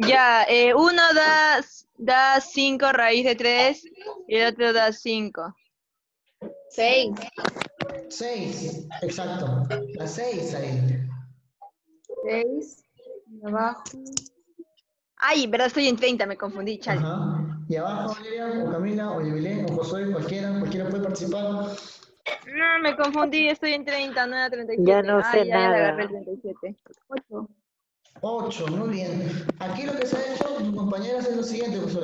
Ya, eh, uno da, da 5 raíz de 3 y el otro da 5. 6. 6, exacto. La 6 ahí. 6. Abajo. Ay, verdad, estoy en 30, me confundí, chale. Ajá. Y abajo, Valeria, o Camila, o Yevilén, o Josué, cualquiera, cualquiera puede participar. No, me confundí, estoy en 30, no era 37. Ya no sé Ay, ya, ya nada. agarré el 37. 8. 8, muy bien. Aquí lo que se ha hecho, mis compañeras, es lo siguiente, Josué.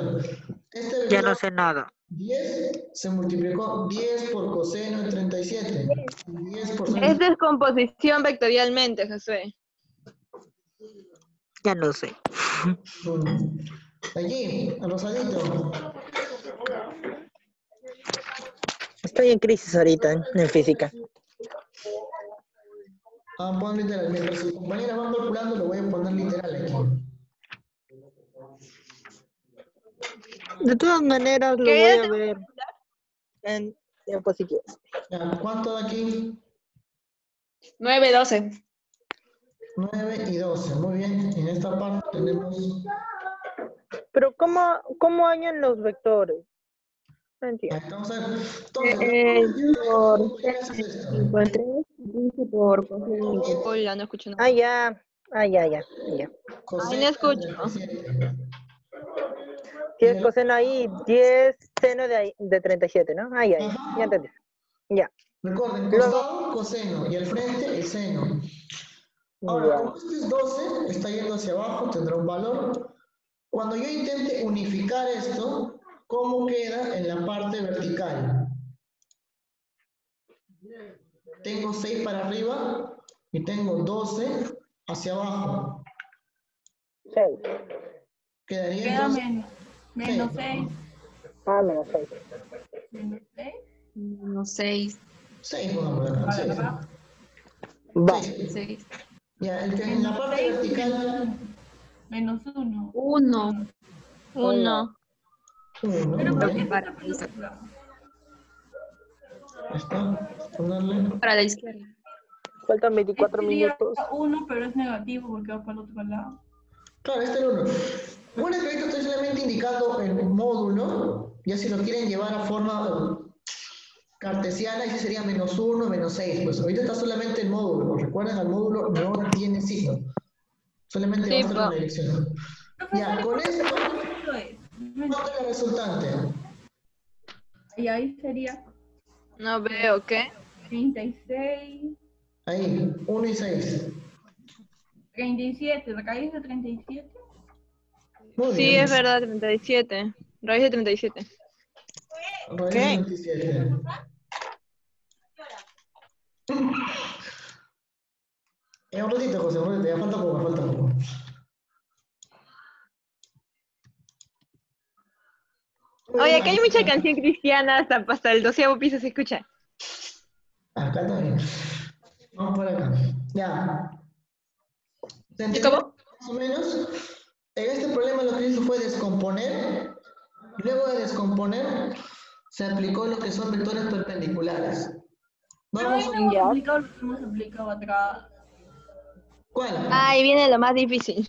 Este Ya no sé nada. 10 se multiplicó 10 por coseno de 37. y 10 por seno. Es descomposición vectorialmente, Josué. Ya no sé. Allí, rosadito. Estoy en crisis ahorita en- en física. Ah, pon literal. Mientras sus compañeras van calculando, lo voy a poner literal aquí. De todas maneras, lo voy a ver en diapositivas. Ya, ¿Cuánto da aquí? 9, 12. 9 y 12. Muy bien. En esta parte tenemos. Pero, ¿cómo, cómo hallan los vectores? No Ya, entiendo. Vamos a ver. Entonces, Eh, por ¿cómo haces esto? 53, 15 por coseno. Hola, no escucho nada. Ah, ya. Ah, ya, ya. ya. Coseno no escucho. De 37. Si es coseno ahí, 10 seno de, ahí- de 37, ¿no? Ah, ya, ya. Ajá. Ya entendí. Ya. Recuerden, Luego- costado, coseno y al frente el seno. Ahora, como este es 12, está yendo hacia abajo, tendrá un valor. Cuando yo intente unificar esto, ¿cómo queda en la parte vertical? Tengo 6 para arriba y tengo 12 hacia abajo. 6. Quedaría Queda entonces menos. Menos Sí. 6. Ah, menos 6. Menos 6. Menos 6. 6, pongamos acá, seis. Va. Seis. 6. Ya, el que en la parte vertical, Menos 1. 1. Uno. 1. Pero ¿por qué para, está. Para la izquierda. Faltan 24 Este minutos. 1, pero es negativo porque va para el otro lado. Claro, este es el 1. Que ahorita estoy solamente indicando el módulo, ya si lo quieren llevar a forma eh, cartesiana, ese sería menos 1, menos 6. Pues ahorita está solamente el módulo. Recuerden, el módulo no tiene signo. Solamente Sí, va a dirección. Ya, con esto, Esto es. ¿cuánto es la resultante? Y ahí sería No veo, ¿qué? 36, Ahí, 1 y 6. 37. ¿Raíz de 37? Muy Sí, bien. es verdad, 37. Raíz de 37. Raíz ¿Qué? 27. Eh, un ratito, José, un ratito, ya falta poco, falta poco. Oye, acá hay mucha canción cristiana, hasta, hasta el doceavo piso se escucha. acá también. Vamos por acá. Ya. ¿Se ¿Y entendió cómo? Más o menos. En este problema lo que hizo fue descomponer. Luego de descomponer, se aplicó lo que son vectores perpendiculares. Pero Vamos ahí a- no hemos aplicado lo que hemos aplicado atrás. ¿Cuál? Ahí viene lo más difícil.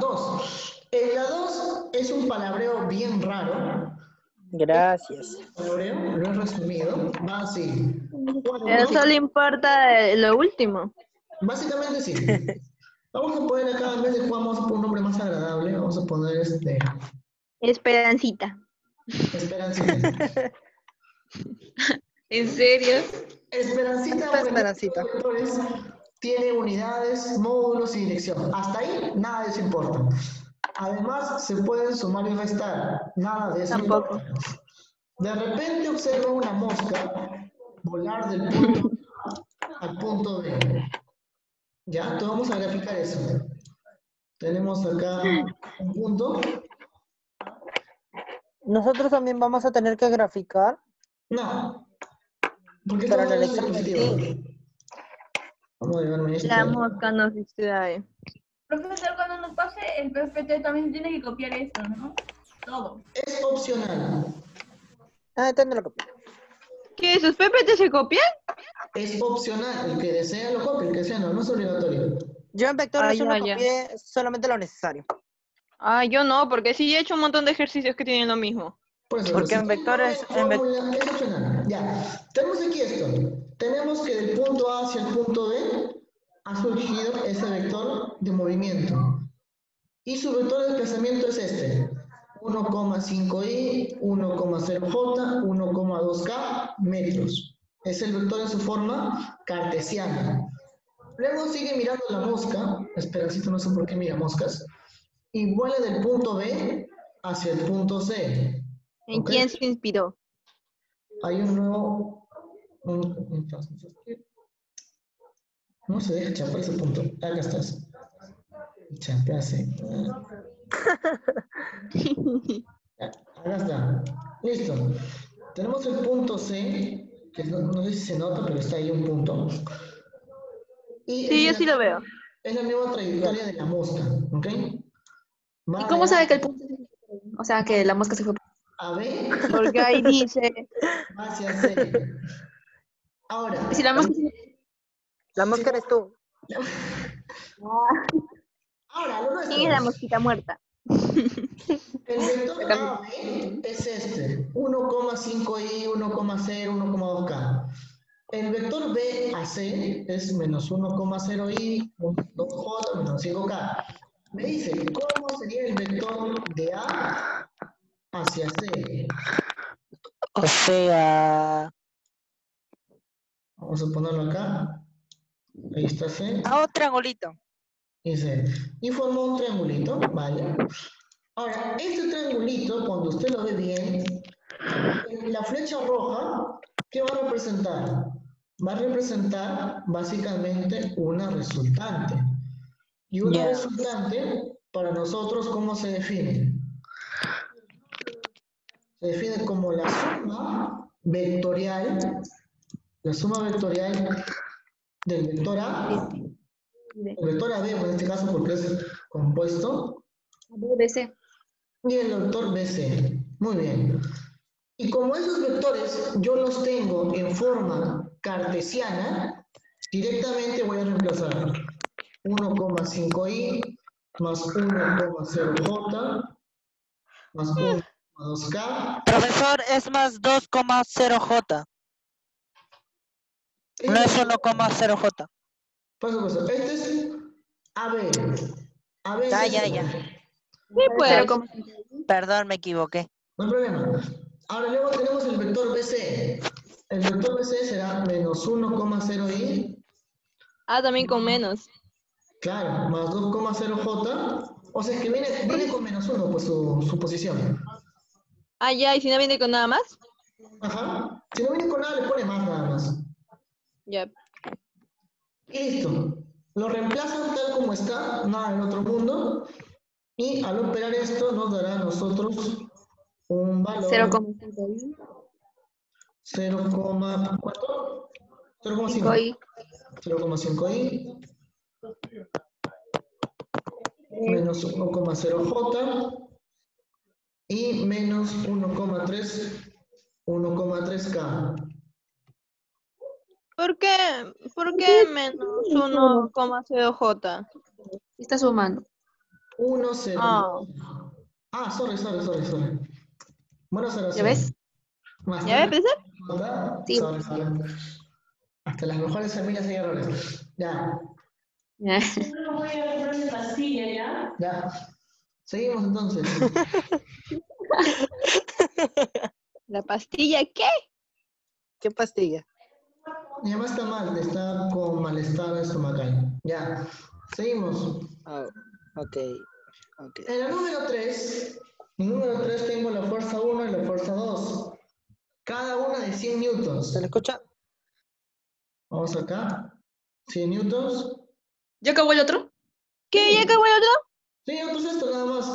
Dos. En la dos es un palabreo bien raro. Gracias. Palabreo, lo he resumido. Va así. Pero solo importa lo último. Básicamente sí. Vamos a poner acá, en vez de Juan, vamos a poner un nombre más agradable. Vamos a poner este. Esperancita. Esperancita. ¿En serio? Esperancita. Esperancita. vectores, Tiene unidades, módulos y dirección. Hasta ahí, nada de eso importa. Además, se pueden sumar y restar. Nada de eso Tampoco. importa. De repente observa una mosca volar del punto A al punto B. Ya, entonces vamos a graficar eso. Tenemos acá un punto. Nosotros también vamos a tener que graficar. No. Porque Pero en el examen dispositivo. Vamos a llevarme esto. La mosca nos distrae. Profesor, cuando nos pase el PPT también tiene que copiar esto, ¿no? Todo. Es opcional. Ah, entonces lo copio. ¿Qué? ¿Sus PPT se copian? Es opcional. El que desea lo copia, el que desea no, no es obligatorio. Yo en vectores Ah, solo copié solamente lo necesario. Ah, yo no, porque sí he hecho un montón de ejercicios que tienen lo mismo. Por eso, Porque si en vectores- en fórmula, es opcional. Ya. Tenemos aquí esto. Tenemos que del punto A hacia el punto B ha surgido ese vector de movimiento. Y su vector de desplazamiento es este. 1,5i, 1,0j, 1,2k metros. Es el vector en su forma cartesiana. Luego sigue mirando la mosca, Esperancito no sé por qué mira moscas, y vuela del punto B hacia el punto C. ¿En quién se inspiró? Hay un nuevo... no se deja chapar ese punto. Acá estás. Chapease. Ah, Acá está. Listo. Tenemos el punto C, que no, no sé si se nota, pero está ahí un punto. Y Sí, yo sí la- lo veo. Es la nueva trayectoria de la mosca, ¿ok? ¿Y cómo de sabe que el punto fue? O sea, que la mosca se fue. A B Porque ahí dice, hacia C. Ahora, Si la mosca La mosca eres tú. ahora, lo nuestro. ¿quién es la mosquita muerta? El vector AB es este, 1,5i, 1,0, 1,2k. El vector B a C es menos 1,0i, 2j, menos 5k. Me dice, ¿cómo sería el vector de A hacia C? O sea, Vamos a ponerlo acá. Ahí está C. a un triangulito. Dice, y formó un triangulito, vale. Ahora, este triangulito, cuando usted lo ve bien, en la flecha roja, ¿qué va a representar? Va a representar básicamente una resultante. Y una resultante, para nosotros, ¿cómo se define? Se define como la suma vectorial, la suma vectorial del vector A el vector AB, en este caso porque es compuesto, BBC. y el vector BC. Muy bien. Y como esos vectores yo los tengo en forma cartesiana, directamente voy a reemplazar 1,5i más 1,0j más 1,2k. Profesor, es más 2,0J. No es 1,0J. Por supuesto, este es AB. AB Ah, ya, ya. Sí, pues. Como Perdón, me equivoqué. No hay problema. Ahora luego tenemos el vector BC. El vector BC será menos 1,0i, Ah, también con menos. claro, más 2,0j. O sea, es que viene, viene con menos 1, pues su, su posición. Ah, ya, y si no viene con nada más, Ajá. Si no viene con nada, le pone más nada más. ya. Y listo. Lo reemplazan tal como está, nada en otro mundo. Y al operar esto nos dará a nosotros un valor 0,5i. 0, ¿cuánto? 0,5. 5i. 0,5i menos 1,0j y menos 1,3 1,3k. ¿Por qué, por qué menos 1,0J? Está sumando. 1, 0. Ah. Ah, sorry, sorry, sorry, sorry. ¿Ya observación. ves? Más ¿Ya ves, tarde, profesor? ¿verdad? Sí. Sorry, sorry. Hasta las mejores familias hay errores. Ya, Ya. No voy a comprar mi pastilla ya. ya. Seguimos entonces. ¿La pastilla qué? ¿Qué pastilla? Mi mamá está mal, está con malestar estomacal. Ya, seguimos. Ah, ok, ok. En la número 3, en el número 3 tengo la fuerza 1 y la fuerza 2. Cada una de 100 newtons. ¿Se le escucha? Vamos acá. 100 newtons. ¿Ya acabó el otro? ¿Qué? ¿Ya acabó el otro? Sí, otro es esto nada más.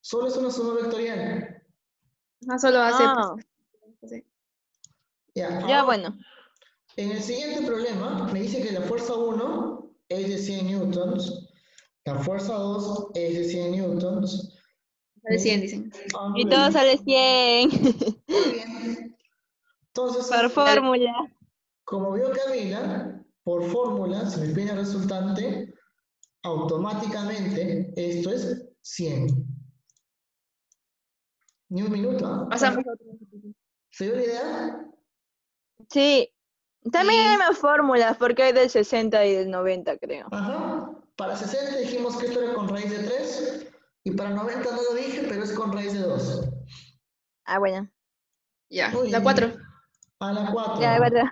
Solo es una suma vectorial. Ah, solo hace. Ah, pues, Ya, ya bueno. En el siguiente problema me dice que la fuerza 1 es de 100 newtons. La fuerza 2 es de 100 newtons. de 100, dicen. Ah, Y todo sale 100 muy bien. Entonces, por fórmula. como vio Camila, por fórmula, si me pide el resultante, automáticamente esto es 100. Ni un minuto. Pasamos. ¿Se dio la idea? Sí. También Sí. hay más fórmulas, porque hay del 60 y del 90, creo. Ajá. Para 60 dijimos que esto era con raíz de 3 y para 90 no lo dije, pero es con raíz de 2. Ah, bueno. Ya, Muy la bien. 4. A la 4. Ya, verdad.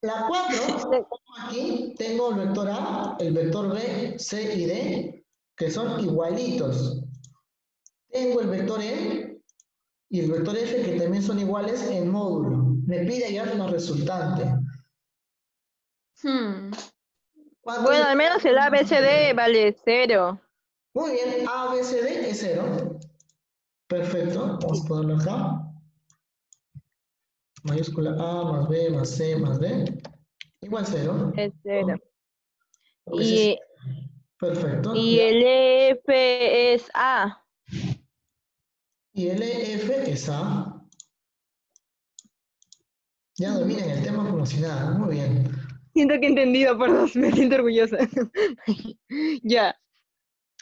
La 4, aquí tengo el vector A, el vector B, C y D, que son igualitos. Tengo el vector E y el vector F, que también son iguales en módulo. Me pide hallar la resultante. Hmm. ¿Cuánto Bueno, al menos el ABCD vale 0. Muy bien, A, B, C, D es 0. Perfecto, vamos a ponerlo acá. Mayúscula A más B más C más D. Igual 0. Es 0. Porque sí Y, es- Perfecto. y ya. el F es A. Y el F es A. Ya dominan el tema como si nada. Muy bien. Siento que he entendido por dos, me siento orgullosa. ya.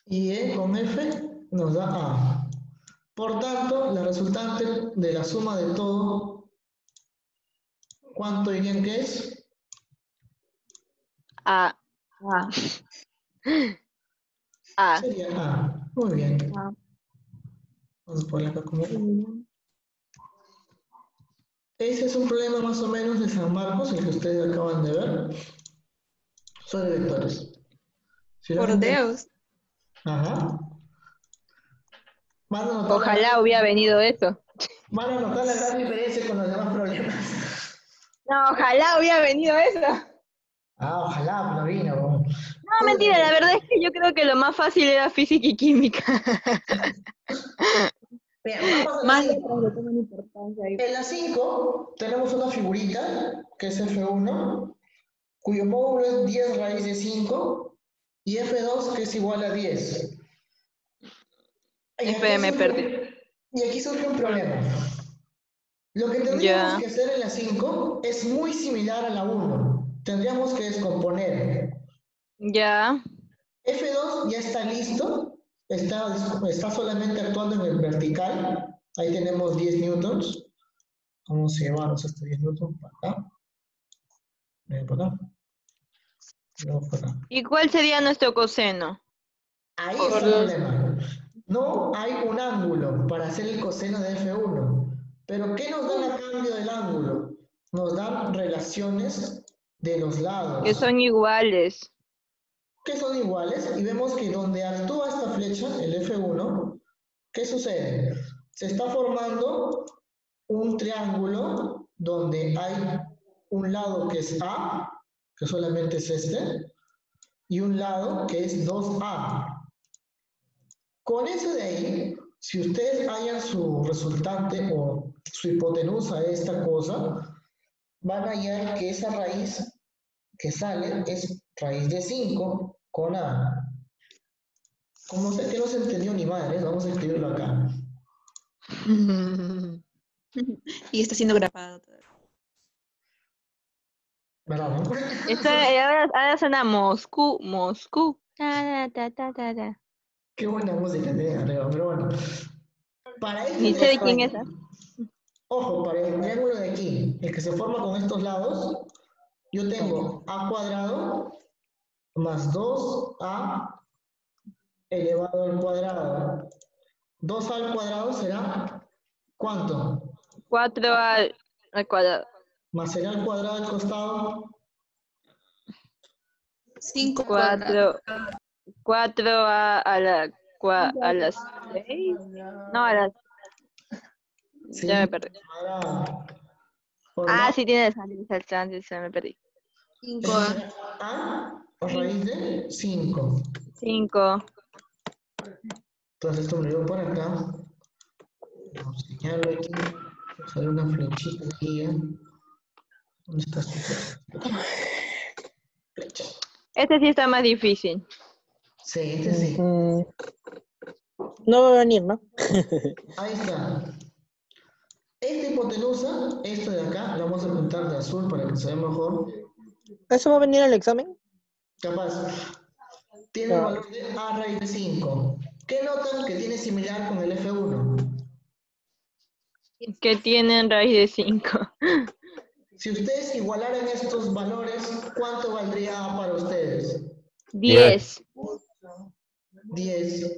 Y E con F nos da A. Por tanto, la resultante de la suma de todo, ¿cuánto dirían que es? A. Ah, A. Sería A. Muy bien. ah. Vamos a ponerla acá como... Ese es un problema más o menos de San Marcos, el que ustedes acaban de ver. Sobre vectores. Por Dios. Ajá. La- Ojalá hubiera venido eso. Van a notar la gran diferencia con los demás problemas. No, ojalá hubiera venido eso. Ah, ojalá, no vino. No, mentira, la verdad es que yo creo que lo más fácil era física y química. Bien, vamos a Más cinco. letras le toman importancia ahí. En la 5 tenemos una figurita que es F1, cuyo módulo es 10 raíz de 5, y F2 que es igual a 10. Y me perdí. Y aquí surge un problema. Lo que tendríamos Ya. que hacer en la 5 es muy similar a la 1. Tendríamos que descomponer. Ya. F2 ya está listo, está, está solamente actuando en el vertical. Ahí tenemos 10 newtons. Vamos a llevarnos hasta 10 newtons para acá. Ven para acá. Luego para acá. ¿Y cuál sería nuestro coseno? Ahí está el problema. No hay un ángulo para hacer el coseno de F1. Pero ¿qué nos dan a cambio del ángulo? Nos dan relaciones de los lados. Que son iguales. Que son iguales y vemos que donde actúa esta flecha, el F1, ¿qué sucede? Se está formando un triángulo donde hay un lado que es A, que solamente es este, y un lado que es 2A. Con eso de ahí, Si ustedes hallan su resultante o su hipotenusa de esta cosa, van a hallar que esa raíz que sale es raíz de 5 con A. Como sé que no se entendió ni madre, vamos a escribirlo acá. Y está siendo grabado. todavía. ¿Verdad? no? Esto, eh, ahora, ahora suena Moscú, Moscú. Ta, ta, ta, ta, ta. Qué buena música tiene arriba, pero bueno. Para este Ni sé de quién es. ¿ah? Ojo, para el triángulo de aquí, el que se forma con estos lados, yo tengo a cuadrado más 2a elevado al cuadrado. 2 al cuadrado será ¿cuánto? 4 al, al cuadrado. Más será al cuadrado al costado. 5 cuadrados. 4 4 a, a, la, cua- a las 6. No, a las. Sí, Ya me perdí. Ah, sí, tienes el chance, se me perdí. 5 A. a raíz de 5. 5. Entonces esto me lo llevo por acá. Vamos a señalarlo aquí. Sale una flechita aquí. ¿eh? ¿Dónde está su flecha? Este sí está más difícil. Sí, este sí. No va a venir, ¿no? Ahí está. Esta hipotenusa, esto de acá, la vamos a pintar de azul para que se vea mejor. ¿Eso va a venir al examen? Capaz. Tiene el valor de A raíz de 5. ¿Qué notan que tiene similar con el F1? Que tienen raíz de 5. Si ustedes igualaran estos valores, ¿cuánto valdría A para ustedes? 10. 10.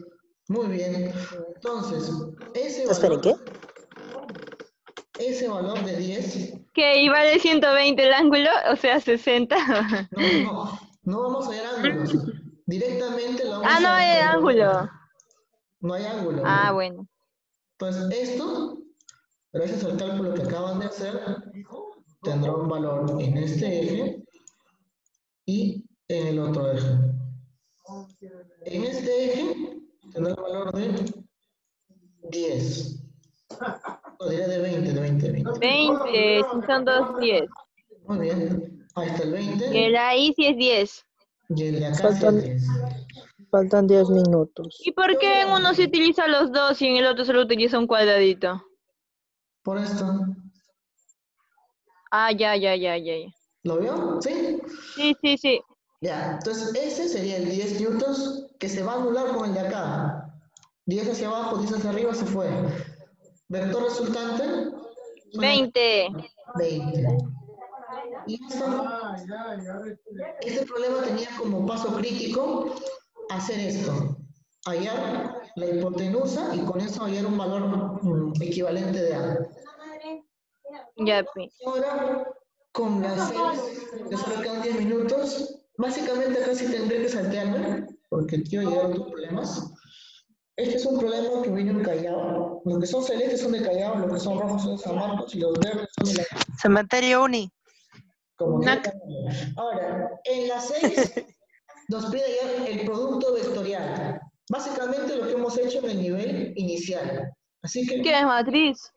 Muy bien. Entonces, ese Esperen, ¿qué? valor, ese valor de 10, Que iba de 120 el ángulo, o sea, 60. no, no, no vamos a hallar ángulos. Directamente lo vamos ah, no a hay ángulo. No hay ángulo. Ah, bueno. Entonces, esto, gracias al cálculo que acaban de hacer, tendrá un valor en este eje y en el otro eje. En este eje tendrá el valor de 10. O diré de 20, de 20, 20. 20, si son dos 10. Muy bien. Ahí está el 20 Que la I sí es 10. y el de acá sí Faltan- es 10. Faltan 10 minutos. ¿Y por qué en uno se utiliza los dos y en el otro solo utiliza un cuadradito? Por esto. Ah, ya, ya, ya, ya. ya. ¿Lo vio? ¿Sí? Sí, sí, sí. Ya, entonces ese sería el 10 newtons que se va a anular con el de acá. 10 hacia abajo, 10 hacia arriba, se fue. Vector resultante. son 20. 20. Y esto, este problema tenía como paso crítico hacer esto. Hallar la hipotenusa y con eso hallar un valor mm, equivalente de A. Ya. Ahora, con las 6, que solo quedan 10 minutos, básicamente acá sí tendré que saltearme, porque el tío llegaron tus problemas. Este es un problema que viene en Callao. Los que son celestes son de Callao, los que son rojos son de San Marcos y los verdes son de la... Cementerio Uni. Como que- Ahora, en la 6 nos pide hallar el producto vectorial. Básicamente lo que hemos hecho en el nivel inicial. Así que ¿Qué es matriz?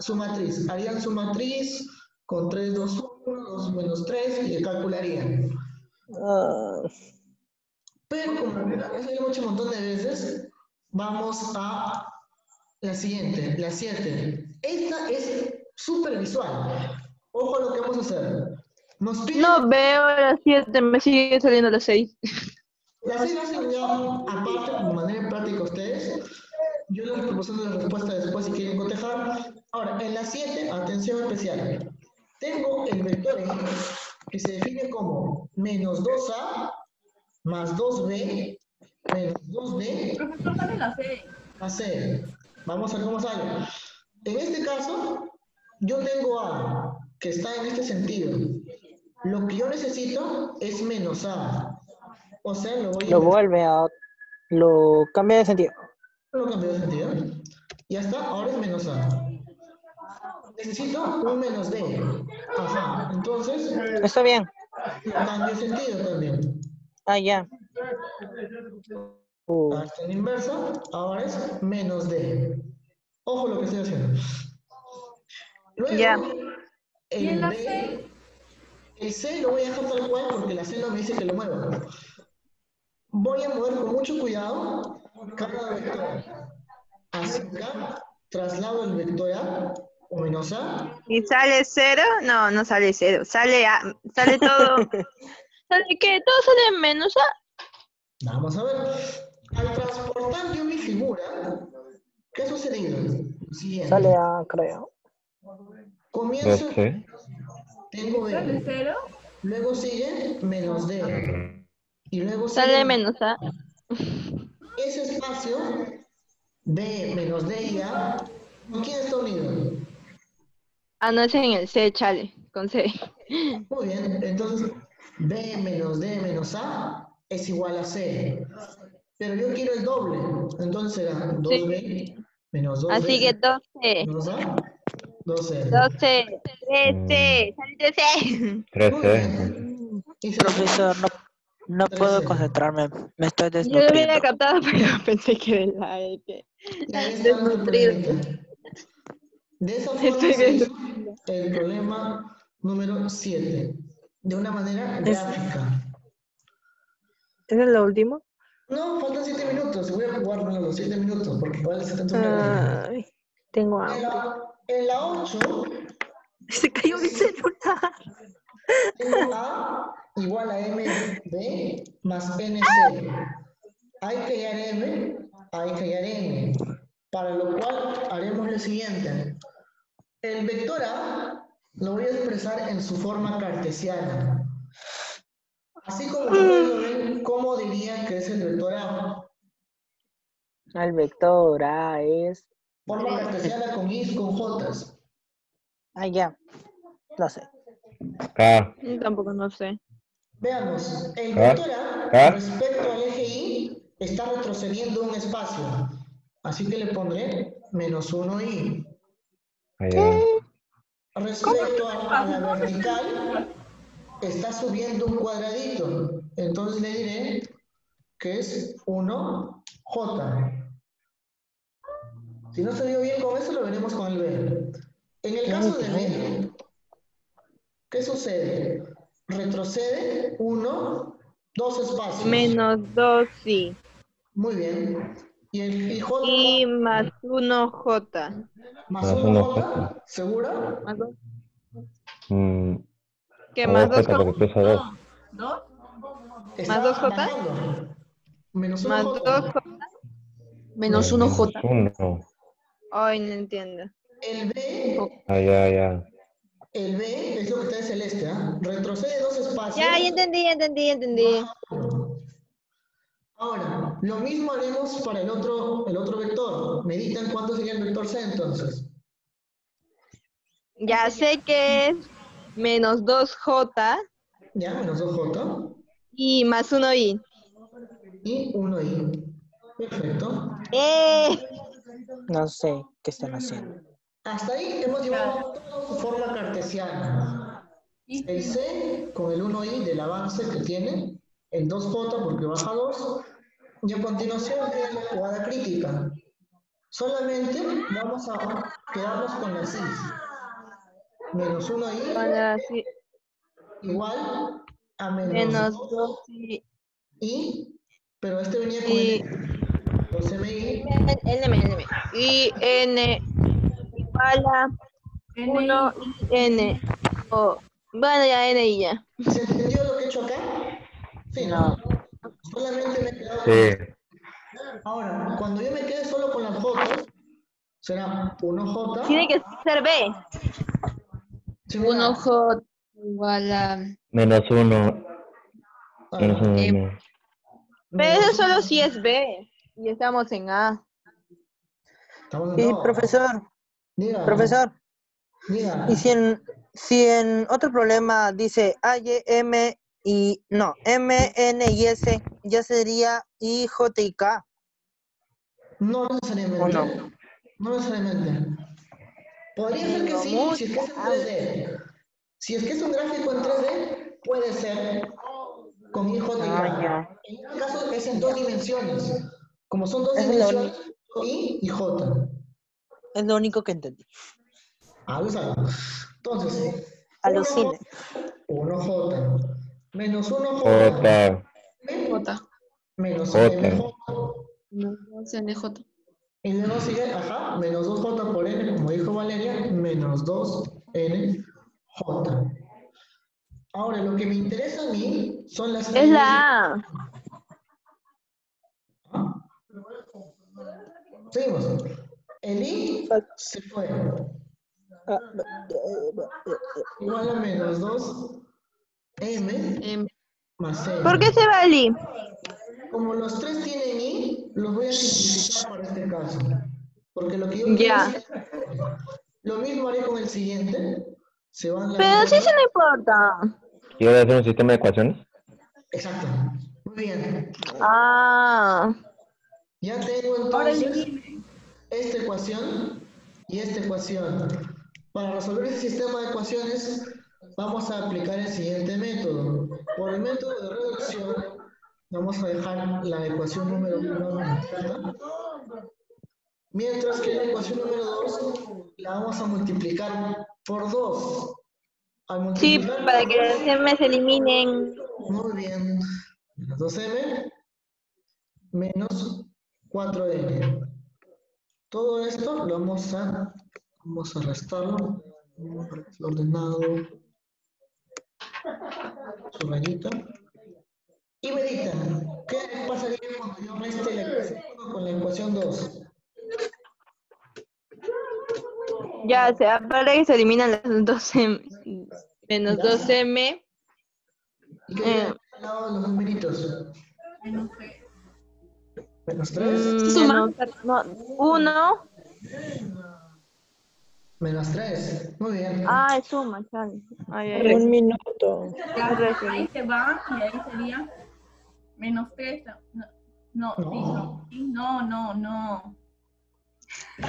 su matriz. Harían su matriz con 3, 2, 1, 2 menos 3 y calcularían. Ah, Pero como ya se lo hemos hecho un montón de veces, vamos a la siguiente, la 7. Esta es súper visual. Ojo a lo que vamos a hacer. Nos piden No veo las 7, me sigue saliendo las 6. las 6 hacen ya aparte, de manera práctica ustedes. Yo les proporciono la respuesta después si quieren cotejar. Ahora, en la 7, atención especial. Tengo el vector que se define como menos 2a más 2b menos 2d Profesor, sale la C. hacer. Vamos a ver cómo sale. En este caso, yo tengo A, que está en este sentido. Lo que yo necesito es menos A. O sea, lo voy a... lo vuelve a. Lo cambia de sentido. Lo cambio de sentido. Ya está, ahora es menos A. Necesito un menos D. Ajá, entonces, Está bien. cambio de sentido también. Ah, ya. Uh, la inversa, ahora es menos D. Ojo lo que estoy haciendo. Luego, Ya. ¿Y en el C? El C lo voy a dejar tal cual porque la C no me dice que lo mueva. Voy a mover con mucho cuidado cada vector. Hacia acá, traslado el vector A o menos A. ¿Y sale cero? No, no sale cero. Sale a, sale todo. ¿Sale qué? Todo sale menos a. Vamos a ver. Al transportar yo mi figura, ¿qué? Lo siguiente. sale A, creo. Comienzo, 12. Tengo ¿Sale B, cero? luego sigue menos D, y luego sigue Sale menos a. ese espacio, B menos D y A, ¿con quién está unido? Ah, no es en el C, chale. Con C. Muy bien, entonces B menos D menos A es igual a C. Pero yo quiero el doble, entonces será 2B menos 2D Así que 12. menos A, 2C. 12. 13. Sale 13. Muy 13. bien. Y se Profesor, no, no puedo concentrarme. Me estoy Yo lo hubiera desnutriendo. captado, pero pensé que de la E que. Nuestro Desnutrido. problemita. De esa forma Estoy se hizo el problema número 7, de una manera gráfica. ¿Ese es lo último? No, faltan 7 minutos, voy a jugármelo los 7 minutos, porque igual se su Ay, tengo En hambre. la, en la 8, Se cayó mi celular. A igual a MB más NC. Hay que hallar M, hay que hallar N. Para lo cual haremos lo siguiente. El vector A lo voy a expresar en su forma cartesiana. Así como ustedes lo ven, ¿cómo dirían que es el vector A? El vector A es. Forma cartesiana con Is, con Jotas. Ah, ya. Lo sé. K. Tampoco no sé. Veamos, el Ah, vector A ah. respecto al eje Y está retrocediendo un espacio. Así que le pondré menos 1i. Allá. Respecto a, a la vertical, está subiendo un cuadradito. Entonces le diré que es 1j. Si no se vio bien con eso, lo veremos con el B. En el caso de B, ¿qué sucede? Retrocede 1, dos espacios. Menos 2, sí. Muy bien. Y el y J Y más 1 J. más Más 1 uno J, ¿segura? Más 2. Mm, ¿Qué más dos 2 J, porque pesa 2. ¿Dos? Dos J? Menos 1 Más J. 2 J. Menos uno J. Ay, no entiendo. El B, Ah, ya, ya. el B es lo que está en celeste, ¿ah? Retrocede dos espacios. Ya, ya entendí, ya entendí, ya entendí. Ahora, lo mismo haremos para el otro, el otro vector. Meditan cuánto sería el vector C entonces. Ya sé que es menos 2 J Ya, menos 2J y más 1 I. y 1I. Perfecto. ¡Eh! No sé qué están haciendo. Hasta ahí hemos llevado toda su forma cartesiana. El C con el 1i del avance que tiene, el 2j porque baja 2, y a continuación viene la jugada crítica. Solamente vamos a quedarnos con la cis. Menos 1i Ahora sí, igual a menos, menos 2 2 I. i, pero este venía con Y- el 12mi, N, N, Y N igual a 1 y N. O, bueno, ya N y ya. ¿Se entendió lo que he hecho acá? Sí, ¿no? Solamente me he quedado Sí. Ahora, cuando yo me quede solo con las J, será 1J. Tiene que ser B. Sí, mira, Uno J igual a Menos uno. ah, Menos uno. Eh, no. Pero eso solo si es B. Y estamos en A. estamos en Y profesor, Diga, profesor, diga. y si en, si en otro problema dice A, Y, M y no, M, N y S, ya sería I, J y K. No necesariamente. ¿O no? No necesariamente. Podría ser que sí, si es que es en 3D. Si es que es un gráfico en 3D, puede ser. con IJ y Ah, K. ya. En este caso es en dos dimensiones. Como son dos es dimensiones, I y J. Es lo único que entendí. Ah, lo sabe. Entonces, Alucine. 1J menos 1J J, J. menos J. Menos 2 NJ. Y luego sigue, ajá, menos 2J por N, como dijo Valeria, menos 2NJ. Ahora, lo que me interesa a mí son las Es la A. Seguimos. El I se fue. Igual a menos 2 M M. más N. ¿Por qué se va el I? Como los tres tienen I, los voy a simplificar para este caso. Porque lo que yo Ya. quiero es- Lo mismo haré con el siguiente. Se van Pero si eso no importa. ¿quieres hacer un sistema de ecuaciones? Exacto. Muy bien. Ah. Ya tengo entonces esta ecuación y esta ecuación. Para resolver este sistema de ecuaciones, vamos a aplicar el siguiente método. Por el método de reducción, vamos a dejar la ecuación número 1 Mientras que la ecuación número 2 la vamos a multiplicar por 2. Al Sí, para que los dos- M se eliminen. muy bien. Menos 2m menos 4n. Todo esto lo vamos a, vamos a restarlo. Vamos a restarlo ordenado. Su rayita. Y meditan. ¿Qué pasaría cuando yo reste la ecuación 1 con la ecuación 2? Ya, se para que se eliminan las 2M. Menos 2M. ¿Y qué Eh. al lado de los numeritos? Menos tres. Menos 3. mm, suma? menos- no, 1. Menos 3. Muy bien. Ah, es suma, chale. Ay, ay, ay. Un minuto. Ahí se va y ahí sería menos 3. No, no, no, sí, no, no, no.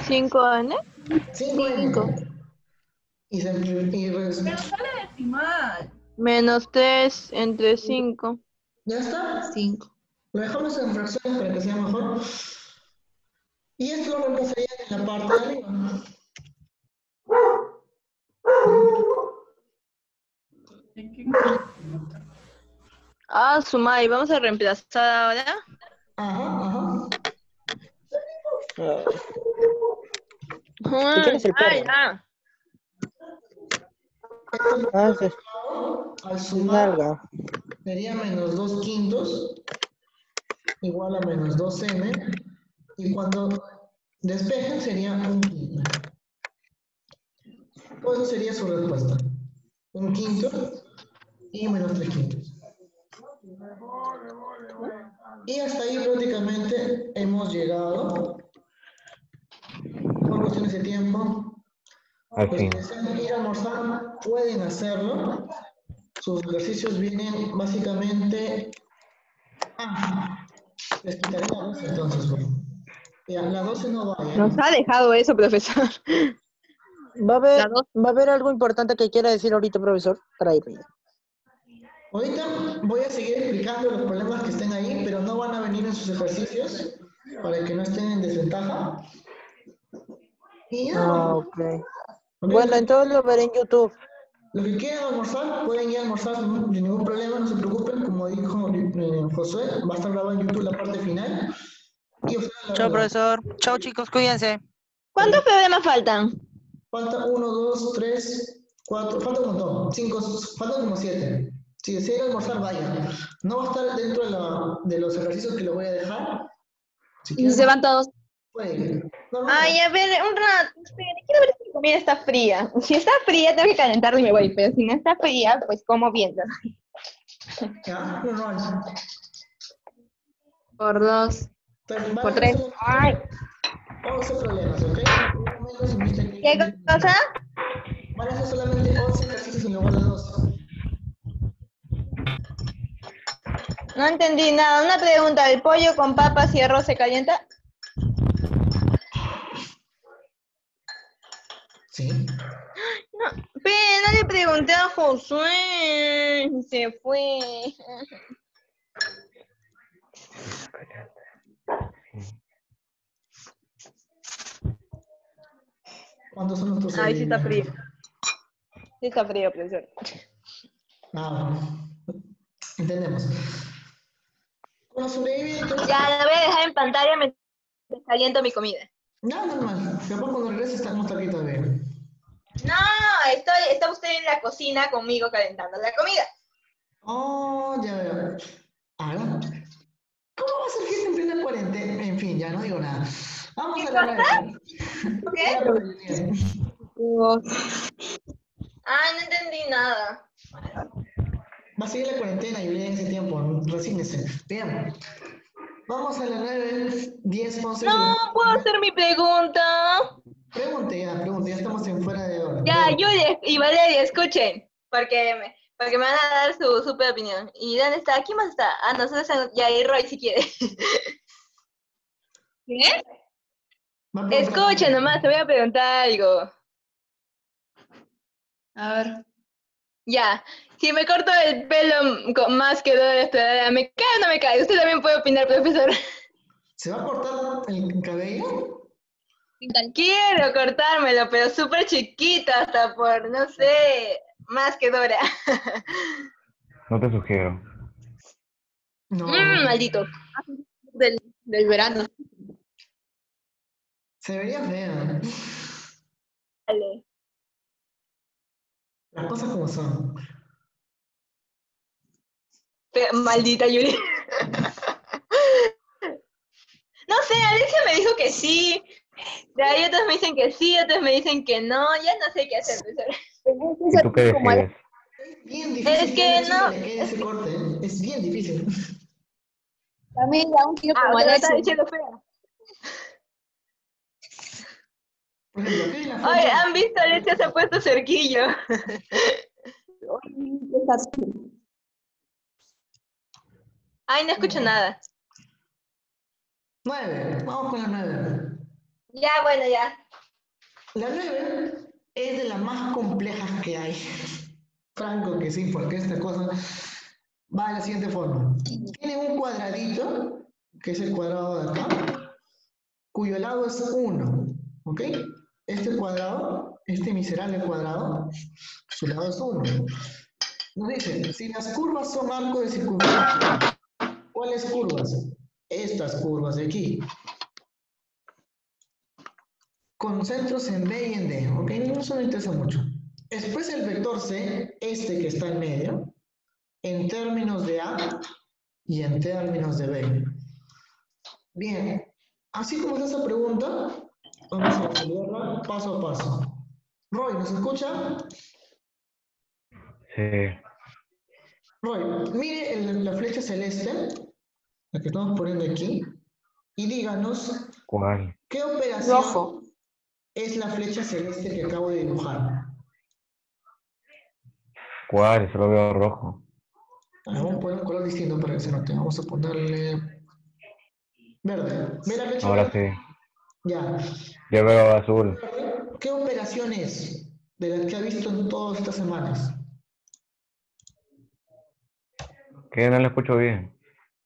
5N. 5. Y, se, y res- Pero sale decimal. Menos 3 entre 5. ya está. 5. Lo dejamos en fracciones para que sea mejor. Y esto lo reemplazaría en la parte de arriba. ¿De qué? Ah, suma. Y vamos a reemplazar ahora. Ajá, ajá. Ah, quieres el ah, perro? Esto Ah, sí. al sumar sería menos 2 quintos igual a menos 2m. Y cuando despejen sería un quinto. Pues eso sería su respuesta. Un quinto y menos 3 quintos. Y hasta ahí prácticamente hemos llegado. Por cuestiones de tiempo. Al Pues fin. desean ir a almorzar, pueden hacerlo. Sus ejercicios vienen básicamente. Ah, les quitaré la 12 entonces. Ya, la 12 no va. Nos ha dejado eso, profesor. ¿Va a, haber. ¿Va a haber algo importante que quiera decir ahorita, profesor? Para irme. Ahorita voy a seguir explicando los problemas que estén ahí, pero no van a venir en sus ejercicios para que no estén en desventaja. Y ya. Ah, ok. Ok, Bueno, entonces lo veré en YouTube. Los que quieran almorzar, pueden ir a almorzar sin ningún problema, no se preocupen. Como dijo eh, Josué, va a estar grabado en YouTube la parte final. Y la Chao, ven. profesor. Chao, chicos. Cuídense. ¿Cuántos problemas faltan? Falta uno, dos, tres, cuatro, falta un montón. Cinco, faltan como siete. Si desean almorzar, vayan. No va a estar dentro de, la- de los ejercicios que lo voy a dejar. Si Y quieren, se van todos. pueden. Ay, a ver, un rato. Quiero ver si mi comida está fría. Si está fría, tengo que calentarla y me voy. Pero si no está fría, pues como viendo. Ya. Por dos. Entonces, van Por tres. Ay, Vamos a hacer problemas, ¿ok? ¿qué cosa? Van a hacer solamente 11 ejercicios en lugar de 12. No entendí nada. Una pregunta. ¿El pollo con papas y arroz se calienta? Sí. Pero no le pregunté a Josué. Se fue. ¿Cuántos son nuestros Ay, sí está frío. Sí está frío, profesor. Ah, bueno. Entendemos. Los Ya, la voy a dejar en pantalla mientras caliento mi comida. Nada normal. Capaz cuando regrese estamos aquí todavía. No, estoy, está usted en la cocina conmigo calentando la comida. Oh, ya veo. Ahora, ¿cómo va a ser fiesta en plena cuarentena? En fin, ya no digo nada. Vamos a la nueve. ¿Qué? Ah, no entendí nada. Va a seguir la cuarentena y en ese tiempo, resígnese. Bien. Vamos a la 9, 10, 11. No, ¿puedo hacer mi pregunta? Pregunte ya, pregunte, ya estamos en fuera de hora. Ya. Julia y Valeria, escuchen, porque me, porque me van a dar su super opinión. ¿Y dónde está? ¿Quién más está? Ah, nosotros, ya, y Roy, si quiere. ¿Qué? Escuchen nomás, te voy a preguntar algo. A ver. Ya, si me corto el pelo con más que dólares, esperada, ¿me cae o no me cae? Usted también puede opinar, profesor. ¿Se va a cortar el cabello? Quiero cortármelo, pero súper chiquito, hasta por, no sé, más que Dora. No te sugiero. No. Mmm, maldito. Del, del verano. Se vería feo. Dale. Las cosas como son. Maldita Yuri. No sé, Alexia me dijo que sí. De ahí otros me dicen que sí, otros me dicen que no. Ya no sé qué hacer, profesor. ¿Y tú qué decides? Es bien difícil. Es que no-. Es bien difícil. También aún quiero Ah, como está diciendo la Oye. ¿han visto? Alexia se ha puesto cerquillo. Ay, no escucho nada. Nueve. Vamos con la nueve. Ya, bueno, ya. La 9 es de las más complejas que hay. Franco que sí, porque esta cosa va de la siguiente forma. Tiene un cuadradito, que es el cuadrado de acá, cuyo lado es 1. ¿Ok? Este cuadrado, este miserable cuadrado, su lado es 1. Nos dice, si las curvas son arcos de circunferencia, ¿cuáles curvas? Estas curvas de aquí con centros en B y en D, ¿ok? No eso no interesa mucho. Después el vector C, este que está en medio, en términos de A y en términos de B. Bien, así como es esa pregunta, vamos a resolverla paso a paso. Roy, ¿nos escucha? Sí. Roy, mire la flecha celeste, la que estamos poniendo aquí, y díganos ¿Cuál? qué operación Rojo. es la flecha celeste que acabo de dibujar. ¿Cuál? Solo veo rojo. Ah, Vamos a poner un color distinto para que se note. Vamos a ponerle verde. ¿Ve la flecha Ahora sí. Ya. Yo veo azul. ¿Qué operación es de las que ha visto en todas estas semanas? ¿Qué? No lo escucho bien.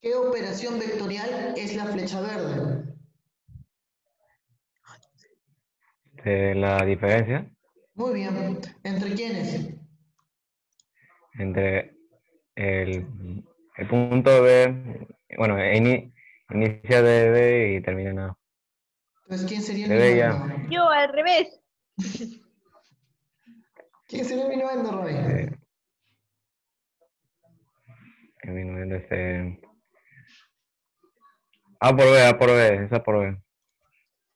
¿Qué operación vectorial es la flecha verde? De la diferencia Muy bien. ¿Entre quiénes? entre el, el punto B, bueno, ini- inicia de B y termina en A. Entonces, ¿quién sería el minuendo? Yo, al revés. ¿Quién sería el minuendo, Roy? Eh, el minuendo este- A por B, A por B, esa por B.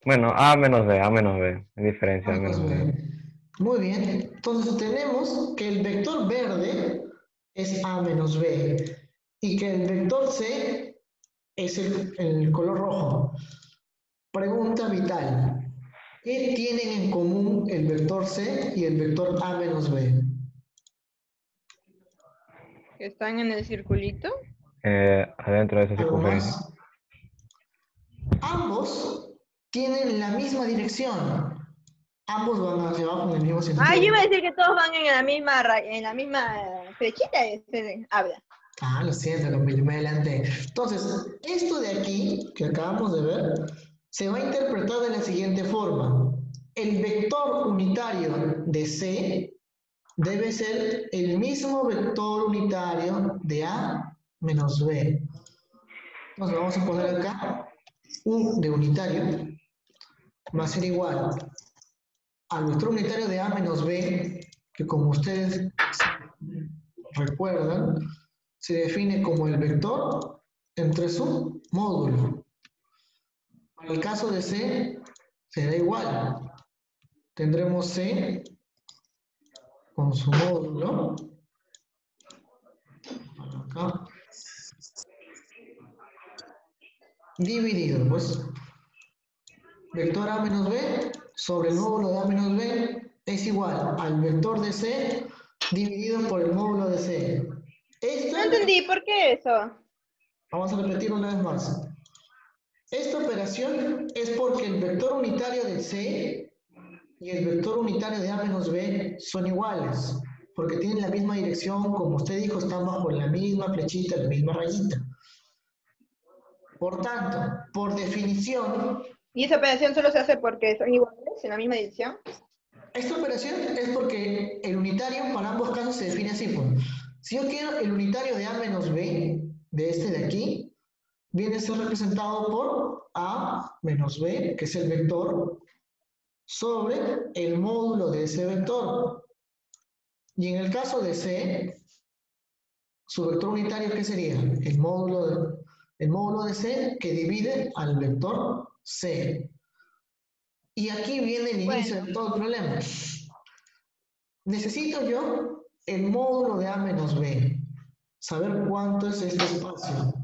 Bueno, A menos B, A menos B, es diferencia, A Vamos menos a B. Muy bien. Entonces tenemos que el vector verde es A menos B y que el vector C es el, el color rojo. Pregunta vital. ¿Qué tienen en común el vector C y el vector A menos B? ¿Están en el circulito? Eh, adentro de esa ¿Algo circunferencia. más? Ambos tienen la misma dirección. Ambos van hacia abajo en el mismo sentido. Ah, yo iba a decir que todos van en la misma, en la misma flechita. este, habla. Ah, lo siento, lo- me, me adelanté. Entonces, esto de aquí, que acabamos de ver, se va a interpretar de la siguiente forma. El vector unitario de C debe ser el mismo vector unitario de A menos B. Entonces, vamos a poner acá U de unitario va a ser igual al vector unitario de A menos B, que como ustedes recuerdan, se define como el vector entre su módulo. Para el caso de C, será igual. Tendremos C con su módulo. Acá. Dividido, pues. Vector A menos B sobre el módulo de A menos B es igual al vector de C dividido por el módulo de C. Esto No entendí, ¿por qué eso? Vamos a repetir una vez más. Esta operación es porque el vector unitario de C y el vector unitario de A menos B son iguales, porque tienen la misma dirección, como usted dijo, están bajo la misma flechita, la misma rayita. Por tanto, por definición, ¿Y esa operación solo se hace porque son iguales en la misma dirección? esta operación es porque el unitario para ambos casos se define así. pues. Si yo quiero el unitario de A menos B, de este de aquí, viene a ser representado por A menos B, que es el vector, sobre el módulo de ese vector. Y en el caso de C, su vector unitario, ¿qué sería? El módulo de, el módulo de C que divide al vector C. Y aquí viene el inicio de todo el problema. Necesito yo el módulo de A menos B, saber cuánto es este espacio,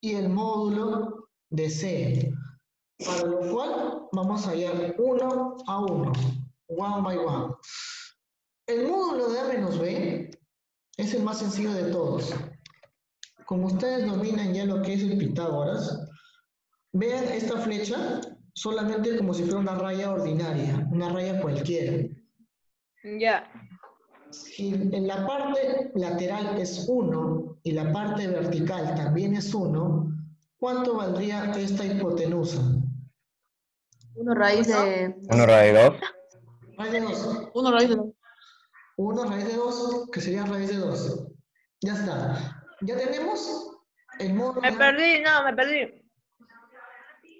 y el módulo de C, para lo cual vamos a hallar uno a uno, one by one. El módulo de A menos B es el más sencillo de todos. Como ustedes dominan ya lo que es el Pitágoras, vean esta flecha solamente como si fuera una raya ordinaria, una raya cualquiera. Ya. Si en la parte lateral es 1 y la parte vertical también es 1, ¿cuánto valdría esta hipotenusa? Uno raíz de. Uno raíz de 2. Raíz de 2. Uno raíz de dos. 1 raíz de 2, que sería raíz de 2. Ya está. Ya tenemos el módulo. Me perdí, no, me perdí.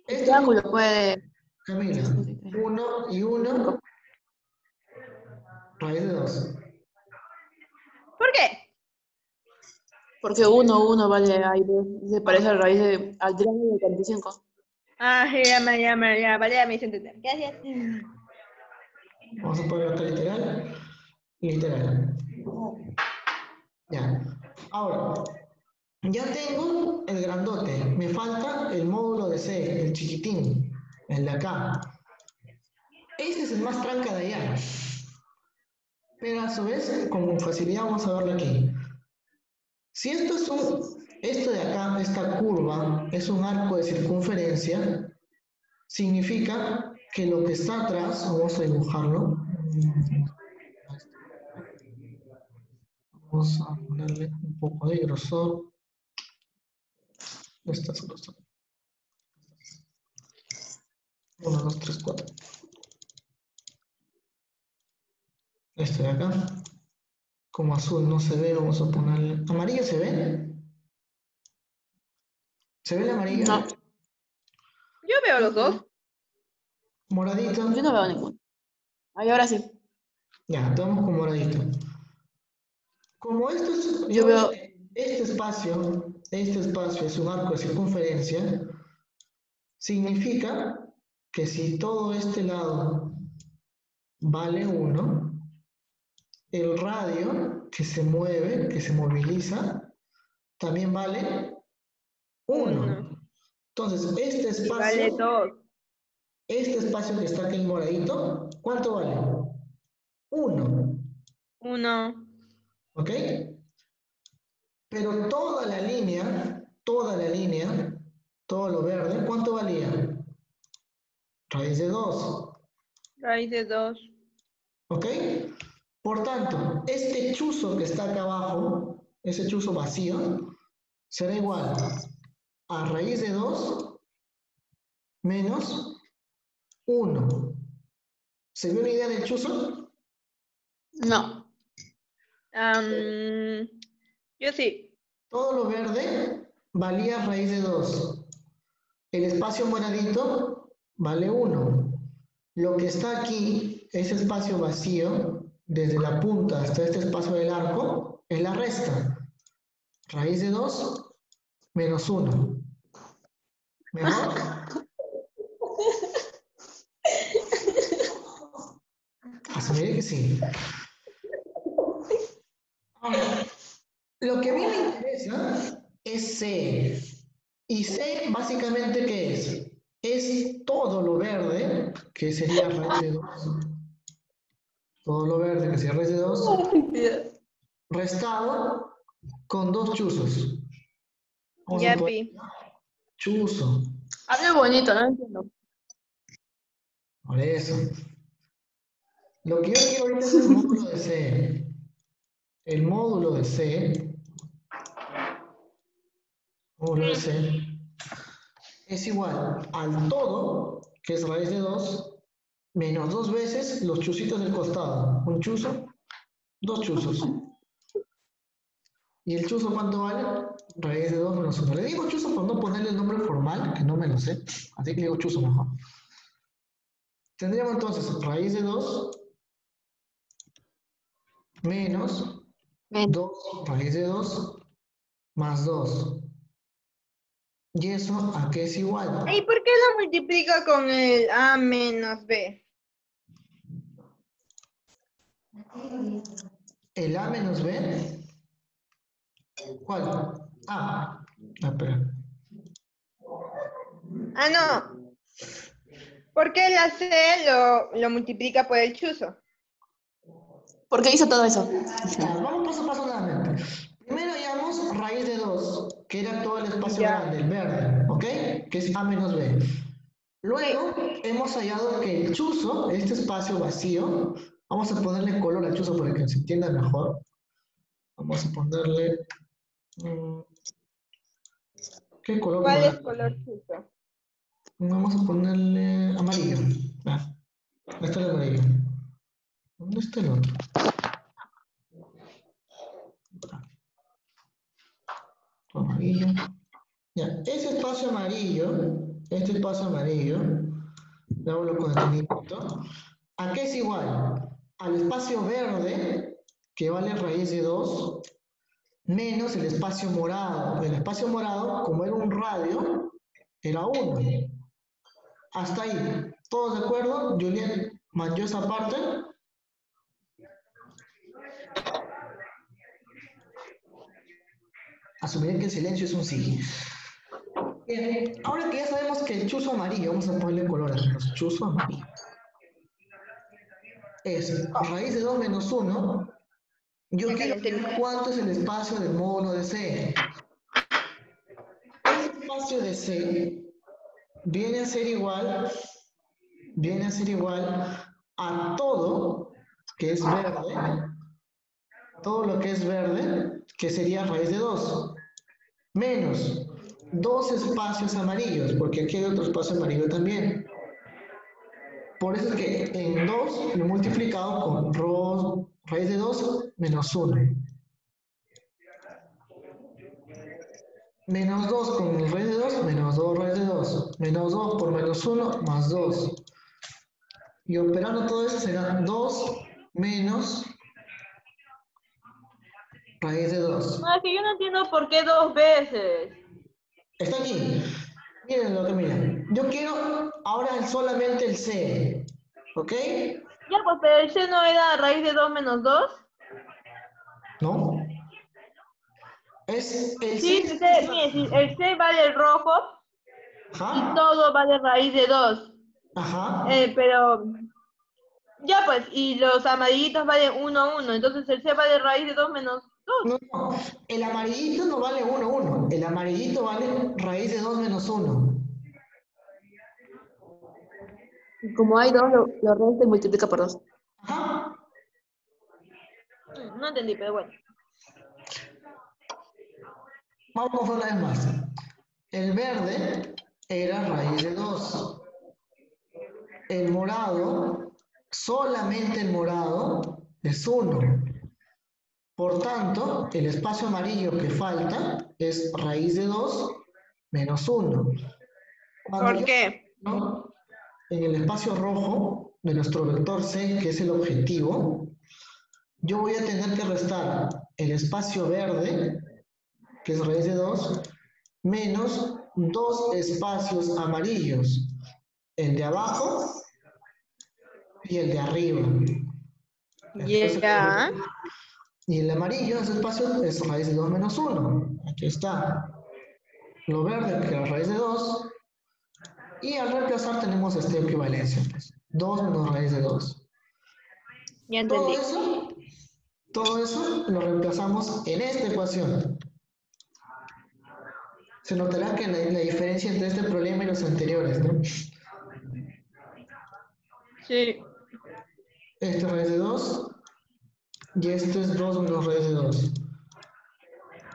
Este triángulo puede. Camila, 1 y 1, raíz de 2. ¿Por qué? Porque uno, uno vale ahí se parece al raíz de, al triángulo de 45. Ah, sí, ya me, ya me, ya, vale, ya me hice entender. Gracias. Vamos a poner acá literal. Literal. Ya. Ahora, ya tengo el grandote. Me falta el módulo de C, el chiquitín, el de acá. Ese es el más tranca de allá. Pero a su vez, con facilidad vamos a verlo aquí. Si esto es un, esto de acá, esta curva, es un arco de circunferencia, significa que lo que está atrás, vamos a dibujarlo. Vamos a ponerle un poco de grosor. Esta es grosor. 1, 2, 3, 4. Este de acá. Como azul no se ve, vamos a ponerle. ¿Amarillo se ve? ¿Se ve el amarillo? No. Yo veo los dos. Moradito. Yo no veo ninguno. Ahí ahora sí. Ya, tomamos con moradito. Como esto es, Yo veo- este espacio, este espacio es un arco de circunferencia, significa que si todo este lado vale 1, el radio que se mueve, que se moviliza, también vale 1. Uno. Entonces, este espacio... Vale dos. Este espacio que está aquí en moradito, ¿cuánto vale? 1, Uno. ¿Ok? Pero toda la línea, toda la línea, todo lo verde, ¿cuánto valía? Raíz de 2, Raíz de dos. ¿ok? Por tanto, este chuzo que está acá abajo ese chuzo vacío, será igual a raíz de 2 menos 1. ¿Se vio una idea del chuzo? No. Am, yo sí. Todo lo verde valía raíz de 2. El espacio moradito vale 1. Lo que está aquí, ese espacio vacío, desde la punta hasta este espacio del arco, es la resta. Raíz de 2 menos 1. ¿Mejor? Asumiré que sí. Lo que a mí me interesa es C. ¿Y C básicamente qué es? Es todo lo verde, que sería raíz de 2. Todo lo verde, que sería raíz de 2, restado con dos chuzos. Vamos a poner Yapi. chuzo. Habla bonito, no entiendo. Por eso. Lo que yo quiero ahorita es el módulo de C. El módulo de C. Módulo de C. Es igual al todo, que es raíz de 2, menos dos veces los chuzitos del costado. Un chuzo, dos chuzos. ¿Y el chuzo cuánto vale? Raíz de 2 menos 1. Le digo chuzo por no ponerle el nombre formal, que no me lo sé. Así que le digo chuzo mejor. Tendríamos entonces raíz de 2 menos. 2 raíz de 2 más 2. ¿Y eso a qué es igual? ¿Y por qué lo multiplica con el A menos B? El A menos B. ¿Cuál? A. Ah, espera. Ah, no. ¿Por qué la C lo, lo multiplica por el chuzo? ¿Por qué hizo todo eso? Vamos paso a paso nuevamente. Primero hallamos raíz de 2, que era todo el espacio Ya. grande, el verde, ¿ok? Que es A menos B. Luego hemos hallado que el chuzo, este espacio vacío, vamos a ponerle color al chuzo para que se entienda mejor. Vamos a ponerle... mm, ¿Qué color? ¿Cuál es color chuzo? Vamos a ponerle amarillo. Ah, ahí está el amarillo. ¿Dónde está el otro? Amarillo. Ya, ese espacio amarillo, este espacio amarillo, hablo con detenimiento. ¿A qué es igual? Al espacio verde, que vale raíz de 2, menos el espacio morado. El espacio morado, como era un radio, era 1. Hasta ahí. ¿Todos de acuerdo? Julián manchó esa parte. Asumiré que el silencio es un sí. Bien, ahora que ya sabemos que el chuzo amarillo, vamos a ponerle color a los chuzo amarillo. Es raíz de 2 menos 1. Yo quiero ver cuánto es el espacio del módulo de C. El espacio de C viene a ser igual, viene a ser igual a todo que es verde, todo lo que es verde, que sería raíz de 2, menos dos espacios amarillos, porque aquí hay otro espacio amarillo también. Por eso es que en 2 lo he multiplicado con raíz de 2 menos 1. Menos 2 con raíz de 2, menos 2 raíz de 2. Menos 2 por menos 1, más 2. Y operando todo eso será 2 menos raíz de 2. No, es que yo no entiendo por qué dos veces. Está aquí. Miren lo que miren. Yo quiero ahora solamente el C. ¿Ok? Ya, pues, pero el C no era raíz de 2 menos 2. ¿No? Es el Sí, C. C, mire, si el C vale el rojo y Ajá. todo vale raíz de 2. Ajá. Eh, pero, ya pues, y los amarillitos valen 1, 1. Entonces el C vale raíz de 2 menos 2. No, no. El amarillito no vale 1, 1. El amarillito vale raíz de 2 menos 1. Y como hay dos, lo, lo resta y multiplica por dos. Ajá. No entendí, pero bueno. Vamos una vez más. El verde era raíz de 2. El morado, solamente el morado, es 1. Por tanto, el espacio amarillo que falta es raíz de 2 menos 1. ¿Por qué? ¿no? En el espacio rojo de nuestro vector C, que es el objetivo, yo voy a tener que restar el espacio verde, que es raíz de 2, menos dos espacios amarillos, el de abajo y el de arriba. Ya. Y el amarillo, ese espacio es raíz de 2 menos 1. Aquí está. Lo verde, que es raíz de 2. Y al reemplazar tenemos esta equivalencia. Pues. 2 menos raíz de 2. Ya Todo eso, todo eso lo reemplazamos en esta ecuación. Se notará que la, la diferencia entre este problema y los anteriores, ¿no? Sí. Este es raíz de 2 y este es 2 menos raíz de 2.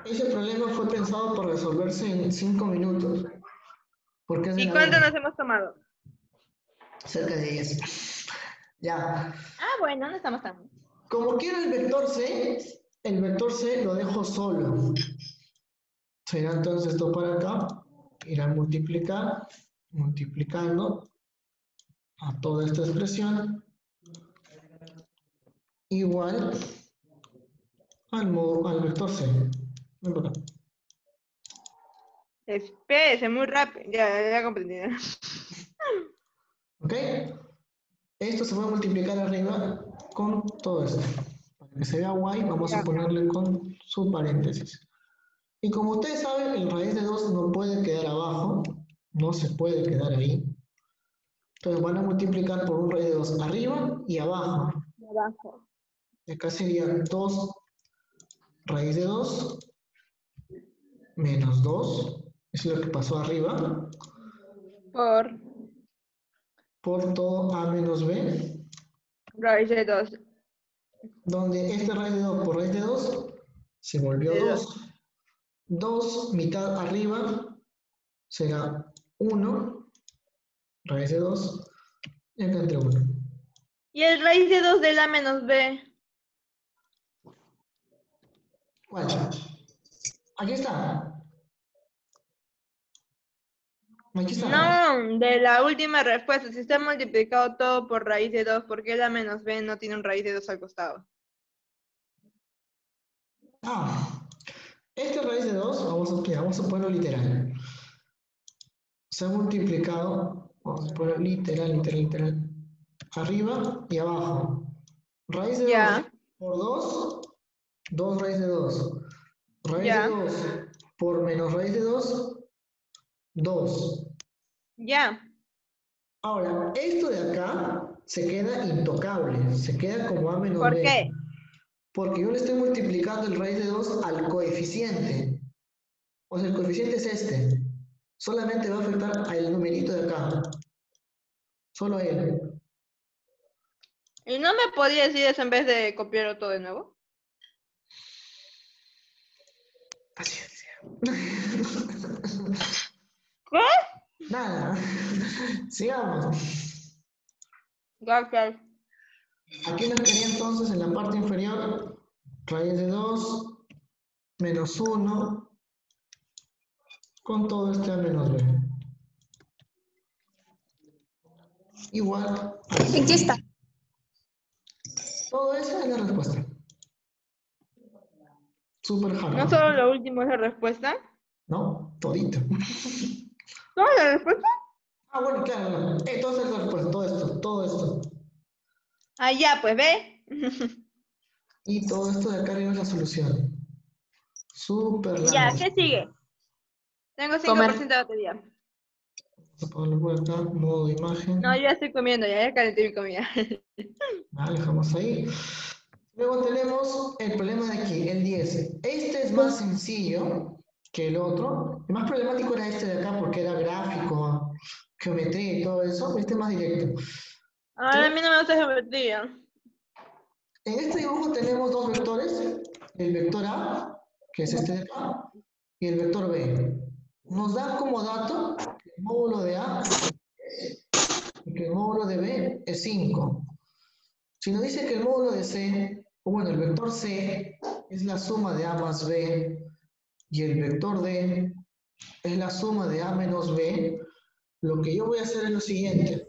Ese problema fue pensado para resolverse en 5 minutos. Porque ¿Y cuánto hora, nos hemos tomado? cerca de 10. Ya. Ah, bueno, no estamos tan. Como quiero el vector C, el vector C lo dejo solo. Será entonces esto para acá, irá a multiplicar, multiplicando a toda esta expresión, igual al, modo, al vector C. Espérese, muy rápido. Ya, ya comprendí. ¿Ok? Esto se va a multiplicar arriba con todo esto. Para que se vea guay, vamos a ponerle con su paréntesis. Y como ustedes saben, el raíz de 2 no puede quedar abajo, no se puede quedar ahí. Entonces van a multiplicar por un raíz de 2 arriba y abajo. Abajo. Y acá sería 2 raíz de 2 menos 2. Eso es lo que pasó arriba. Por Por todo a menos b. raíz de 2. donde este raíz de 2 por raíz de 2 se volvió De 2. 2 mitad arriba será 1, raíz de 2, y acá entre 1. Y el raíz de 2 de la menos b. ¿Cuál? Aquí está. Aquí está. No, de la última respuesta. Si está multiplicado todo por raíz de 2, ¿por qué la menos b no tiene un raíz de 2 al costado? Ah, este raíz de 2, vamos a, vamos a ponerlo literal. Se ha multiplicado, vamos a ponerlo literal, literal, literal, arriba y abajo. Raíz de 2 Ya. por 2, 2 raíz de 2. Raíz Ya. de 2 por menos raíz de 2, 2. Ya. Ahora, esto de acá se queda intocable, se queda como a menos ¿Por b. qué? Porque yo le estoy multiplicando el raíz de 2 al coeficiente. O sea, el coeficiente es este. Solamente va a afectar al numerito de acá. Solo a él. ¿Y no me podía decir eso en vez de copiarlo todo de nuevo? Paciencia. ¿Qué? Nada. Sigamos. Gracias. Aquí nos quería entonces en la parte inferior raíz de 2 menos 1 con todo este a menos b. Igual a ¿En qué está? Todo eso es la respuesta. Super hard. ¿No solo lo último es la respuesta? ¿No? Todito. ¿No es la respuesta? Ah, bueno, claro. Entonces la respuesta, todo esto, todo esto. Ah, ya, pues ve. Y todo esto de acá arriba es la solución. Súper Ya. ¿qué sigue? Tengo 5% Comer. de batería. Vamos a ponerlo por acá, modo de imagen. No, yo ya estoy comiendo, ya, ya calenté mi comida. Ah, dejamos ahí. Luego tenemos el problema de aquí, el 10. Este es más sencillo que el otro. El más problemático era este de acá porque era gráfico, geometría y todo eso. Este es más directo. Ahora a mí no me gusta geometría. En este dibujo tenemos dos vectores. El vector A, que es este de acá, y el vector B. Nos da como dato que el módulo de A y que el módulo de B es 5. Si nos dice que el módulo de C, o bueno, el vector C es la suma de A más B y el vector D es la suma de A menos B, lo que yo voy a hacer es lo siguiente.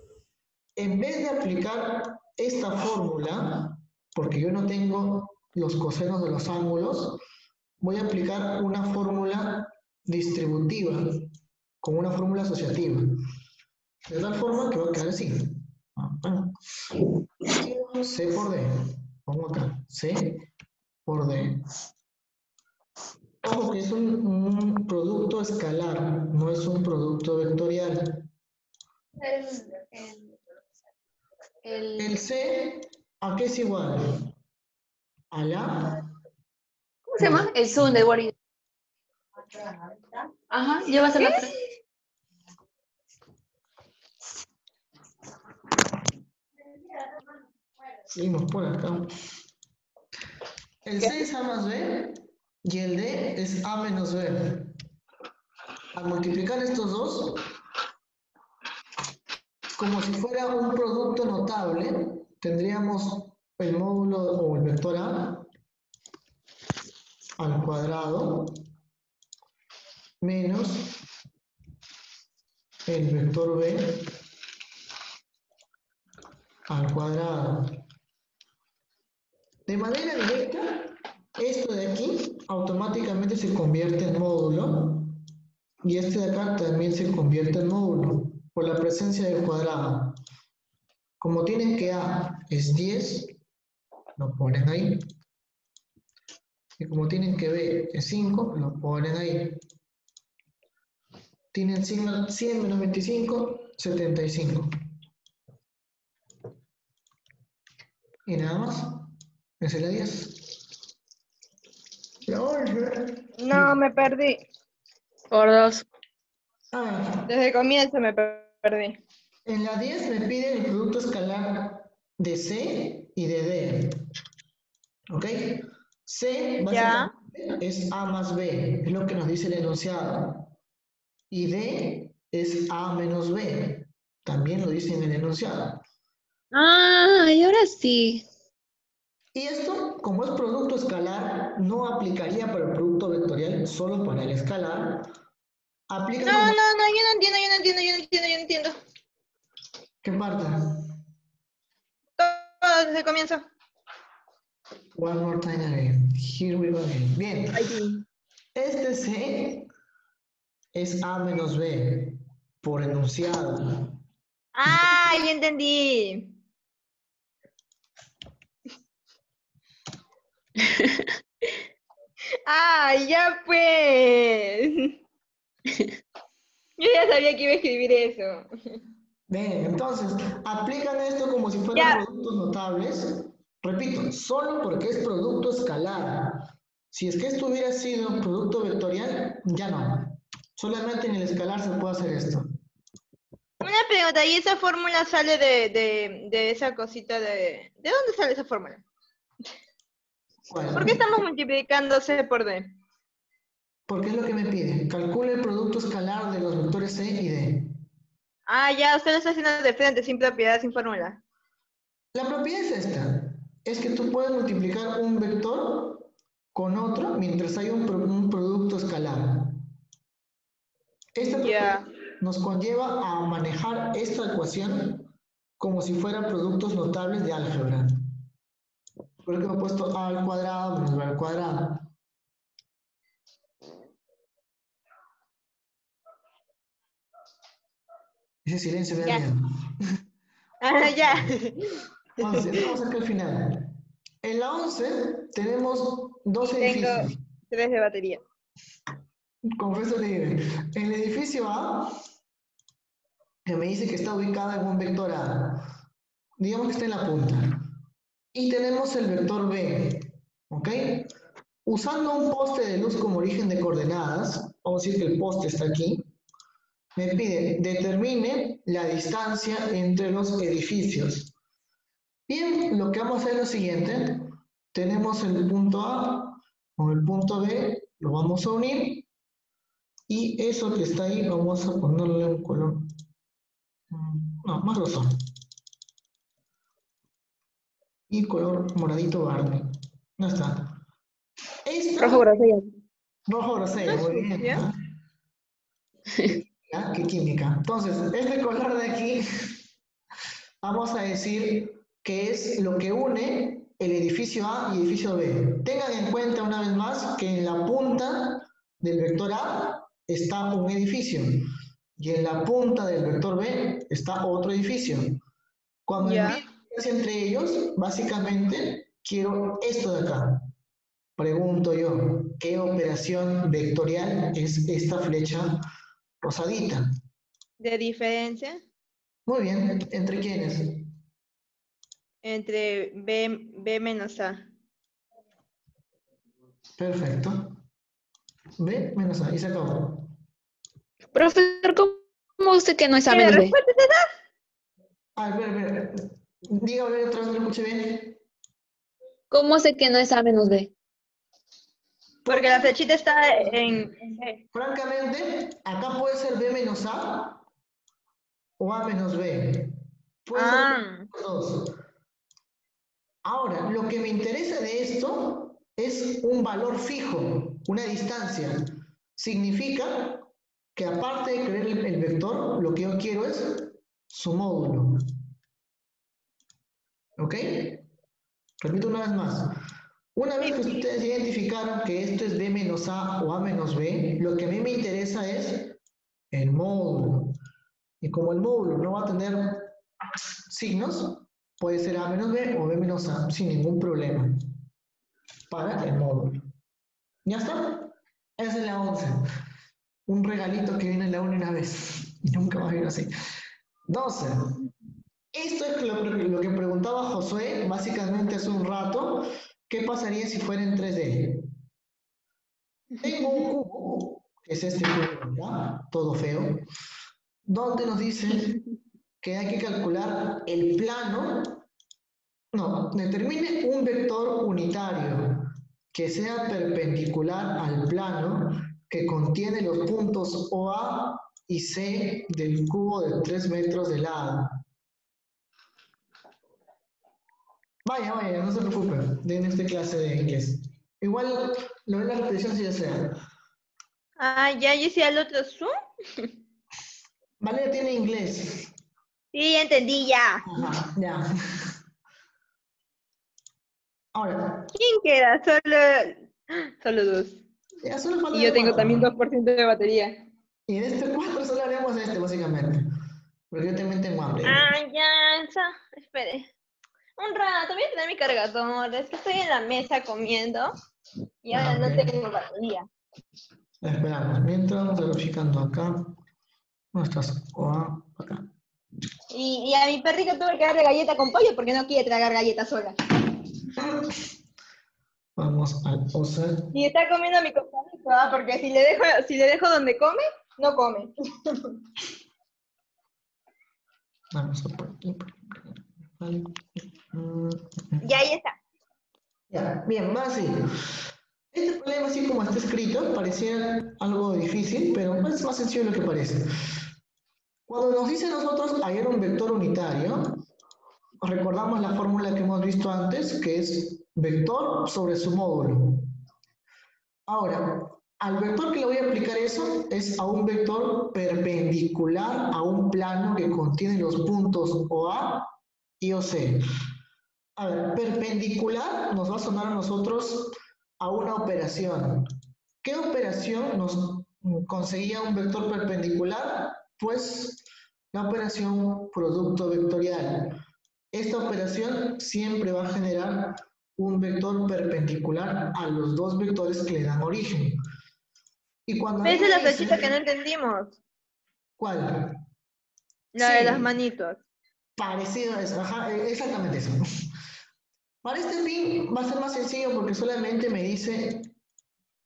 En vez de aplicar esta fórmula, porque yo no tengo los cosenos de los ángulos, voy a aplicar una fórmula distributiva, con una fórmula asociativa. De tal forma que va a quedar así. C por D. Pongo acá. C por D. Ojo que es un, un producto escalar, no es un producto vectorial. El, el, el- El C, ¿a qué es igual? A la ¿Cómo se llama? El zoom de Word. Ajá, llevas a la Seguimos por acá. El C es A más B y el D es A menos B. Al multiplicar estos dos, como si fuera un producto notable, tendríamos el módulo o el vector A al cuadrado menos el vector B al cuadrado. De manera directa, esto de aquí automáticamente se convierte en módulo y este de acá también se convierte en módulo por la presencia del cuadrado. Como tienen que A es 10, lo ponen ahí. Y como tienen que B es 5, lo ponen ahí. Tienen 100 100 menos 25, 75. Y nada más. Es la 10. La 11. No, me perdí. Por dos. Ah, Desde el comienzo me per- perdí. en la 10 me piden el producto escalar de C y de D. ¿Ok? C Ya. es A más B, es lo que nos dice el enunciado. Y D es A menos B, también lo dice en el enunciado. Ah, y ahora sí. Y esto, como es producto escalar, no aplicaría para el producto vectorial, solo para el escalar. Aplica No, como- no, no, yo no entiendo, yo no entiendo, yo no entiendo, yo no entiendo. ¿Qué parte? Todo desde el comienzo. One more time again. Here we go again. Bien. Este C es A menos B por enunciado. Ah, ya entendí. Ah, ya pues. Yo ya sabía que iba a escribir eso. Bien, entonces, aplican esto como si fueran Ya. productos notables. Repito, solo porque es producto escalar. Si es que esto hubiera sido un producto vectorial, ya no. Solamente en el escalar se puede hacer esto. Una pregunta, ¿y esa fórmula sale de, de, de esa cosita de... ¿De dónde sale esa fórmula? ¿Por qué estamos multiplicando C por D? Porque es lo que me pide. Calcula el producto escalar de los vectores C y D. Ah, ya, usted lo está haciendo de frente, sin propiedad, sin fórmula. La propiedad es esta. Es que tú puedes multiplicar un vector con otro mientras hay un, pro- un producto escalar. Esta propiedad nos conlleva a manejar esta ecuación como si fueran productos notables de álgebra. Por eso he puesto a al cuadrado menos b al cuadrado. Ese silencio me Ya. miedo. Ah, ya. 11, vamos acá al final. En la 11 tenemos dos Tengo- edificios. Tres de batería. Confieso diré. El edificio A, que me dice que está ubicada en un vector A, digamos que está en la punta. Y tenemos el vector B, ¿ok? Usando un poste de luz como origen de coordenadas, vamos a decir que el poste está aquí, me pide determine la distancia entre los edificios. Bien, lo que vamos a hacer es lo siguiente. Tenemos el punto A con el punto B, lo vamos a unir Y eso que está ahí, vamos a ponerle un color, mm, no, más rosado. Y color moradito Barney. Ya está. Esta- Rojo grosella. Rojo grosella, muy bien. ¿Ya? ¿Ya? ¿Qué química? Entonces, este color de aquí, vamos a decir que es lo que une el edificio A y el edificio B. Tengan en cuenta una vez más que en la punta del vector A está un edificio y en la punta del vector B está otro edificio. Cuando Ya. envío entre ellos, básicamente quiero esto de acá. Pregunto yo, ¿qué operación vectorial es esta flecha rosadita? ¿De diferencia? Muy bien, ¿entre quiénes? Entre B, B menos A. Perfecto. B menos A, y se acabó. Profesor, ¿cómo usted que no es A ¿Y la menos B? Ah, espera, espera. Dígame otra vez, no lo escuché bien. ¿Cómo sé que no es A menos B? Porque la flechita está en, en B. Francamente, acá puede ser B menos A o A menos B. Puede ser Ah, los dos. Ahora, lo que me interesa de esto es un valor fijo, una distancia. Significa que aparte de crear el, el vector, lo que yo quiero es su módulo. ¿Ok? Repito una vez más. Una vez que ustedes identificaron que esto es B menos A o A menos B, lo que a mí me interesa es el módulo. Y como el módulo no va a tener signos, puede ser A menos B o B menos A sin ningún problema para el módulo. ¿Ya está? Esa es la 11. Un regalito que viene en la una vez. Nunca a ir así. 12. Esto es lo, que preguntaba Josué básicamente hace un rato. ¿Qué pasaría si fuera en 3D? Tengo un cubo, que es este cubo. Todo feo, donde nos dice que hay que calcular el plano, no, determine un vector unitario que sea perpendicular al plano que contiene los puntos OA y C del cubo de 3 metros de lado. Vaya, vaya, no se preocupen, den esta clase de inglés. Igual lo de la repetición si desea. ah, ya, yo hice el otro Zoom. Valeria tiene inglés. Sí, ya entendí ya. Ajá, ya. Ahora, ¿Quién queda? Solo, solo dos. ya solo Y yo tengo cuatro. también 2% de batería. Y en este cuatro solo haremos este, básicamente. Porque yo también tengo hambre. Ah, ya. Espere. Un rato, voy a tener mi cargador. Es que estoy en la mesa comiendo y ahora Ah, no tengo batería. Esperamos. Mientras vamos verificando acá. Nuestras OA acá. Y, y a mi perrito tuve que darle galleta con pollo porque no quiere tragar galletas sola. Vamos al OSA. Y está comiendo mi costadito, ¿ah? porque si le dejo, si le dejo donde come, no come. Vamos a por aquí. por aquí, por aquí. Vale. Mm, Y ahí está. Ya, bien, más así. Este problema, así como está escrito, pareciera algo difícil, pero es más sencillo de lo que parece. Cuando nos dice a nosotros hallar un vector unitario, recordamos la fórmula que hemos visto antes, que es vector sobre su módulo. Ahora, al vector que le voy a aplicar eso es a un vector perpendicular a un plano que contiene los puntos OA y OC. A ver, perpendicular nos va a sonar a nosotros a una operación. ¿Qué operación nos conseguía un vector perpendicular? Pues la operación producto vectorial. Esta operación siempre va a generar un vector perpendicular a los dos vectores que le dan origen. Y cuando Esa es la flechita que no entendimos. ¿Cuál? La de las manitos. Parecido a eso, ajá, e- exactamente eso. Para este fin va a ser más sencillo porque solamente me dice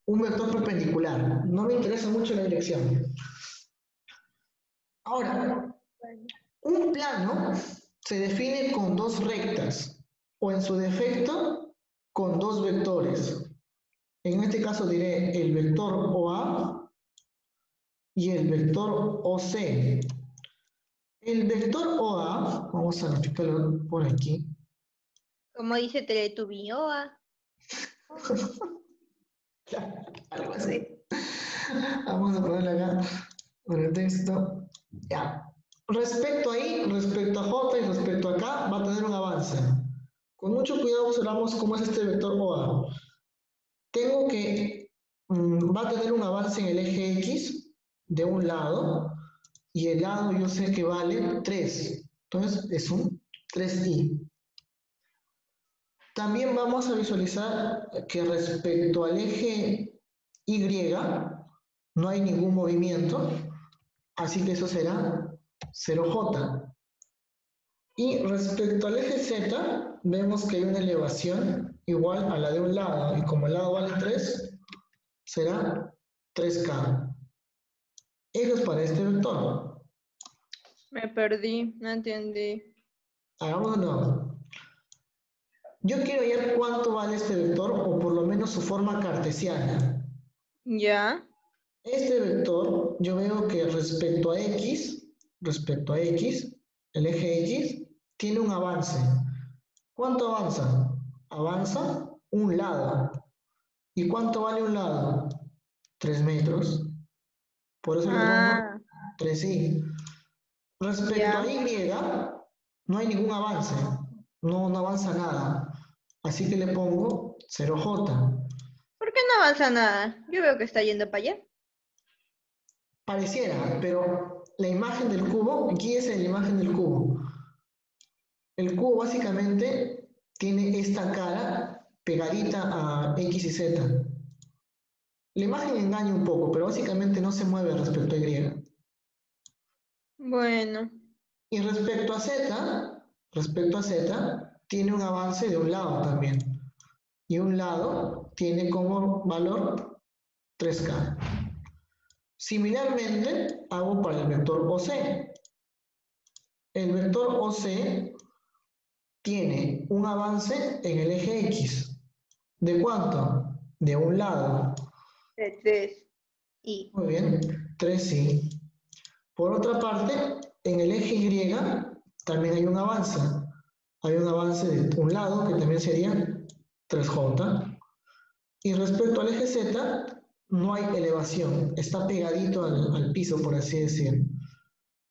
un vector perpendicular. No me interesa mucho la dirección. Ahora, un plano se define con dos rectas o en su defecto con dos vectores. En este caso diré el vector OA y el vector OC. El vector OA, vamos a graficarlo por aquí. Como dice Teletubioa. Algo así. Vamos a ponerle acá por el texto. Ya. Respecto ahí, respecto a J y respecto a acá, va a tener un avance. Con mucho cuidado observamos cómo es este vector OA. Tengo que, mm, va a tener un avance en el eje X de un lado y el lado yo sé que vale 3. Entonces es un 3i. También vamos a visualizar que respecto al eje Y no hay ningún movimiento, así que eso será 0J. Y respecto al eje Z, vemos que hay una elevación igual a la de un lado, y como el lado vale 3, será 3K. Eso es para este vector. Me perdí, no entendí. De nuevo. Yo quiero ver cuánto vale este vector, o por lo menos su forma cartesiana. ¿Ya? Este vector, yo veo que respecto a X, respecto a X, el eje X, tiene un avance. ¿Cuánto avanza? Avanza un lado. ¿Y cuánto vale un lado? 3 metros. Por eso le pongo Ah, 3i. Respecto a Y, no hay ningún avance. No, no avanza nada. Así que le pongo 0j. ¿por qué no avanza nada? Yo veo que está yendo para allá. Pareciera, pero la imagen del cubo, aquí es la imagen del cubo. El cubo básicamente tiene esta cara pegadita a X y Z. La imagen engaña un poco, pero básicamente no se mueve respecto a Y. Bueno, Y respecto a Z, respecto a Z, tiene un avance de un lado también. Y un lado tiene como valor 3K. Similarmente, hago para el vector OC. El vector OC tiene un avance en el eje X. ¿De cuánto? De un lado. de tres. Y. Muy bien, 3i. Por otra parte, en el eje Y también hay un avance. Hay un avance de un lado que también sería 3j. Y respecto al eje Z, no hay elevación. Está pegadito al, piso, por así decir.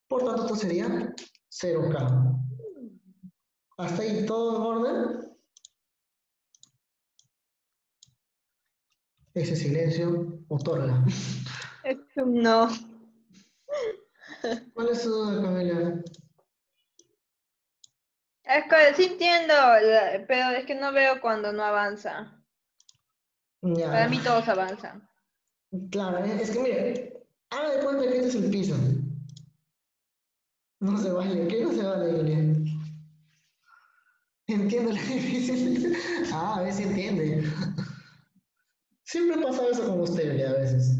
Por tanto, esto sería 0k. ¿Hasta ahí todo en orden? Ese silencio otorga. Es un no. ¿Cuál es su duda, Camila? Es que sí entiendo, la- pero es que no veo cuando no avanza. Ya. Para mí todos avanzan. Claro, es que mire, haga de cuenta que este es el piso. No se vale, ¿qué no se vale, Julián? Entiendo lo difícil. Ah, a ver si entiende. Siempre pasa eso con usted, Julián, a veces.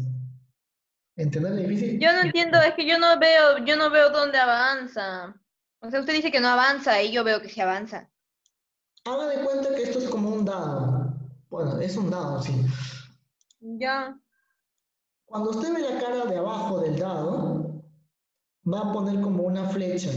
¿Entender lo difícil? Yo no entiendo, es que yo no veo, yo no veo dónde avanza. O sea, usted dice que no avanza y yo veo que sí avanza. Haga de cuenta que esto es como un dado. Bueno, es un dado, sí. Ya. Cuando usted ve la cara de abajo del dado, va a poner como una flecha.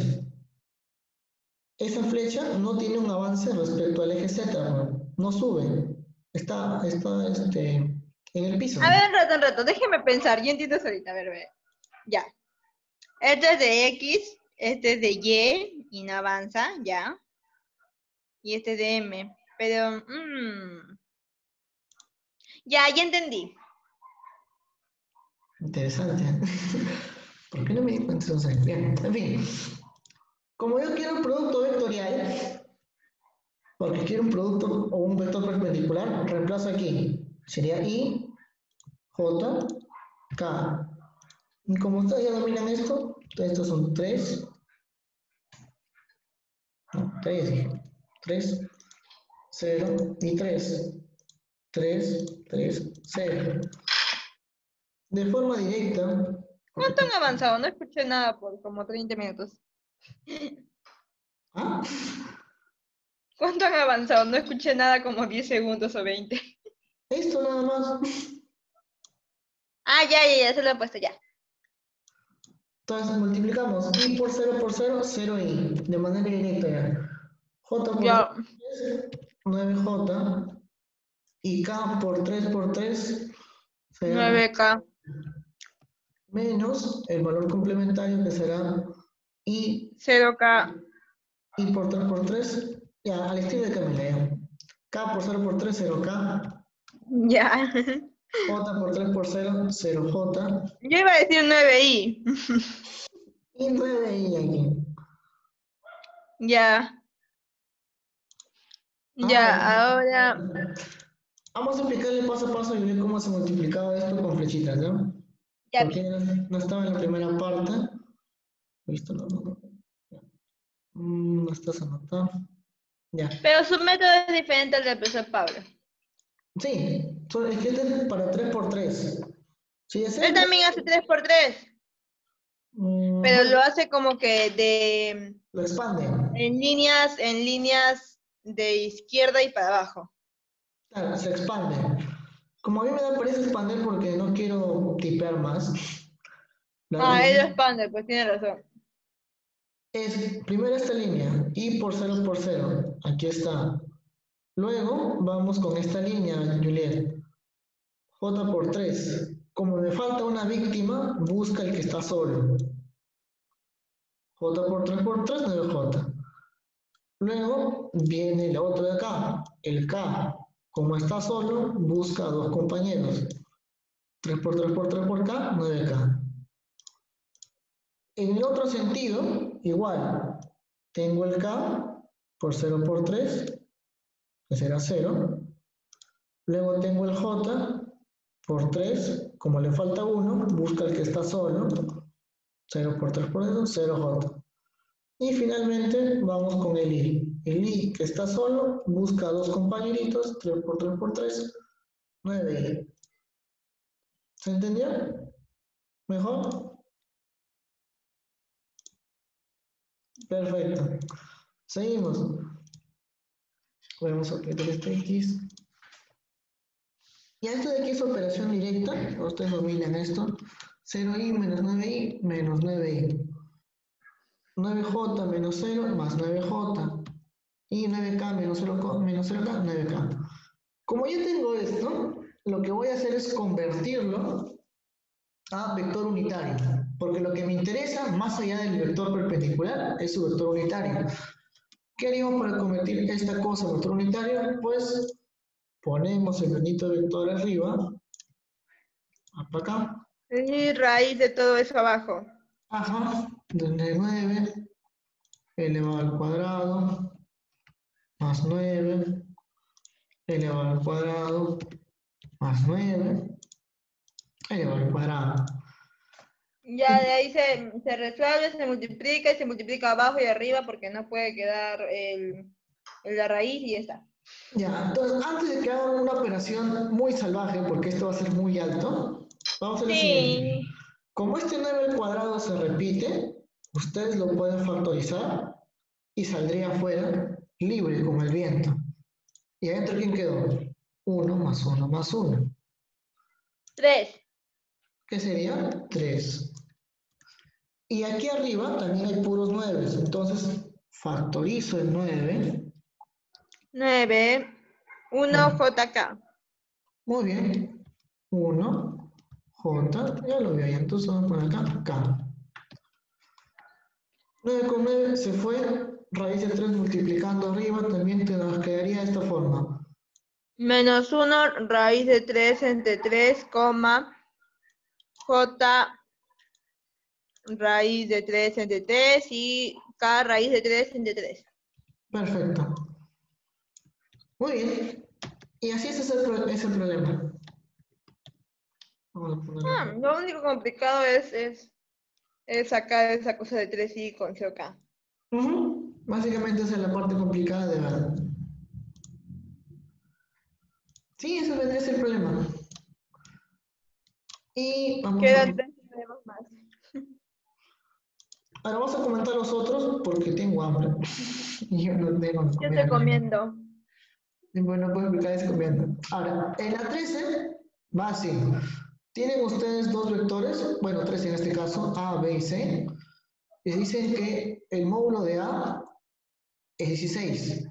Esa flecha no tiene un avance respecto al eje Z, ¿no? no sube. Está, está este, en el piso. A ver, un rato, un rato, déjeme pensar, yo entiendo eso ahorita, a ver, a ver. Ya. Este es de X, este es de Y y no avanza, ya. Y este es de M, pero... mm. Ya, ya entendí. Interesante. ¿Por qué no me di cuenta entonces? Bien, en fin. Como yo quiero un producto vectorial, porque quiero un producto o un vector perpendicular, reemplazo aquí. Sería I, J, K. Y como ustedes ya dominan esto, estos son 3. No, 3, 3, 0 y 3. 3, 3, 0. De forma directa. ¿Cuánto han avanzado? No escuché nada por como 30 minutos. ¿Ah? ¿Cuánto han avanzado? No escuché nada como 10 segundos o 20. Esto nada más. Ah, ya, ya, ya, se lo he puesto ya. Entonces multiplicamos i por 0 por 0, 0i, de manera directa ya. j por Ya. 3, 9j, y k por 3 por 3, será 9K. menos el valor complementario que será i, 0K. i por 3 por 3, ya, al estilo de Camila, ya. k por 0 por 3, 0k, Ya. j por 3 por 0, 0j, Yo iba a decir 9i. y 9i aquí. Ya. Ah, Ya, ahora. Vamos a explicarle paso a paso y ver cómo se multiplicaba esto con flechitas, ¿no? Ya. Porque no, no estaba en la primera parte. Listo, no, no, no. Mm, No estás anotado. Ya. Pero su método es diferente al del profesor Pablo. Sí, es que este es para 3x3. Si es Él también hace 3x3, mm, pero lo hace como que de lo expande. en líneas, en líneas de izquierda y para abajo. Claro, se expande. Como a mí me da pereza expandir porque no quiero tipear más. la Ah, él lo expande, pues tiene razón. es primero esta línea, y por 0 por 0, aquí está. Luego vamos con esta línea, Juliet. J por 3. Como me falta una víctima, busca el que está solo. J por 3 por 3, 9J. Luego viene el otro de acá, el K. Como está solo, busca a dos compañeros. 3 por 3 por 3 por K, 9K. En el otro sentido, igual, tengo el K por 0 por 3, que será 0. Luego tengo el J por 3, como le falta 1, busca el que está solo. 0 por 3 por 2, 0J. Y finalmente vamos con el I. El I que está solo, busca dos compañeritos, 3 por 3 por 3, 9I. ¿Se entendió? ¿Mejor? Perfecto. Seguimos. Vamos a quitar este X. Y esto de aquí es operación directa. Ustedes dominan esto. 0i menos 9i menos 9i. 9j menos 0 más 9j. Y 9k menos 0, menos 0k, 9k. Como ya tengo esto, lo que voy a hacer es convertirlo a vector unitario. Porque lo que me interesa, más allá del vector perpendicular, es su vector unitario. ¿Qué haríamos para convertir esta cosa a vector unitario? Pues ponemos el bendito vector arriba, para acá, Y raíz de todo eso abajo. ajá, donde 9 elevado al cuadrado, más 9 elevado al cuadrado, más 9 elevado al cuadrado. Ya de ahí se, se resuelve, se multiplica y se multiplica abajo y arriba porque no puede quedar el, la raíz y ya está. Ya, entonces antes de que hagan una operación muy salvaje, porque esto va a ser muy alto, vamos a siguiente. Sí. Como este 9 al cuadrado se repite, ustedes lo pueden factorizar y saldría afuera libre como el viento. ¿Y adentro quién quedó? 1 más 1 más 1. 3. ¿Qué sería? 3. Y aquí arriba también hay puros 9. Entonces factorizo el 9. 9. 1 JK. Muy bien. 1, J, ya lo veo ahí, entonces vamos a poner acá, K. 9 con 9 se fue, raíz de 3 multiplicando arriba, también te nos quedaría de esta forma. Menos 1 raíz de 3 entre 3, coma, J raíz de 3 entre 3 y K raíz de 3 entre 3. Perfecto. Muy bien. Y así es el, pro- es el problema. Ah, lo único complicado es, es, es sacar esa cosa de 3i con COK. Ujú. Básicamente esa es la parte complicada de verdad. Sí, ese vendría a ser el problema. Y vamos a... Más. Ahora vamos a comentar los otros porque tengo hambre. Yo no tengo Yo estoy comiendo. Bueno, puedo explicar eso comiendo. Ahora, en la 13 va así. Tienen ustedes dos vectores, bueno, tres en este caso, A, B y C, y dicen que el módulo de A es 16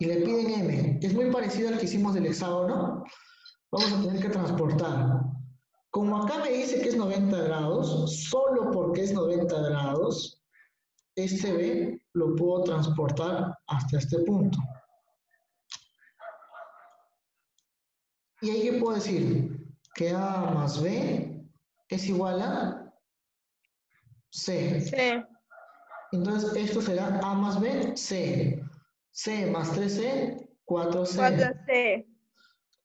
y le piden M. Es muy parecido al que hicimos del hexágono. Vamos a tener que transportar. Como acá me dice que es 90 grados, solo porque es 90 grados, este B lo puedo transportar hasta este punto. ¿Y ahí qué puedo decir? Que A más B es igual a C. Sí. Entonces esto será A más B, C. C más 3C, 4C. 4C.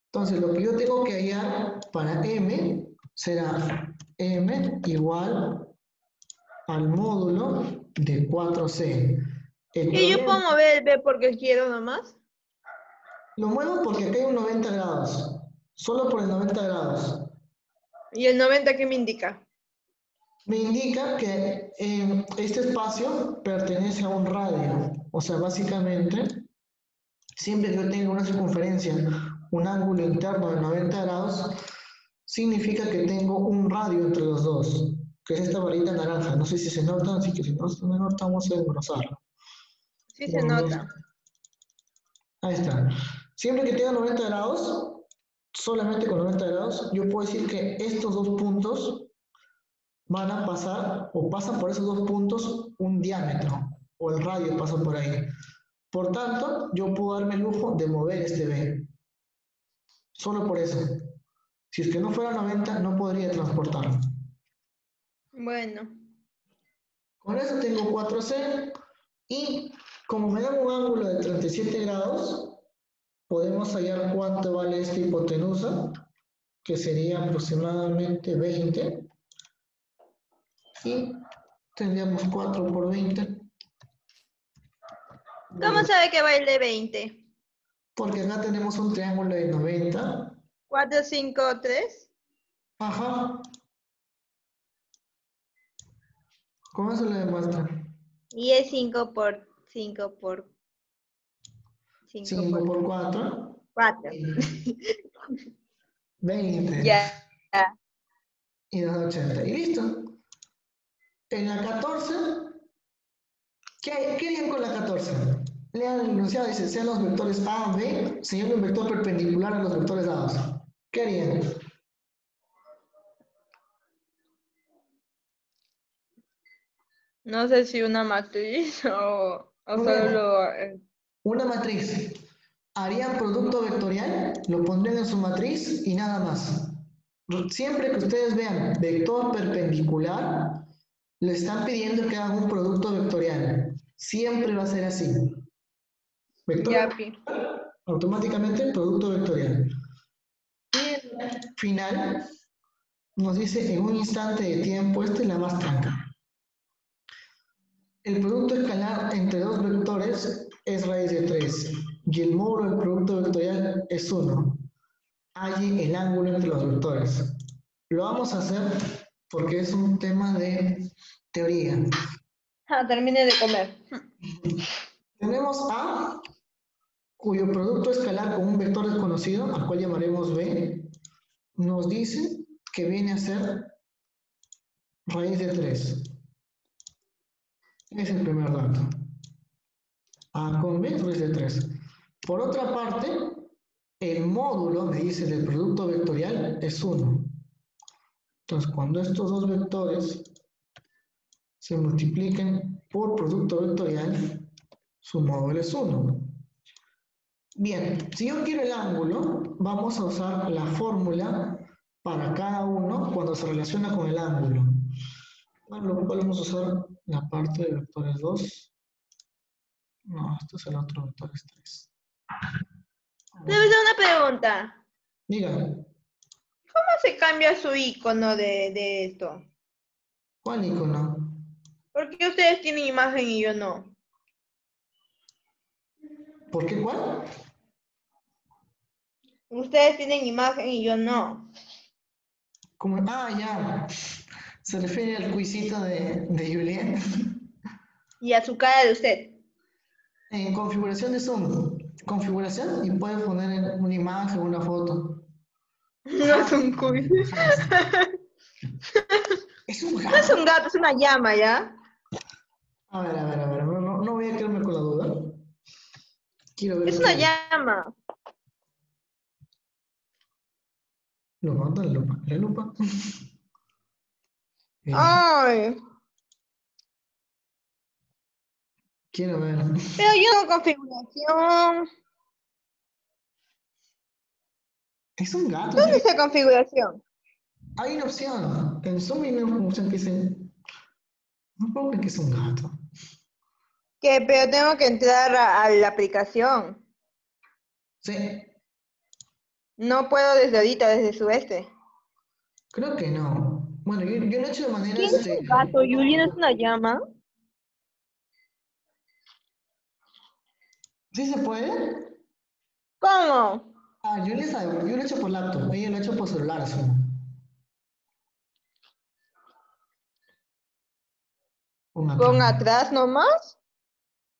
Entonces lo que yo tengo que hallar para M será M igual al módulo de 4C. El ¿Y yo puedo mover el B porque quiero nomás? Lo muevo porque acá hay un 90 grados. Solo por el 90 grados. ¿Y el 90 qué me indica? Me indica que eh, este espacio pertenece a un radio. O sea, básicamente, siempre que yo tenga una circunferencia, un ángulo interno de 90 grados, significa que tengo un radio entre los dos, que es esta varita naranja. No sé si se nota, así que si no se nota, vamos a desglosarlo. Sí se nota. Ahí está. Siempre que tenga 90 grados, solamente con 90 grados, yo puedo decir que estos dos puntos van a pasar o pasan por esos dos puntos un diámetro o el radio pasa por ahí. Por tanto, yo puedo darme el lujo de mover este B. Solo por eso. Si es que no fuera 90, no podría transportarlo. Bueno. Con eso tengo 4C y como me dan un ángulo de 37 grados, podemos hallar cuánto vale esta hipotenusa, que sería aproximadamente 20. Y tendríamos 4 por 20, ¿Cómo sabe que baile 20? porque acá tenemos un triángulo de 90. 4, 5, 3. Ajá. ¿Cómo eso lo demuestra? Y es 5 por 5 por 5 5 por por 4, 4. 20. Ya. y 280. Y listo. En la 14, ¿qué, qué con la 14? Lean el enunciado, dice, sean los vectores A, B, señalen un vector perpendicular a los vectores dados. ¿Qué harían? No sé si una matriz o, o Una- solo. eh, Una matriz. Harían producto vectorial, lo pondrían en su matriz y nada más. Siempre que ustedes vean vector perpendicular, le están pidiendo que hagan un producto vectorial. Siempre va a ser así. Vector ya, automáticamente producto vectorial. Final nos dice en un instante de tiempo, esta es la más tranca. El producto escalar entre dos vectores es raíz de 3 y el módulo del producto vectorial es 1. Halle el ángulo entre los vectores. Lo vamos a hacer porque es un tema de teoría. Ah, termine de comer. Tenemos A, cuyo producto escalar con un vector desconocido, al cual llamaremos B, nos dice que viene a ser raíz de 3. Es el primer dato. A con B, raíz de 3. Por otra parte, el módulo, me dice, del producto vectorial es 1. Entonces, cuando estos dos vectores se multipliquen por producto vectorial, su módulo es 1. Bien, si yo quiero el ángulo, vamos a usar la fórmula para cada uno cuando se relaciona con el ángulo. Para lo cual vamos a usar la parte de vectores 2. No, este es el otro vectores 3. Debe ser una pregunta. Diga, ¿Cómo se cambia su icono de, de esto? ¿cuál icono? ¿Por qué ustedes tienen imagen y yo no? ¿Por qué cuál? Ustedes tienen imagen y yo no. Como, ah, ya. Se refiere al cuisito de, de Juliet. Y a su cara de usted. En configuración de Zoom. Configuración y puedes poner una imagen, una foto. No es un cuy. Es un No es gato. un gato, es una llama, ¿ya? A ver, a ver, a ver. No, no, voy a quedarme con la duda. Quiero ver. Es una llama. Lo manda la lupa. La lupa. Eh, Ay, Quiero ver. pero yo no configuración. Es un gato. ¿Dónde está configuración? Hay una opción. En Zoom hay una opción que dice. No puedo creer que es un gato. Que, pero tengo que entrar a, a la aplicación. Sí. No puedo desde ahorita, desde sudeste. Creo que no. Bueno, yo, yo lo he hecho de manera. ¿Quién es este, un gato? ¿Yulín es una llama? ¿Sí se puede? ¿Cómo? Ah, yo le sabe, yo lo he hecho por laptop. Ella lo ha hecho por celular, acá. ¿Con atrás nomás?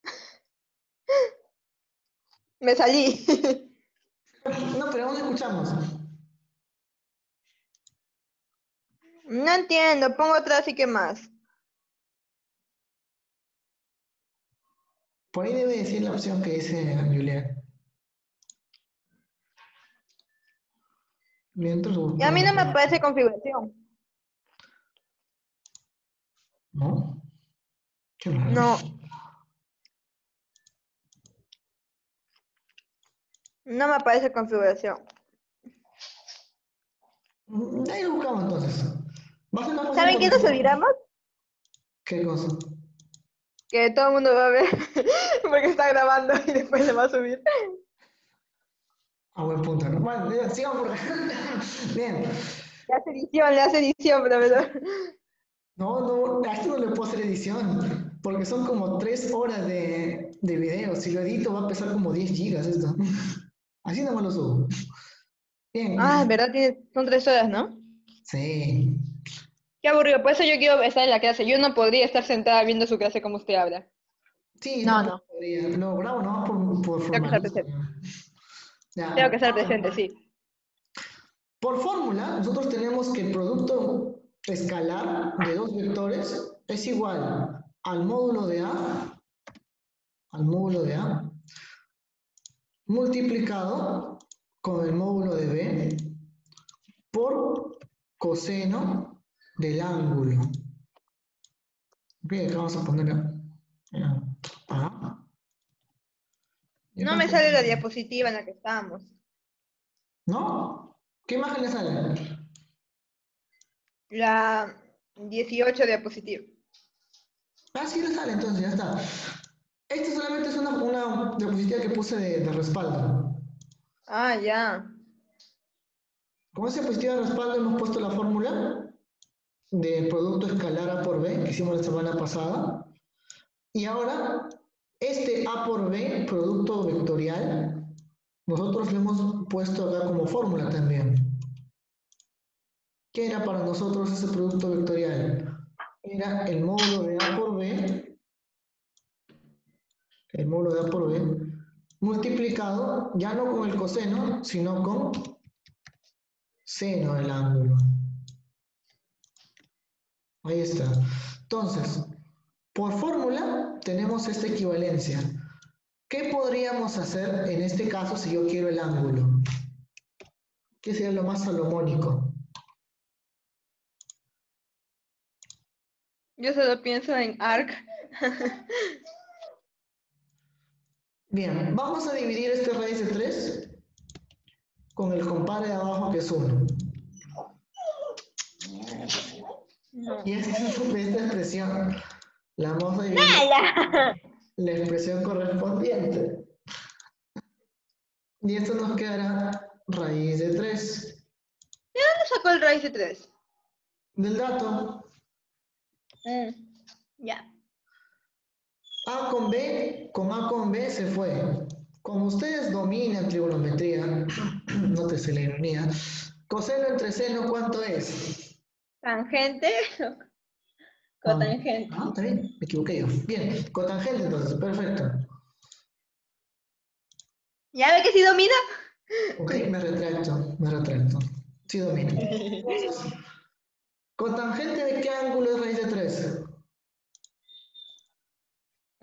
Me salí. No, pero aún escuchamos. No entiendo, pongo atrás y qué más. Por ahí debe decir la opción que dice. Mientras Y a mí no me aparece configuración. ¿No? Qué raro. No. No me aparece configuración. Mm, Ahí lo buscamos entonces. A ¿Saben qué nos olvidamos? ¿Qué cosa? Que todo el mundo va a ver porque está grabando y después se va a subir. A buen punto, ¿no? Bueno, sigamos por acá. Bien. Le hace edición, le hace edición, profesor. No, no, a esto no le puedo hacer edición, porque son como tres horas de, de video. Si lo edito va a pesar como 10 gigas esto. Así no me lo subo. Bien. Ah, es verdad, tiene, son tres horas, ¿no? Sí. Qué aburrido, por eso yo quiero estar en la clase. Yo no podría estar sentada viendo su clase como usted habla. Sí, No, no, no. podría. Lo bravo no por, por Tengo que estar. Ya. Tengo que estar presente, sí. Por fórmula, nosotros tenemos que el producto escalar de dos vectores es igual al módulo de A, al módulo de A, multiplicado con el módulo de B por coseno del ángulo. Bien, acá vamos a poner eh, A. No me sale la diapositiva en la que estamos. ¿No? ¿Qué imagen le sale? La 18 diapositiva. Ah, sí le sale, entonces ya está. Esta solamente es una, una diapositiva que puse de, de respaldo. Ah, ya. Con esa diapositiva de respaldo hemos puesto la fórmula del producto escalar A por B que hicimos la semana pasada. Y ahora, este A por B, producto vectorial, nosotros lo hemos puesto acá como fórmula también. ¿Qué era para nosotros ese producto vectorial? Era el módulo de A por B, el módulo de A por B, multiplicado ya no con el coseno, sino con seno del ángulo. Ahí está. Entonces, por fórmula tenemos esta equivalencia. ¿Qué podríamos hacer en este caso si yo quiero el ángulo? ¿Qué sería lo más salomónico? Yo solo pienso en ARC. Bien, vamos a dividir este raíz de 3 con el compadre de abajo que es 1. Y esta, esta expresión la vamos a dividir la expresión correspondiente. Y esto nos quedará raíz de 3 ¿Dónde sacó el raíz de 3? del dato Ya. A con B, con A con B se fue. Como ustedes dominan trigonometría, nótese la ironía, coseno entre seno, ¿cuánto es? Tangente. Cotangente. Ah, está bien, me equivoqué yo. Bien, cotangente entonces, perfecto. ¿Ya ve que sí domina? Ok, me retracto, me retracto. Sí domina. ¿Cotangente de qué ángulo es raíz de 3?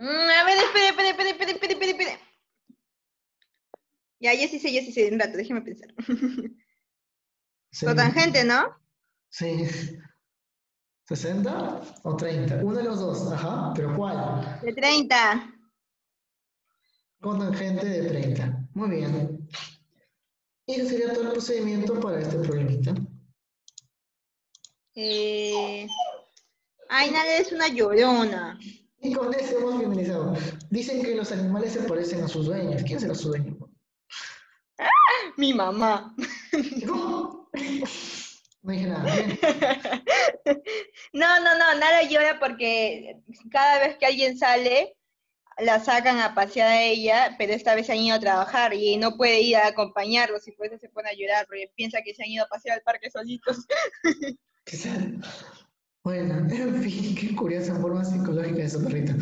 Mm, a ver, espere, espere, espere, espere, espere, espere, espere. Ya, ya sí sé, ya sí sé, un rato, déjeme pensar. Sí. Cotangente, ¿no? Sí. ¿60 o 30? Uno de los dos, ajá. ¿Pero cuál? De 30. Cotangente de 30. Muy bien. Y ese sería todo el procedimiento para este problemita. Eh... Ay, nada, es una llorona. Y con eso hemos finalizado. Dicen que los animales se parecen a sus dueños. ¿Quién será su dueño? Mi mamá. No, no dije nada. Bien. No, no, no, nada llora porque cada vez que alguien sale, la sacan a pasear a ella, pero esta vez se han ido a trabajar y no puede ir a acompañarlos y por eso se pone a llorar porque piensa que se han ido a pasear al parque solitos. Bueno, en fin, qué curiosa forma psicológica de esa perrita.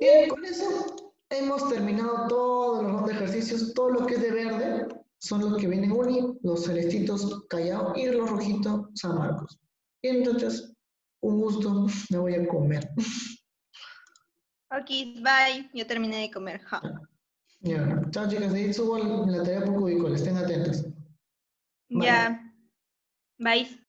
Bien, con eso hemos terminado todos los ejercicios. Todo lo que es de verde son los que vienen uni, los celestitos Callao y los rojitos San Marcos. Bien, entonces, un gusto, me voy a comer. Ok, bye. Yo terminé de comer. Ja. Ya, chao chicas, de ahí subo la tarea por cubículo, estén atentos. Bye. Ya. Bye.